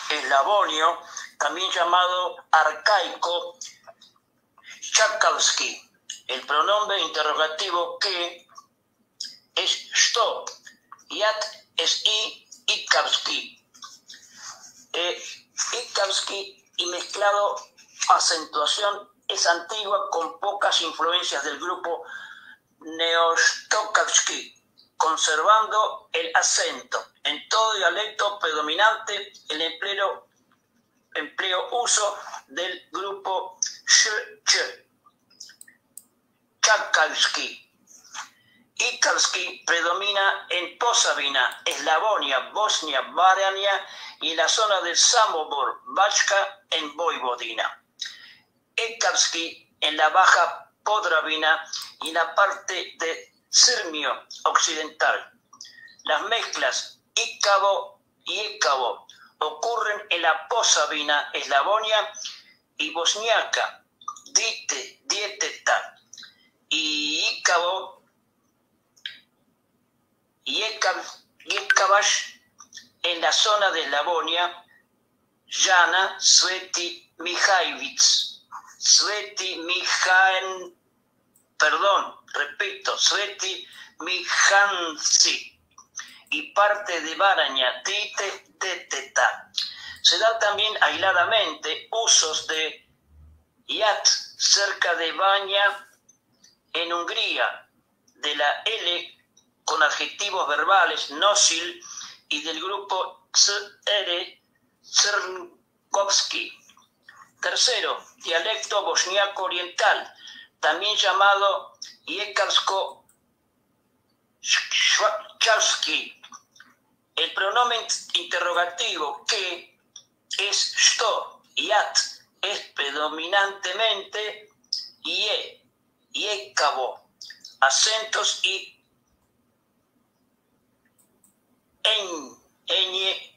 eslavonio, también llamado arcaico, Chakalski. El pronombre interrogativo que es sto, yat es i, ikavski eh, y mezclado acentuación es antigua con pocas influencias del grupo Neostokavsky, conservando el acento. En todo dialecto predominante el empleo, empleo uso del grupo sh-ch. Chakalski. Ikalski predomina en Posavina, Eslavonia, Bosnia, Barania y la zona de Samobor, Bachka en Vojvodina. Ekarski en la Baja Podravina y la parte de Sirmio Occidental. Las mezclas Icabo y Ecabo ocurren en la Posavina, Eslavonia y Bosniaca, Dite, Dieteta y Icabo y Ekabash en la zona de Lavonia, Jana Sveti Mihajvic, Sveti Mijan, perdón, repito, Sveti Mijansi y parte de Baraña, Dite de Teta. Se da también aisladamente usos de Yat cerca de Baña en Hungría, de la L con adjetivos verbales nósil y del grupo R. Czernkowski. Tercero, dialecto bosniaco oriental, también llamado Yekarsko Chalski. El pronombre interrogativo que es sto y at es predominantemente ye, yekabo, acentos y en, ñ,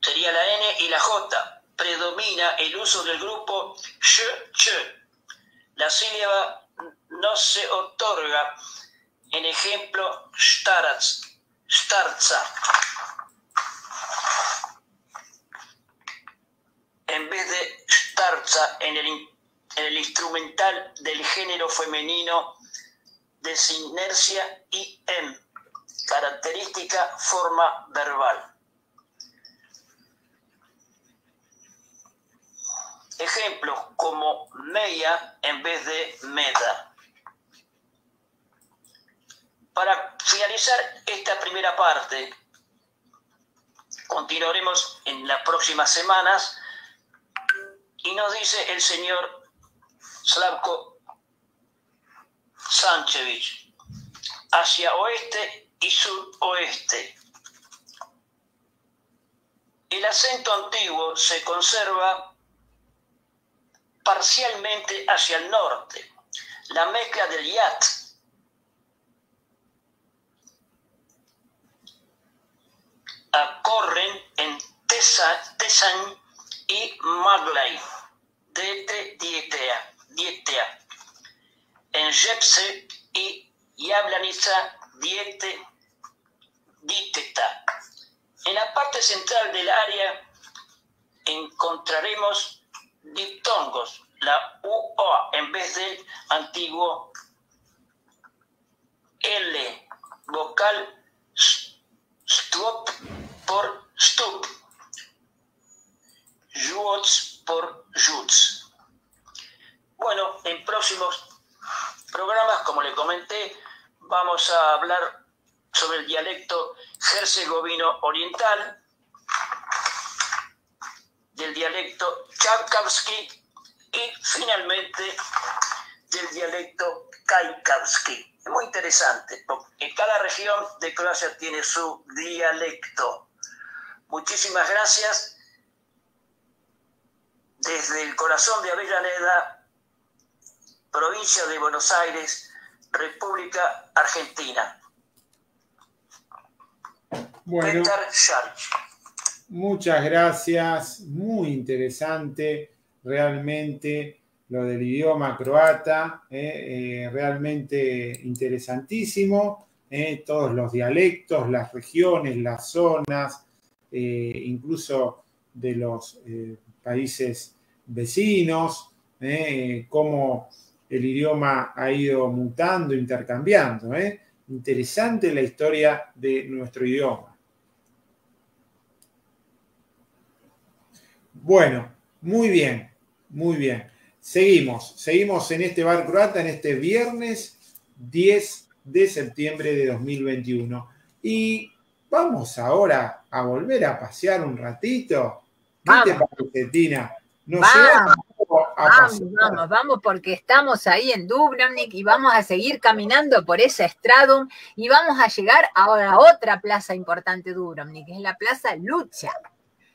sería la N y la J. Predomina el uso del grupo sh, ch. La sílaba no se otorga. En ejemplo, starz, starza. En vez de starza en el, en el instrumental del género femenino de sinercia y em característica forma verbal. Ejemplos como meia en vez de meda. Para finalizar esta primera parte, continuaremos en las próximas semanas y nos dice el señor Slavko Sanchevich, hacia oeste y suroeste. El acento antiguo se conserva parcialmente hacia el norte. La mezcla del yat acorren en Tesan y Maglay, Dete Dietea, Dietea, en Jepse y Yablanitza Diete Diteta. En la parte central del área encontraremos diptongos, la UO en vez del antiguo L, vocal stup por stup, juots por juts. Bueno, en próximos programas, como le comenté, vamos a hablar sobre el dialecto herzegovino oriental, del dialecto Charkavsky y finalmente del dialecto Kaikavsky. Es muy interesante, porque cada región de Croacia tiene su dialecto. Muchísimas gracias. Desde el corazón de Avellaneda, provincia de Buenos Aires, República Argentina. Bueno, muchas gracias, muy interesante realmente lo del idioma croata, eh, eh, realmente interesantísimo, eh, todos los dialectos, las regiones, las zonas, incluso de los países vecinos, cómo el idioma ha ido mutando, intercambiando. Interesante la historia de nuestro idioma. Bueno, muy bien, muy bien. Seguimos, seguimos en este bar croata en este viernes 10 de septiembre de 2021. Y vamos ahora a volver a pasear un ratito. ¿Qué te parece, Tina? Nos vamos, vamos, vamos, vamos, porque estamos ahí en Dubrovnik y vamos a seguir caminando por ese estradum y vamos a llegar ahora a otra plaza importante de Dubrovnik, que es la Plaza Lucha.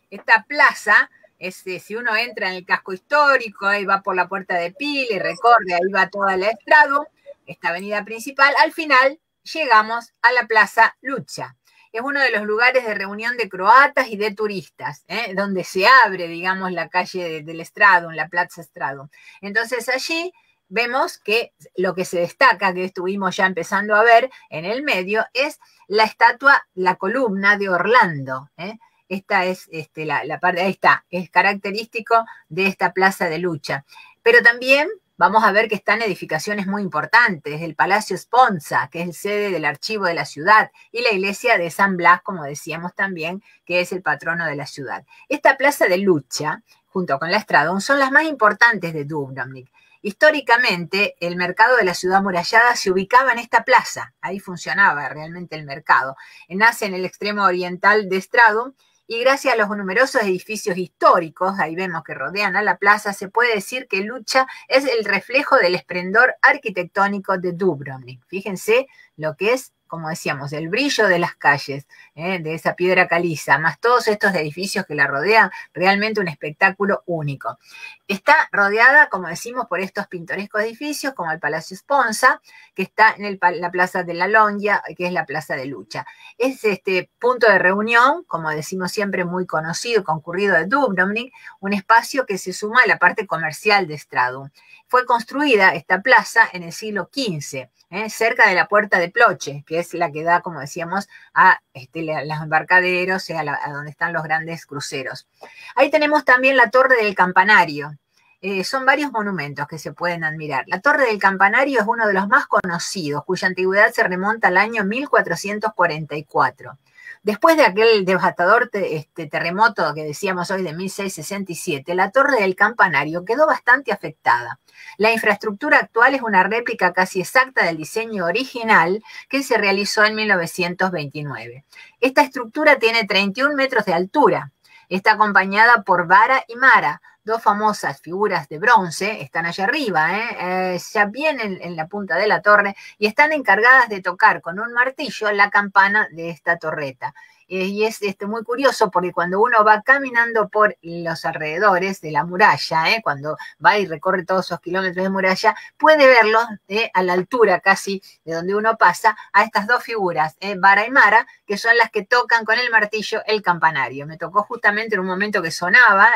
Esta plaza este, si uno entra en el casco histórico, y va por la puerta de Pile, recorre, ahí va toda la estrado, esta avenida principal, al final llegamos a la Plaza Lucha. Es uno de los lugares de reunión de croatas y de turistas, ¿eh? donde se abre, digamos, la calle del Estrado, la Plaza Estrado. Entonces allí vemos que lo que se destaca, que estuvimos ya empezando a ver en el medio, es la estatua, la columna de Orlando. ¿eh? Esta es este, la, parte, ahí está, es característico de esta plaza de lucha. Pero también vamos a ver que están edificaciones muy importantes, el Palacio Sponza, que es el sede del archivo de la ciudad, y la iglesia de San Blas, como decíamos también, que es el patrono de la ciudad. Esta plaza de lucha, junto con la Estradón, son las más importantes de Dubrovnik. Históricamente, el mercado de la ciudad amurallada se ubicaba en esta plaza, ahí funcionaba realmente el mercado. Nace en el extremo oriental de Stradum y gracias a los numerosos edificios históricos, ahí vemos que rodean a la plaza, se puede decir que Lucha es el reflejo del esplendor arquitectónico de Dubrovnik. Fíjense lo que es como decíamos, el brillo de las calles, ¿eh? de esa piedra caliza, más todos estos edificios que la rodean, realmente un espectáculo único. Está rodeada, como decimos, por estos pintorescos edificios, como el Palacio Sponza, que está en la Plaza de la Longia, que es la Plaza de Lucha. Es este punto de reunión, como decimos siempre, muy conocido y concurrido de Dubrovnik, un espacio que se suma a la parte comercial de Stradum. Fue construida esta plaza en el siglo XV, ¿eh? cerca de la Puerta de Ploche, que es la que da, como decíamos, a este, los embarcaderos, a, a, donde están los grandes cruceros. Ahí tenemos también la Torre del Campanario. Eh, son varios monumentos que se pueden admirar. La Torre del Campanario es uno de los más conocidos, cuya antigüedad se remonta al año 1444. Después de aquel devastador este, terremoto que decíamos hoy de 1667, la torre del campanario quedó bastante afectada. La infraestructura actual es una réplica casi exacta del diseño original que se realizó en 1929. Esta estructura tiene 31 metros de altura. Está acompañada por vara y mara, dos famosas figuras de bronce, están allá arriba, ¿eh? Eh, ya bien en, la punta de la torre, y están encargadas de tocar con un martillo la campana de esta torreta. Eh, y es este, muy curioso porque cuando uno va caminando por los alrededores de la muralla, ¿eh? cuando va y recorre todos esos kilómetros de muralla, puede verlo ¿eh? a la altura casi de donde uno pasa a estas dos figuras, Vara y Mara, que son las que tocan con el martillo el campanario. Me tocó justamente en un momento que sonaba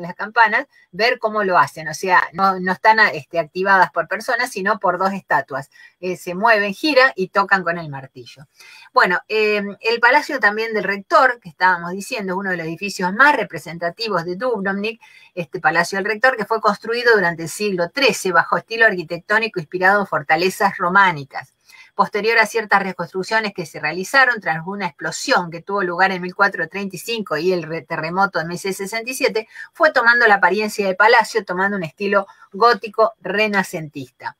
las campanas ver cómo lo hacen, o sea, no, están este, activadas por personas, sino por dos estatuas. se mueven, giran y tocan con el martillo. Bueno, el palacio también del rector, que estábamos diciendo, uno de los edificios más representativos de Dubrovnik, este Palacio del Rector, que fue construido durante el siglo XIII bajo estilo arquitectónico inspirado en fortalezas románicas. Posterior a ciertas reconstrucciones que se realizaron tras una explosión que tuvo lugar en 1435 y el terremoto de 1667, fue tomando la apariencia de palacio, tomando un estilo gótico renacentista.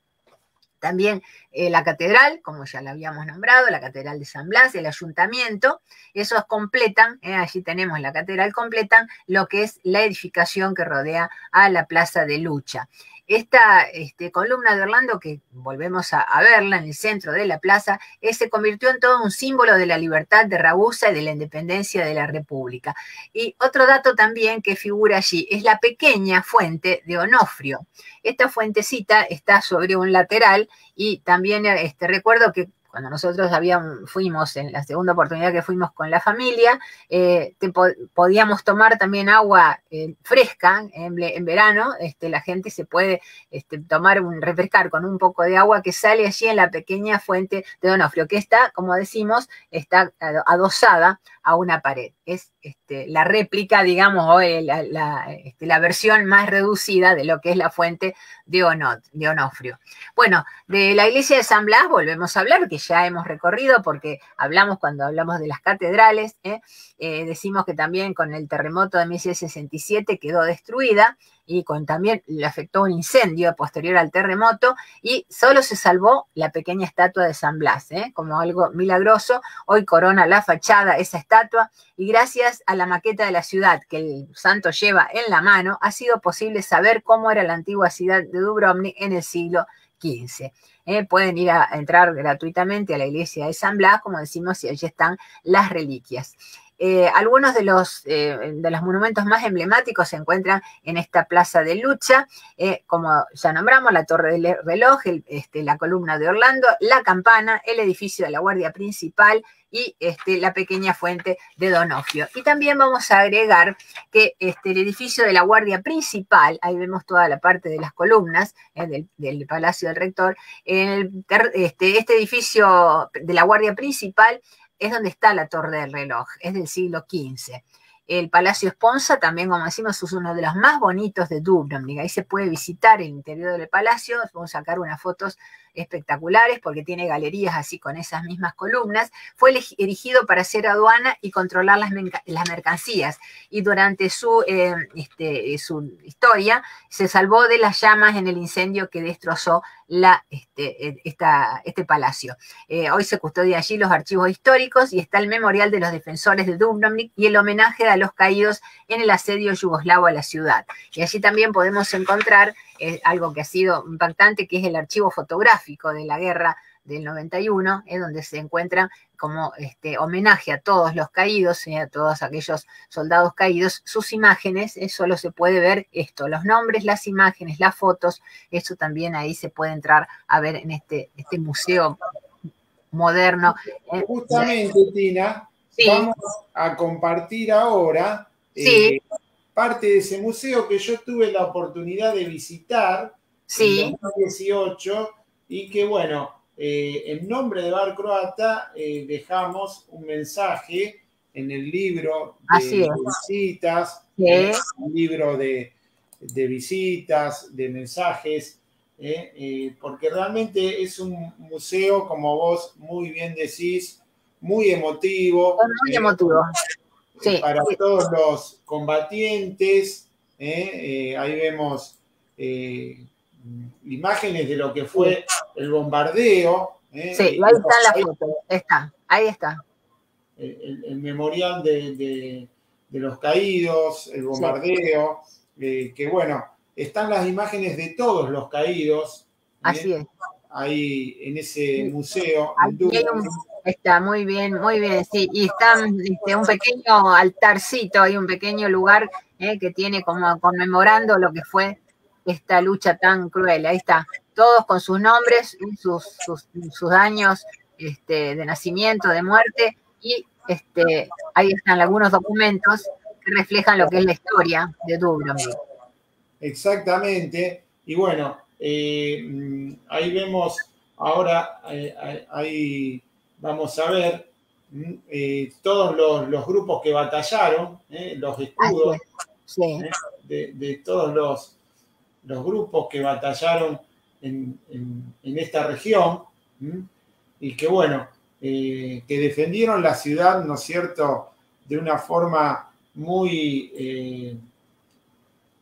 También eh, la catedral, como ya la habíamos nombrado, la catedral de San Blas, el ayuntamiento, esos completan, eh, allí tenemos la catedral, completan lo que es la edificación que rodea a la plaza de lucha. Esta este, columna de Orlando, que volvemos a, verla en el centro de la plaza, eh, se convirtió en todo un símbolo de la libertad de Ragusa y de la independencia de la República. Y otro dato también que figura allí es la pequeña fuente de Onofrio. Esta fuentecita está sobre un lateral y también este, recuerdo que cuando nosotros habíamos, fuimos, en la segunda oportunidad que fuimos con la familia, eh, podíamos tomar también agua eh, fresca en, verano, este, la gente se puede este, tomar un refrescar con un poco de agua que sale allí en la pequeña fuente de Donofrio, que está, como decimos, está adosada a una pared. Es este, la réplica, digamos, o la, este, la, versión más reducida de lo que es la fuente de, Onofrio. Bueno, de la iglesia de San Blas volvemos a hablar, que ya hemos recorrido porque hablamos cuando hablamos de las catedrales, ¿eh? Eh, decimos que también con el terremoto de 1667 quedó destruida y también le afectó un incendio posterior al terremoto y solo se salvó la pequeña estatua de San Blas, ¿eh? como algo milagroso. Hoy corona la fachada esa estatua y gracias a la maqueta de la ciudad que el santo lleva en la mano, ha sido posible saber cómo era la antigua ciudad de Dubrovnik en el siglo XV. ¿eh? pueden ir a, entrar gratuitamente a la iglesia de San Blas, como decimos, y allí están las reliquias. Eh, algunos de los, eh, de los monumentos más emblemáticos se encuentran en esta plaza de lucha, eh, como ya nombramos, la torre del reloj, este, la columna de Orlando, la campana, el edificio de la guardia principal y este, la pequeña fuente de Donofrio. Y también vamos a agregar que este, el edificio de la guardia principal, ahí vemos toda la parte de las columnas del, Palacio del Rector, este edificio de la guardia principal es donde está la torre del reloj, es del siglo XV. El Palacio Esponza, también como decimos, es uno de los más bonitos de Dubrovnik. Ahí se puede visitar el interior del palacio, vamos a sacar unas fotos espectaculares porque tiene galerías así con esas mismas columnas. Fue erigido para hacer aduana y controlar las, mercancías y durante su, eh, este, su historia se salvó de las llamas en el incendio que destrozó este, e, este palacio. Eh, hoy se custodia allí los archivos históricos y está el memorial de los defensores de Dubrovnik y el homenaje a los caídos en el asedio yugoslavo a la ciudad. Y allí también podemos encontrar eh, algo que ha sido impactante, que es el archivo fotográfico de la guerra del 91, es donde se encuentra como este, homenaje a todos los caídos, y a todos aquellos soldados caídos, sus imágenes, eh, solo se puede ver esto, los nombres, las imágenes, las fotos, eso también ahí se puede entrar a ver en este, este museo moderno. Eh, Justamente, Tina, vamos a compartir ahora sí. parte de ese museo que yo tuve la oportunidad de visitar en 2018 y que bueno, eh, en nombre de Bar Croata eh, dejamos un mensaje en el libro de, visitas, un libro de, visitas, de mensajes, eh, porque realmente es un museo, como vos muy bien decís, muy emotivo. Muy emotivo para todos los combatientes. ¿eh? Eh, ahí vemos eh, imágenes de lo que fue el bombardeo. Sí, ahí está la foto, está, ahí está. El, memorial de, los caídos, el bombardeo, que bueno, están las imágenes de todos los caídos. Así es. Ahí en ese museo. Está muy bien, muy bien, sí. Y está este, un pequeño altarcito, hay un pequeño lugar eh, que tiene como conmemorando lo que fue esta lucha tan cruel. Ahí está, todos con sus nombres, sus, sus, años este, de nacimiento, de muerte, y este, ahí están algunos documentos que reflejan lo que es la historia de Dubrovnik. Exactamente, y bueno, eh, mm, ahí vemos ahora, eh, hay vamos a ver eh, todos los, grupos que batallaron, eh, los escudos eh, de, todos los, los, grupos que batallaron en, esta región y que, bueno, que defendieron la ciudad, ¿no es cierto?, de una forma muy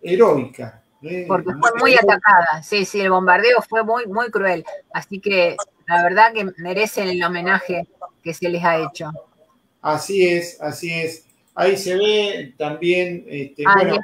heroica. Porque fue muy atacada, sí, sí, el bombardeo fue muy, muy cruel. Así que la verdad que merecen el homenaje que se les ha hecho. Así es, así es. Ahí se ve también, este, bueno,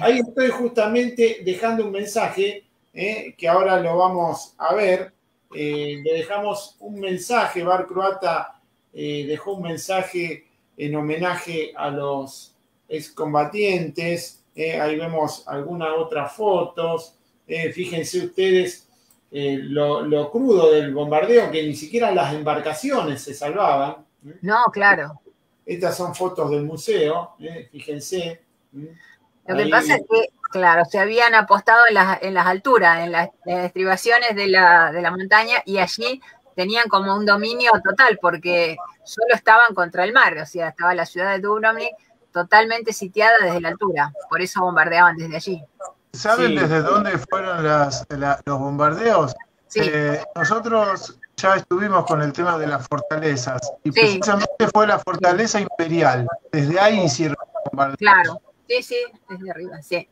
ahí estoy justamente dejando un mensaje eh, que ahora lo vamos a ver. Eh, le dejamos un mensaje, Bar Croata eh, dejó un mensaje en homenaje a los excombatientes. Ahí vemos algunas otras fotos. fíjense ustedes eh, lo, crudo del bombardeo, que ni siquiera las embarcaciones se salvaban. No, claro. Estas son fotos del museo, ¿eh? fíjense. Lo que pasa es que, claro, se habían apostado en las, en las alturas, en las, estribaciones de la, de la montaña, y allí tenían como un dominio total, porque solo estaban contra el mar, o sea, estaba la ciudad de Dubrovnik totalmente sitiada desde la altura, por eso bombardeaban desde allí. ¿Saben desde dónde fueron los bombardeos? Eh, nosotros ya estuvimos con el tema de las fortalezas y precisamente fue la fortaleza imperial. Desde ahí hicieron bombardeos. Claro, sí, sí, desde arriba, sí.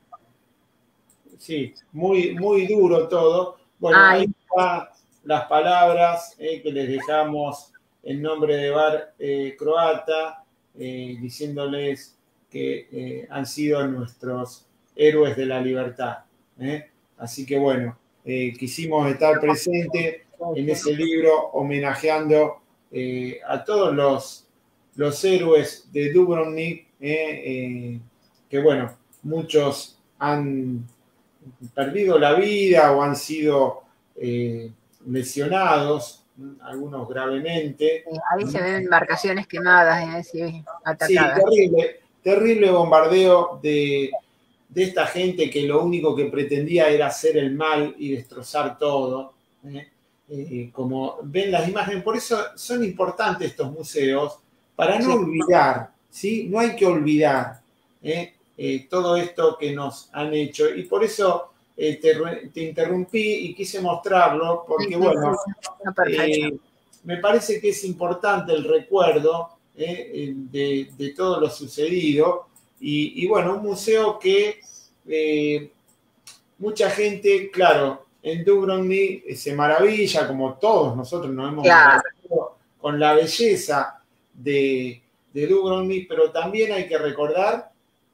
Sí, muy, muy duro todo. Bueno, ahí están las palabras eh, que les dejamos en nombre de Bar eh, Croata, diciéndoles que han sido nuestros héroes de la libertad. ¿eh? Así que bueno, eh, quisimos estar presentes en ese libro homenajeando eh, a todos los, los héroes de Dubrovnik, que bueno, muchos han perdido la vida o han sido lesionados, algunos gravemente. Ahí se ven embarcaciones quemadas, sí, atacadas. Sí, terrible, terrible bombardeo de de esta gente que lo único que pretendía era hacer el mal y destrozar todo. ¿eh? Eh, como ven las imágenes, por eso son importantes estos museos, para no olvidar ¿sí? No hay que olvidar ¿eh? Eh, todo esto que nos han hecho. Y por eso eh, te, interrumpí y quise mostrarlo, porque bueno, me parece que es importante el recuerdo de, todo lo sucedido. Y, bueno, un museo que mucha gente, claro, en Dubrovnik se maravilla, como todos nosotros nos hemos con la belleza de, de Dubrovnik, pero también hay que recordar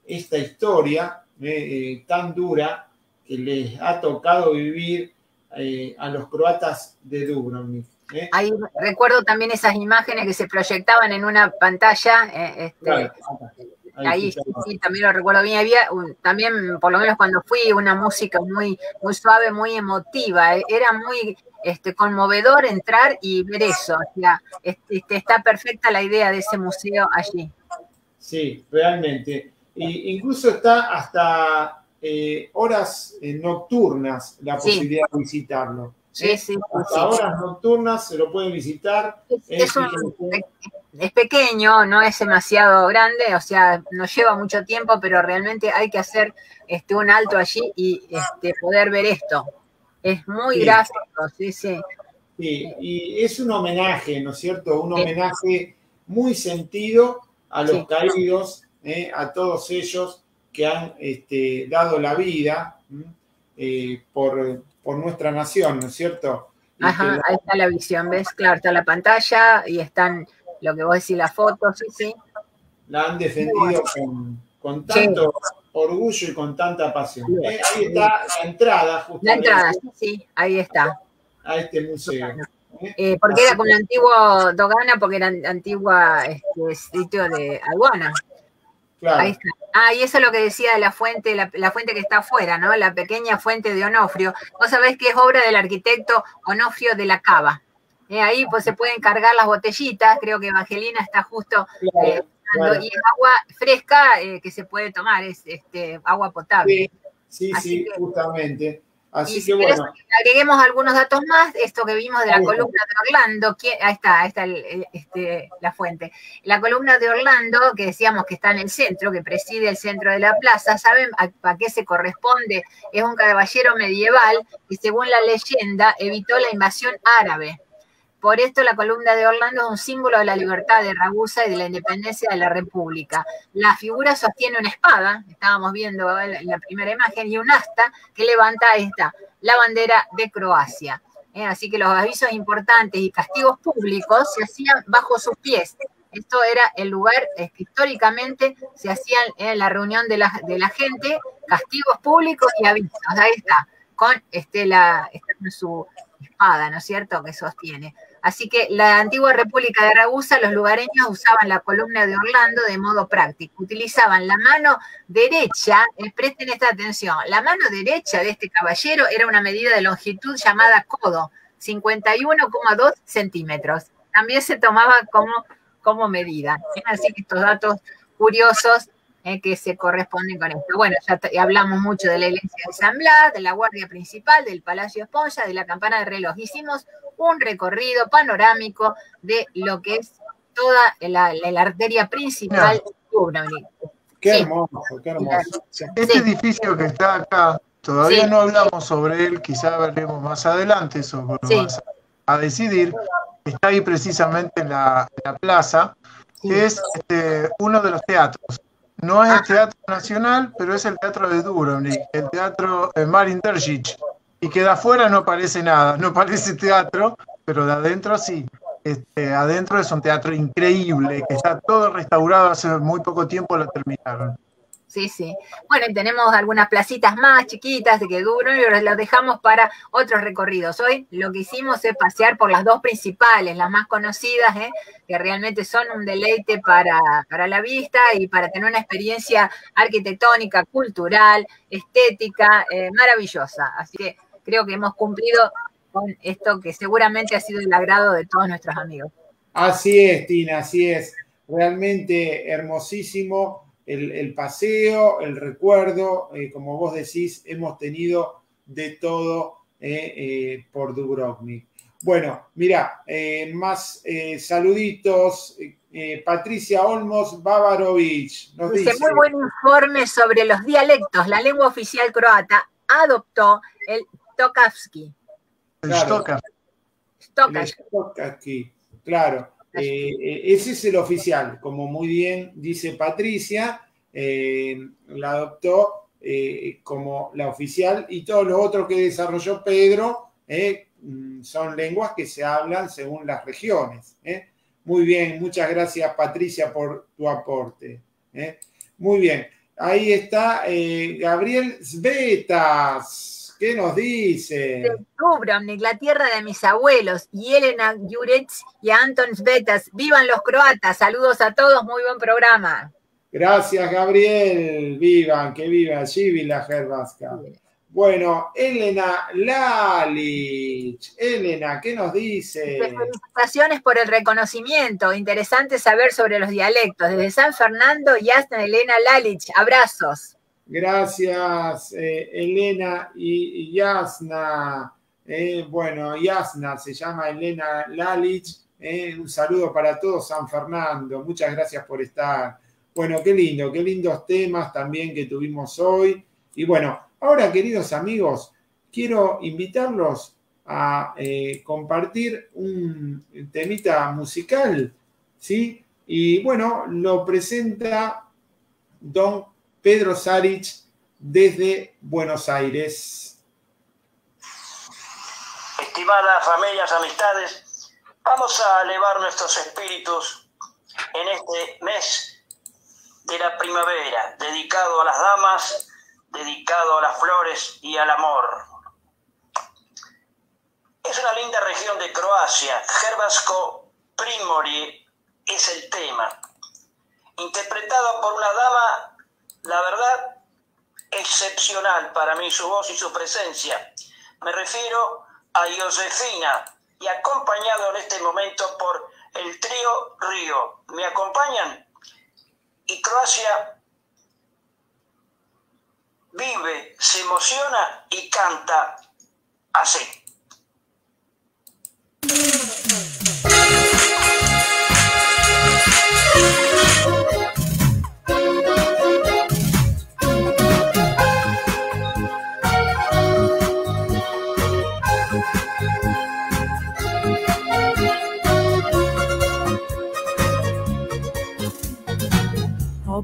esta historia eh, eh, tan dura que les ha tocado vivir eh, a los croatas de Dubrovnik. Ahí recuerdo también esas imágenes que se proyectaban en una pantalla. Este, ahí, sí, también lo recuerdo bien. Había también, por lo menos cuando fui, una música muy, muy suave, muy emotiva. Era muy este, conmovedor entrar y ver eso. O sea, este, está perfecta la idea de ese museo allí. Sí, realmente. incluso está hasta eh, horas eh, nocturnas la posibilidad de visitarlo. Sí, ¿eh? sí, Hasta horas nocturnas se lo pueden visitar. Es, es, pequeño, no es demasiado grande, o sea, nos lleva mucho tiempo, pero realmente hay que hacer este, un alto allí y este, poder ver esto. Es muy gráfico, sí, sí. Sí, y es un homenaje, ¿no es cierto? Un homenaje muy sentido a los caídos, ¿eh? a todos ellos que han este, dado la vida eh, por, nuestra nación, ¿no es cierto? Ajá, ahí está la visión, ¿ves? Claro, está la pantalla y están lo que vos decís, las fotos, sí, sí. La han defendido con, tanto orgullo y con tanta pasión. Eh, ahí está la entrada, justamente. La entrada, sí, ahí está. A este museo. ¿eh? Porque era con el antiguo Dogana, porque era antigua este, sitio de aduana. Claro. Ahí está. Ah, y eso es lo que decía de la fuente, la, fuente que está afuera, ¿no? La pequeña fuente de Onofrio. Vos sabés que es obra del arquitecto Onofrio de la Cava. ahí pues se pueden cargar las botellitas, creo que Evangelina está justo y es agua fresca eh, que se puede tomar, es este, agua potable. Sí, sí, justamente. Así que bueno. Agreguemos algunos datos más, esto que vimos de la columna de Orlando, ahí está, ahí está este, la fuente. La columna de Orlando, que decíamos que está en el centro, que preside el centro de la plaza, ¿saben a, a qué se corresponde? Es un caballero medieval que según la leyenda evitó la invasión árabe. Por esto la columna de Orlando es un símbolo de la libertad de Ragusa y de la independencia de la República. La figura sostiene una espada, estábamos viendo en la primera imagen, y un asta que levanta esta, la bandera de Croacia. ¿eh? Así que los avisos importantes y castigos públicos se hacían bajo sus pies. Esto era el lugar que históricamente se hacían en la reunión de la, gente, castigos públicos y avisos. Ahí está, con este, la, su espada, ¿no es cierto?, que sostiene. Así que la antigua República de Ragusa, los lugareños usaban la columna de Orlando de modo práctico. Utilizaban la mano derecha, eh, presten esta atención, la mano derecha de este caballero era una medida de longitud llamada codo, 51,2 centímetros. También se tomaba como, como medida. Así que estos datos curiosos eh, que se corresponden con esto. Bueno, ya hablamos mucho de la iglesia de San Blas, de la guardia principal, del Palacio Esponja, de la campana de reloj. Hicimos un recorrido panorámico de lo que es toda la, arteria principal de Qué hermoso, qué hermoso. Este edificio que está acá, todavía no hablamos sobre él, quizá veremos más adelante, eso a, decidir. Está ahí precisamente en la, plaza, que es este, uno de los teatros no es el Teatro Nacional, pero es el Teatro de Dubrovnik, el Teatro eh, Marin Terzic. Y que de afuera no parece nada, no parece teatro, pero de adentro sí. Este, adentro es un teatro increíble, que está todo restaurado, hace muy poco tiempo lo terminaron. Sí, sí. Bueno, y tenemos algunas placitas más chiquitas de que duran y las dejamos para otros recorridos. Hoy lo que hicimos es pasear por las dos principales, las más conocidas, ¿eh? que realmente son un deleite para, para la vista y para tener una experiencia arquitectónica, cultural, estética, eh, maravillosa. Así que creo que hemos cumplido con esto que seguramente ha sido el agrado de todos nuestros amigos. Así es, Tina, así es. Realmente hermosísimo el, paseo, el recuerdo, eh, como vos decís, hemos tenido de todo eh, eh, por Dubrovnik. Bueno, mira, eh, más eh, saluditos. Eh, Patricia Olmos Bavarovich nos Dice, dice, muy buen informe sobre los dialectos. La lengua oficial croata adoptó el Tokavski. El Claro. El Stokowski, claro. Eh, eh, ese es el oficial, como muy bien dice Patricia, eh, la adoptó como la oficial y todo lo otro que desarrolló Pedro mm, son lenguas que se hablan según las regiones. Muy bien, muchas gracias Patricia por tu aporte. Muy bien, ahí está Gabriel Svetas. ¿Qué nos dice? de Dubrovnik, la tierra de mis abuelos, y Elena Jurec y Anton Svetas. ¡Vivan los croatas! Saludos a todos, muy buen programa. Gracias, Gabriel. Vivan, que viva allí, la Gervasca. Bueno, Elena Lalich. Elena, ¿qué nos dice? Felicitaciones por el reconocimiento. Interesante saber sobre los dialectos. Desde San Fernando, Yasna Elena Lalich. Abrazos. Gracias, eh, Elena y, Yasna. Eh, bueno, Yasna se llama Elena Lalich. Eh, un saludo para todos, San Fernando. Muchas gracias por estar. Bueno, qué lindo, qué lindos temas también que tuvimos hoy. Y bueno, ahora, queridos amigos, quiero invitarlos a compartir un temita musical, ¿sí? Y bueno, lo presenta don Pedro Sarich desde Buenos Aires. Estimadas familias, amistades, vamos a elevar nuestros espíritus en este mes de la primavera, dedicado a las damas, dedicado a las flores y al amor. Es una linda región de Croacia, Hrvatsko Primorje es el tema, interpretado por una dama, la verdad, excepcional para mí su voz y su presencia. Me refiero a Josefina y acompañado en este momento por el trío Río. ¿Me acompañan? Y Croacia vive, se emociona y canta así.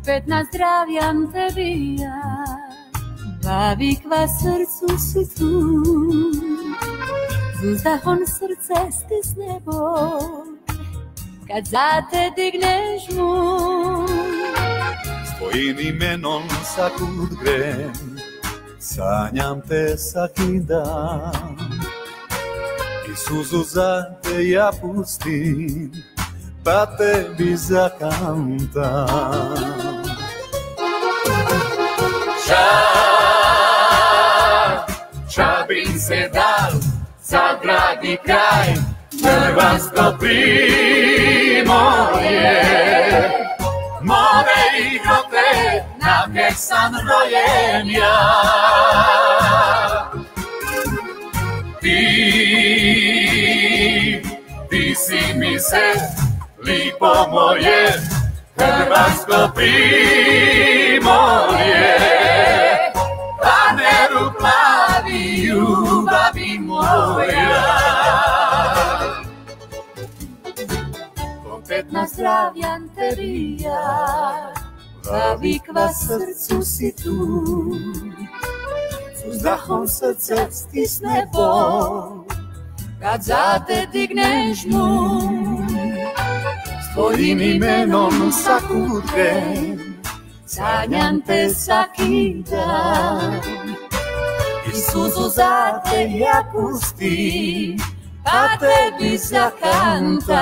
Opet nazdravljam tebi ja, bavi kva srcu si tu. Z uzdahom srce stisne bol, kad za te digneš mu. S imenom svakud grem, sanjam te svaki dan. I suzu za te ja pustim, pa tebi zakantam. Ča, čabim se dal za dragi kraj, Hrvatsko primorje. More igrote, na gdje sam rojen ja. Ti, ti si mi se, lipo moje, Hrvatsko primorje. trupla viúva by moja. Kompletna zdravjanterija, navikla srcu si tu. S uzdahom srce stisne bol, kad zate digneš mu. S tvojim imenom svaku tren, sanjam te svaki dan. I suzu za te ja pustim Pa tebi zakantam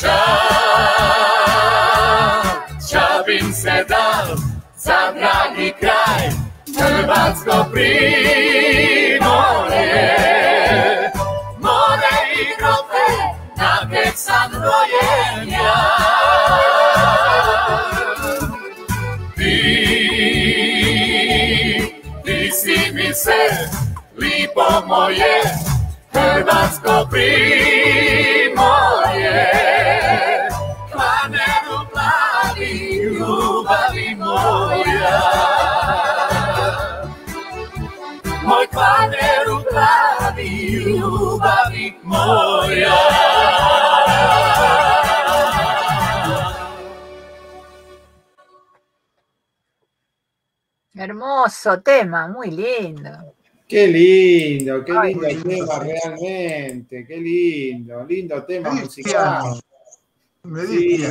Ča, čabim se dal za dragi kraj, Hrvatsko primorje. More i grote, na gdje sam mi se, lipo moje, Hrvatsko primorje. Planeru plavi, ljubavi moja. Moj planeru plavi, ljubavi moja. Hermoso tema, muy lindo. Qué lindo, qué Ay, lindo tema sí. realmente, qué lindo, lindo tema Me musical. Me Sí,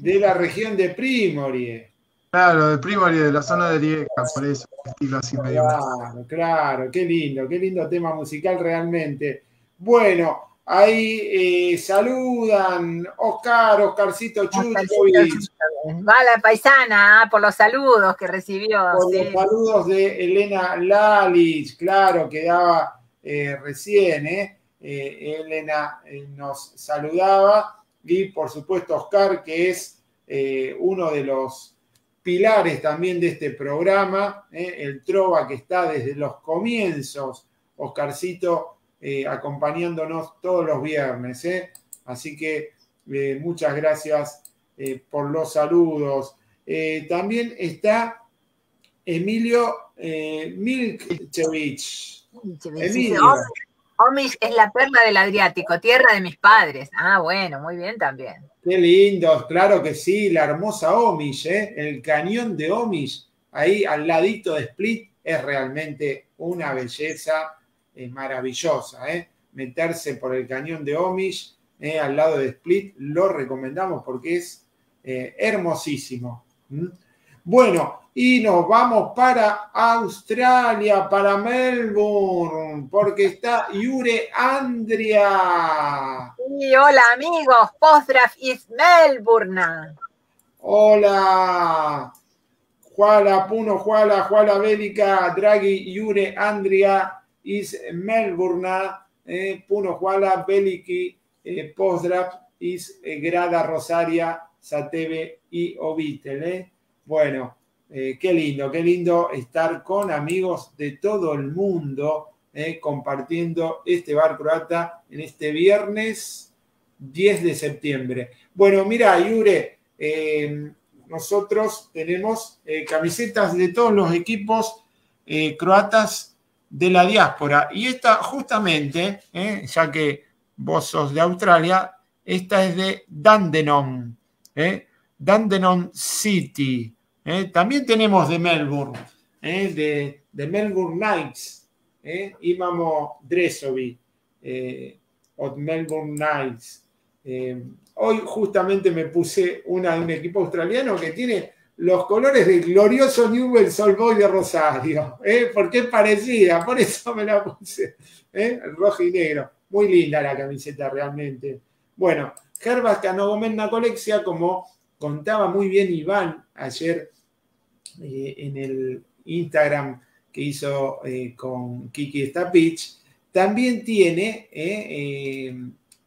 de la región de Primorie. Claro, de Primary, de la zona de Lieja, por eso, estilo así medio. Claro, claro, qué lindo, qué lindo tema musical realmente. Bueno, ahí eh, saludan Oscar, Oscarcito Chuchovic, Va la paisana ah, por los saludos que recibió. por sí. los saludos de Elena Lalich, claro, que daba eh, recién, ¿eh? Eh, Elena nos saludaba, y por supuesto Oscar, que es uno de los pilares también de este programa, el Trova que está desde los comienzos, Oscarcito eh, acompañándonos todos los viernes. ¿eh? Así que eh, muchas gracias por los saludos. También está Emilio Milkchevich. Emilio. Omish es la perla del Adriático, tierra de mis padres. Ah, bueno, muy bien también. Qué lindo, claro que sí, la hermosa Omish, ¿eh? el cañón de Omish, ahí al ladito de Split, es realmente una belleza eh, maravillosa. ¿eh? Meterse por el cañón de Omish, ¿eh? al lado de Split, lo recomendamos porque es eh, hermosísimo. ¿Mm? Bueno, y nos vamos para Australia, para Melbourne, porque está Yure Andria. Y hola amigos, Postdraft is Melbourne. Hola, Juala Puno, Juala, Juala Bélica, Draghi, Jure, Andria, is Melbourne, eh, Puno, Juala, Beliki, eh, Pozdrav, is eh, Grada, Rosaria, Sateve y Ovitel. Bueno, qué lindo, qué lindo estar con amigos de todo el mundo compartiendo este bar croata en este viernes 10 de septiembre. Bueno, mira, Yure, eh, nosotros tenemos camisetas de todos los equipos croatas de la diáspora. Y esta justamente, eh, ya que vos sos de Australia, esta es de Dandenong, eh, Dandenong City. eh. También tenemos de Melbourne, de, Melbourne Knights, Imamo Dresovi, od Melbourne Knights. Hoy justamente me puse una de un equipo australiano que tiene los colores del glorioso Newell's Old Boys de Rosario, ¿eh? porque es parecida, por eso me la puse, ¿eh? rojo y negro. Muy linda la camiseta realmente. Bueno, Herbas Canogomenna Colexia, como contaba muy bien Iván ayer eh, en el Instagram que hizo eh, con Kiki Stapich, también tiene eh,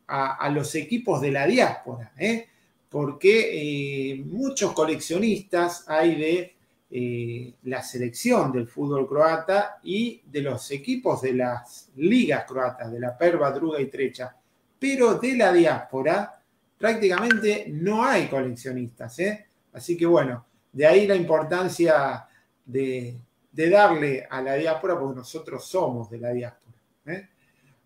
a, a los equipos de la diáspora, ¿eh? Porque eh, muchos coleccionistas hay de eh, la selección del fútbol croata y de los equipos de las ligas croatas, de la Perva, Druga y Trecha, pero de la diáspora prácticamente no hay coleccionistas. ¿eh? Así que bueno, de ahí la importancia de, de darle a la diáspora, porque nosotros somos de la diáspora.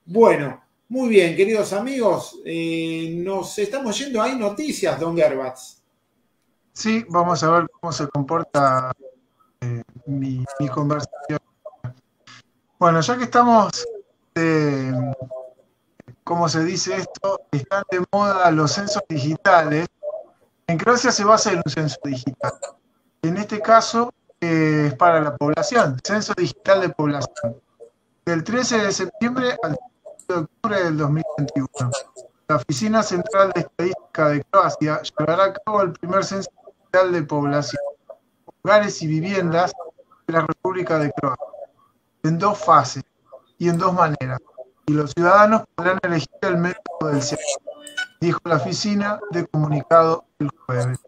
Bueno, muy bien, queridos amigos, eh, nos estamos yendo. Hay noticias, don Gerbats. Sí, vamos a ver cómo se comporta eh, mi, conversación. Bueno, ya que estamos, eh, ¿cómo se dice esto? Están de moda los censos digitales. En Croacia se va a hacer un censo digital. En este caso es para la población, censo digital de población. Del 13 de septiembre al 13 de octubre del 2021. La Oficina Central de Estadística de Croacia llevará a cabo el primer censo digital de población, hogares y viviendas de la República de Croacia, en dos fases y en dos maneras. Y los ciudadanos podrán elegir el método del censo, dijo la oficina de comunicado el jueves.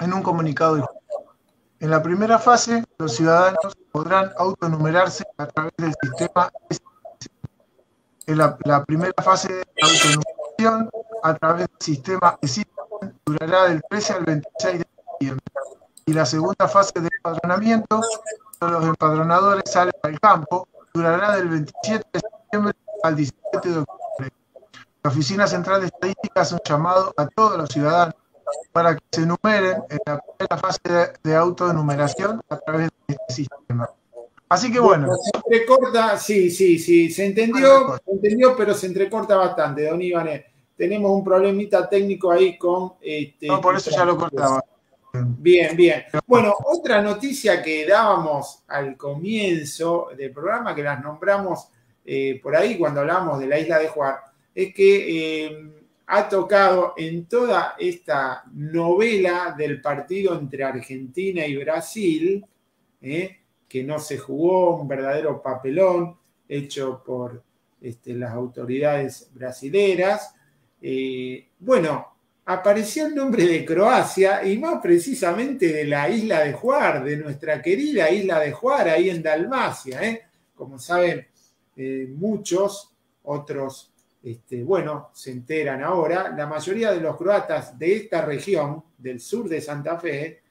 En un comunicado el jueves. En la primera fase, los ciudadanos podrán autonumerarse a través del sistema en la, la primera fase de autonumeración a través del sistema SISTEM durará del 13 al 26 de septiembre. Y la segunda fase de empadronamiento, cuando los empadronadores salen al campo, durará del 27 de septiembre al 17 de octubre. La Oficina Central de Estadística hace un llamado a todos los ciudadanos para que se numeren en la primera fase de, de autoenumeración a través de este sistema. Así que bueno. Se entrecorta, sí, sí, sí, se entendió, se entendió, pero se entrecorta bastante, don Iván. Tenemos un problemita técnico ahí con... Este, No, por eso ya lo cortaba. Bien, bien. Bueno, otra noticia que dábamos al comienzo del programa, que las nombramos eh, por ahí cuando hablamos de la isla de Juar, es que eh, ha tocado en toda esta novela del partido entre Argentina y Brasil, eh, que no se jugó, un verdadero papelón hecho por este, las autoridades brasileras. Eh, bueno, apareció el nombre de Croacia y más precisamente de la isla de Juar, de nuestra querida isla de Juar, ahí en Dalmacia. ¿eh? Como saben eh, muchos, otros, este, bueno, se enteran ahora, la mayoría de los croatas de esta región, del sur de Santa Fe,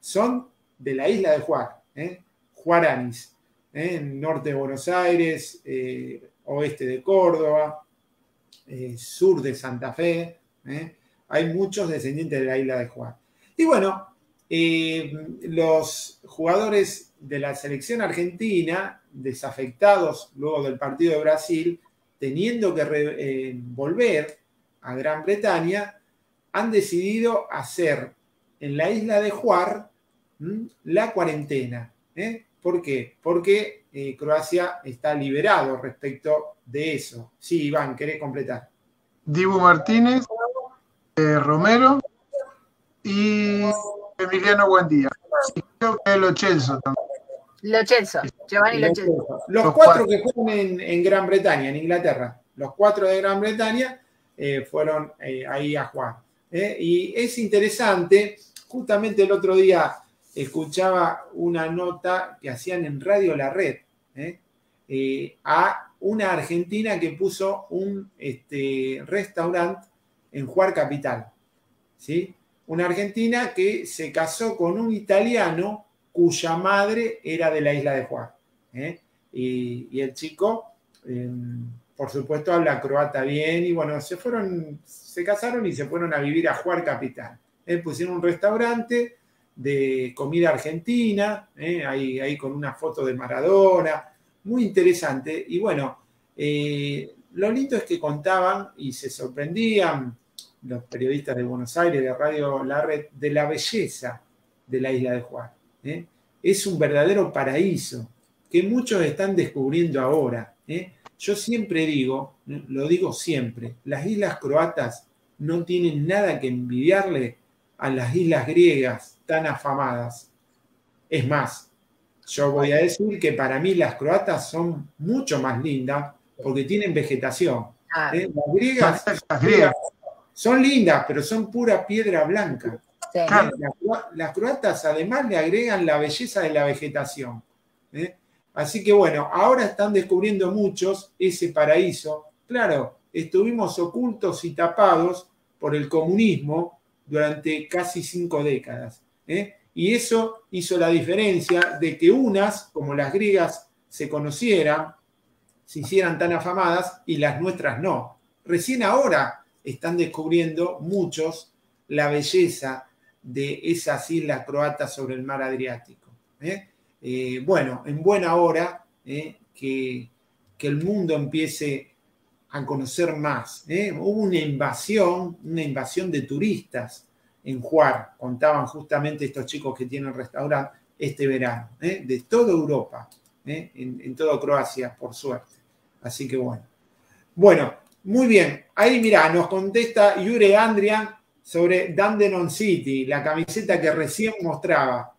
son de la isla de Juar, ¿eh? Juaranis, ¿eh? norte de Buenos Aires, eh, oeste de Córdoba, sur de Santa Fe. Hay muchos descendientes de la isla de Juan. Y bueno, los jugadores de la selección argentina, desafectados luego del partido de Brasil, teniendo que volver a Gran Bretaña, han decidido hacer en la isla de Juar ¿m? la cuarentena. ¿eh? ¿Por qué? Porque eh, Croacia está liberado respecto de eso. Sí, Iván, ¿querés completar? Dibu Martínez, eh, Romero y Emiliano Buendía. Y creo que Lo Celso también. Lo Giovanni Lo. Los Los cuatro cuatro. que fueron en, en Gran Bretaña, en Inglaterra, los cuatro de Gran Bretaña eh, fueron eh, ahí a jugar. ¿eh? Y es interesante, justamente el otro día escuchaba una nota que hacían en Radio La Red ¿eh? Eh, a una argentina que puso un este, restaurante en Juar Capital. ¿sí? Una argentina que se casó con un italiano cuya madre era de la isla de Juar. ¿eh? Y, y el chico, eh, por supuesto, habla croata bien y bueno, se fueron, se casaron y se fueron a vivir a Juar Capital. Pusieron un restaurante de comida argentina, ¿eh? ahí, ahí con una foto de Maradona, muy interesante. Y bueno, eh, lo lindo es que contaban y se sorprendían los periodistas de Buenos Aires, de Radio La Red, de la belleza de la isla de Juan. ¿eh? Es un verdadero paraíso que muchos están descubriendo ahora. Yo siempre digo, lo digo siempre, las islas croatas no tienen nada que envidiarle a las islas griegas tan afamadas. Es más, yo voy a decir que para mí las croatas son mucho más lindas porque tienen vegetación. Ah, ¿eh? Las griegas, son lindas, pero son pura piedra blanca. sí. ¿eh? Las croatas además le agregan la belleza de la vegetación. ¿eh? Así que bueno, ahora están descubriendo muchos ese paraíso. Claro, estuvimos ocultos y tapados por el comunismo durante casi cinco décadas. ¿Eh? Y eso hizo la diferencia de que unas, como las griegas, se conocieran, se hicieran tan afamadas y las nuestras no. Recién ahora están descubriendo muchos la belleza de esas islas croatas sobre el mar Adriático. ¿eh? Eh, bueno, en buena hora ¿eh? que, que el mundo empiece a conocer más. ¿eh? Hubo una invasión, una invasión de turistas en Juar, contaban justamente estos chicos que tienen restaurante este verano, ¿eh? de toda Europa, ¿eh? en, en toda Croacia, por suerte. Así que bueno. Bueno, muy bien. Ahí mira, nos contesta Jure Andrian sobre Dandenong City, la camiseta que recién mostraba.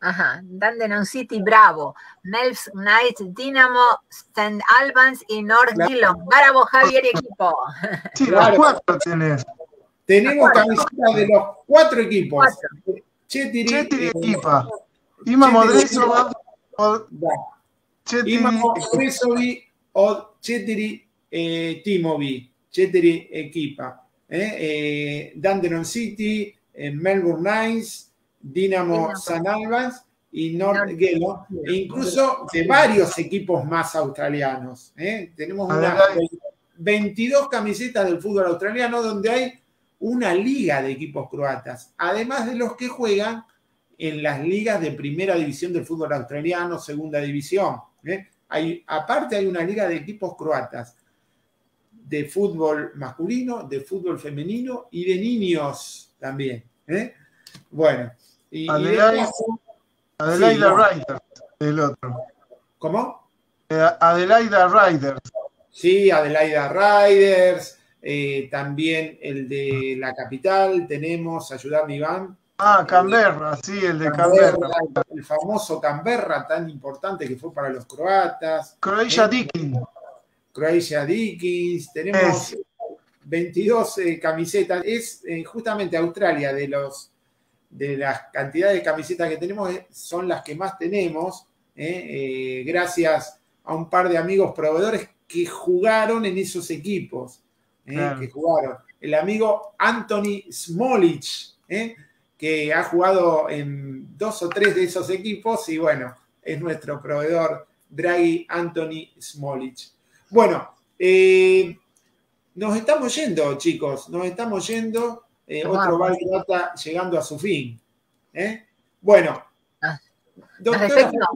Ajá, Dandenong City, Bravo, Melfs Knight, Dinamo, St. Albans y North Claro. Dillon. Bravo, Javier, equipo. Sí, [LAUGHS] Claro. los cuatro tenés. Tenemos camisetas de los cuatro equipos. Chetiri, Chetiri eh, equipa. Imamo Četiri- Dresova od Da. četiri Imamo ekipe. Bresovi od četiri e, timovi, četiri ekipa. eh, eh, Dandenong City, eh, Melbourne Knights, Dinamo. San Albans y North Gelo, e incluso de varios equipos más australianos. eh. Tenemos unas Adelante. 22 camisetas del fútbol australiano donde hay una liga de equipos croatas, además de los que juegan en las ligas de primera división del fútbol australiano, segunda división. ¿eh? Hay, aparte hay una liga de equipos croatas de fútbol masculino, de fútbol femenino y de niños también. ¿eh? Bueno, y, Adelaide- Adelaida Sí, Riders, el otro. ¿cómo? Eh, Adelaida Riders. Sí, Adelaida Riders, eh, también el de la capital, tenemos, ayudarme Iván, Ah, Canberra, sí, el de Canberra, Canberra. el famoso Canberra tan importante que fue para los croatas, Croatia Eh, Dikin. Croatia Dickens, tenemos Es. 22 eh, camisetas, es eh, justamente Australia de los de las cantidades de camisetas que tenemos son las que más tenemos, gracias a un par de amigos proveedores que jugaron en esos equipos, Claro. que jugaron. El amigo Anthony Smolich, eh, que ha jugado en dos o tres de esos equipos y bueno, es nuestro proveedor Draghi Anthony Smolich. Bueno, eh, nos estamos yendo, chicos, nos estamos yendo. eh, otro. Val llegando a su fin. ¿eh? Bueno, Ah, doctora. Faustina,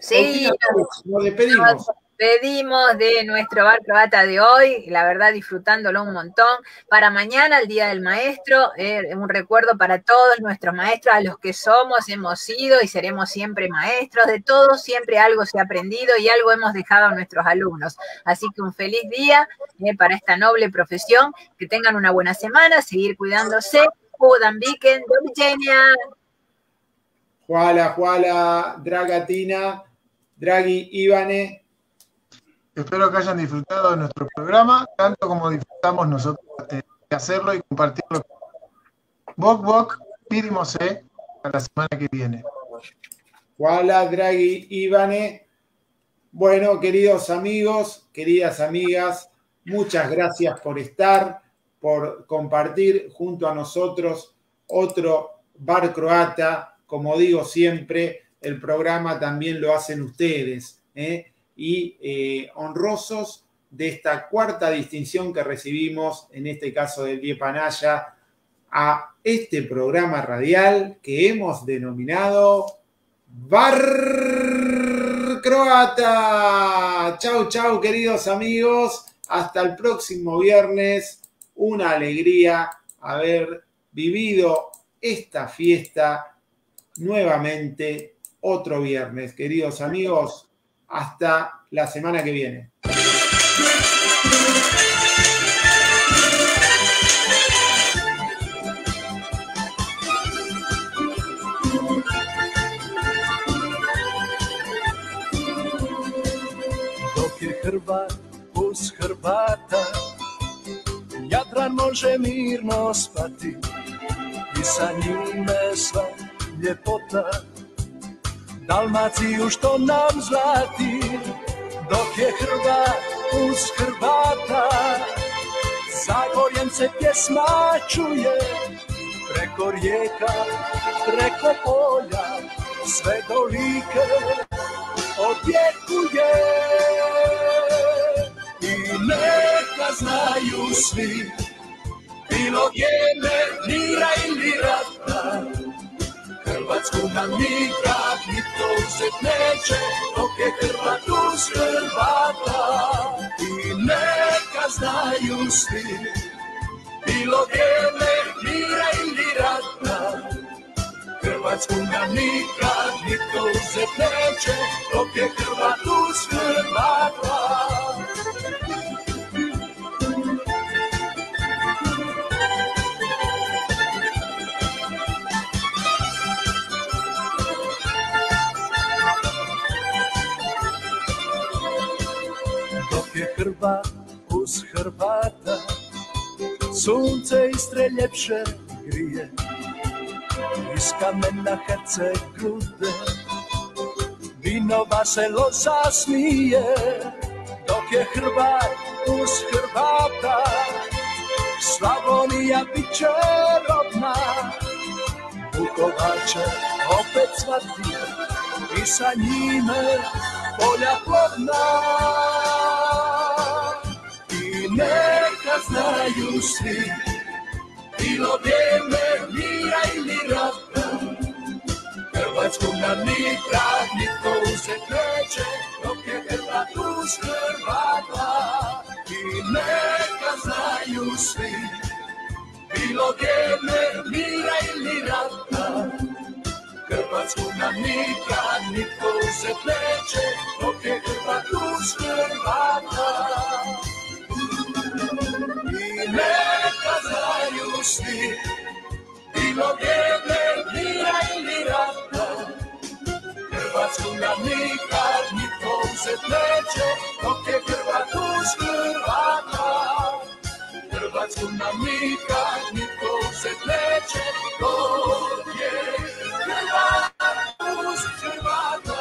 Sí, Faustina nos despedimos. Despedimos de nuestro bar croata de hoy, la verdad disfrutándolo un montón. Para mañana, el Día del Maestro, eh, un recuerdo para todos nuestros maestros, a los que somos, hemos sido y seremos siempre maestros. De todos siempre algo se ha aprendido y algo hemos dejado a nuestros alumnos. Así que un feliz día eh, para esta noble profesión, que tengan una buena semana, seguir cuidándose. Udan Viken, Doviđenja. Juala, Juala, Dragatina, Draghi, Ivane. Espero que hayan disfrutado de nuestro programa, tanto como disfrutamos nosotros de hacerlo y compartirlo. Bok Bok, pídimose a la semana que viene. Juala, Draghi, Ivane. Bueno, queridos amigos, queridas amigas, muchas gracias por estar, por compartir junto a nosotros otro bar croata. Como digo siempre, el programa también lo hacen ustedes. ¿eh? Y eh, honrosos de esta cuarta distinción que recibimos, en este caso del Diepanaya, a este programa radial que hemos denominado Bar Croata. Chau, chau, queridos amigos. Hasta el próximo viernes. Una alegría haber vivido esta fiesta nuevamente otro viernes. Queridos amigos, hasta la semana que viene. Uz Hrvata Jadran može mirno spati I sa njime sva ljepota Dalmaciju što nam zlati Dok je Hrvat uz Hrvata. Zagorjem se pjesma čuje Preko rijeka, preko polja Sve do Like odjekuje. I neka znaju svi bilo vrijeme mira ili rata Hrvatsku nam nikad nitko uzet neće dok je Hrvat uz Hrvata i neka znaju svi bilo vrijeme mira ili rata Hrvatsku nam nikad nitko uzet neće, dok je Hrvat uz Hrvata. герба уз Карпата, сонце і стрелепше гріє, із каменна херце груде, вінова село засміє, доки хрба уз Карпата, Slavonija bit će robna, Vukovar će opet svati i sa njime polja plodna. I neka znaju svi, bilo vrijeme mira ili rata, Hrvatsku nam nikad nitko uzet dok je Hrvat uz Hrvata. I neka znaju svi, bilo vrijeme mira ili rata, Hrvatsku nam nikad nitko uzet neće, dok je Hrvat uz Hrvata neka znaju svi, bilo vrijeme mira ili rata, Hrvatsku nam nikad nitko uzet neće, dok je Hrvat uz Hrvata. Hrvatsku nam nikad nitko uzet neće, dok je Hrvat uz Hrvata.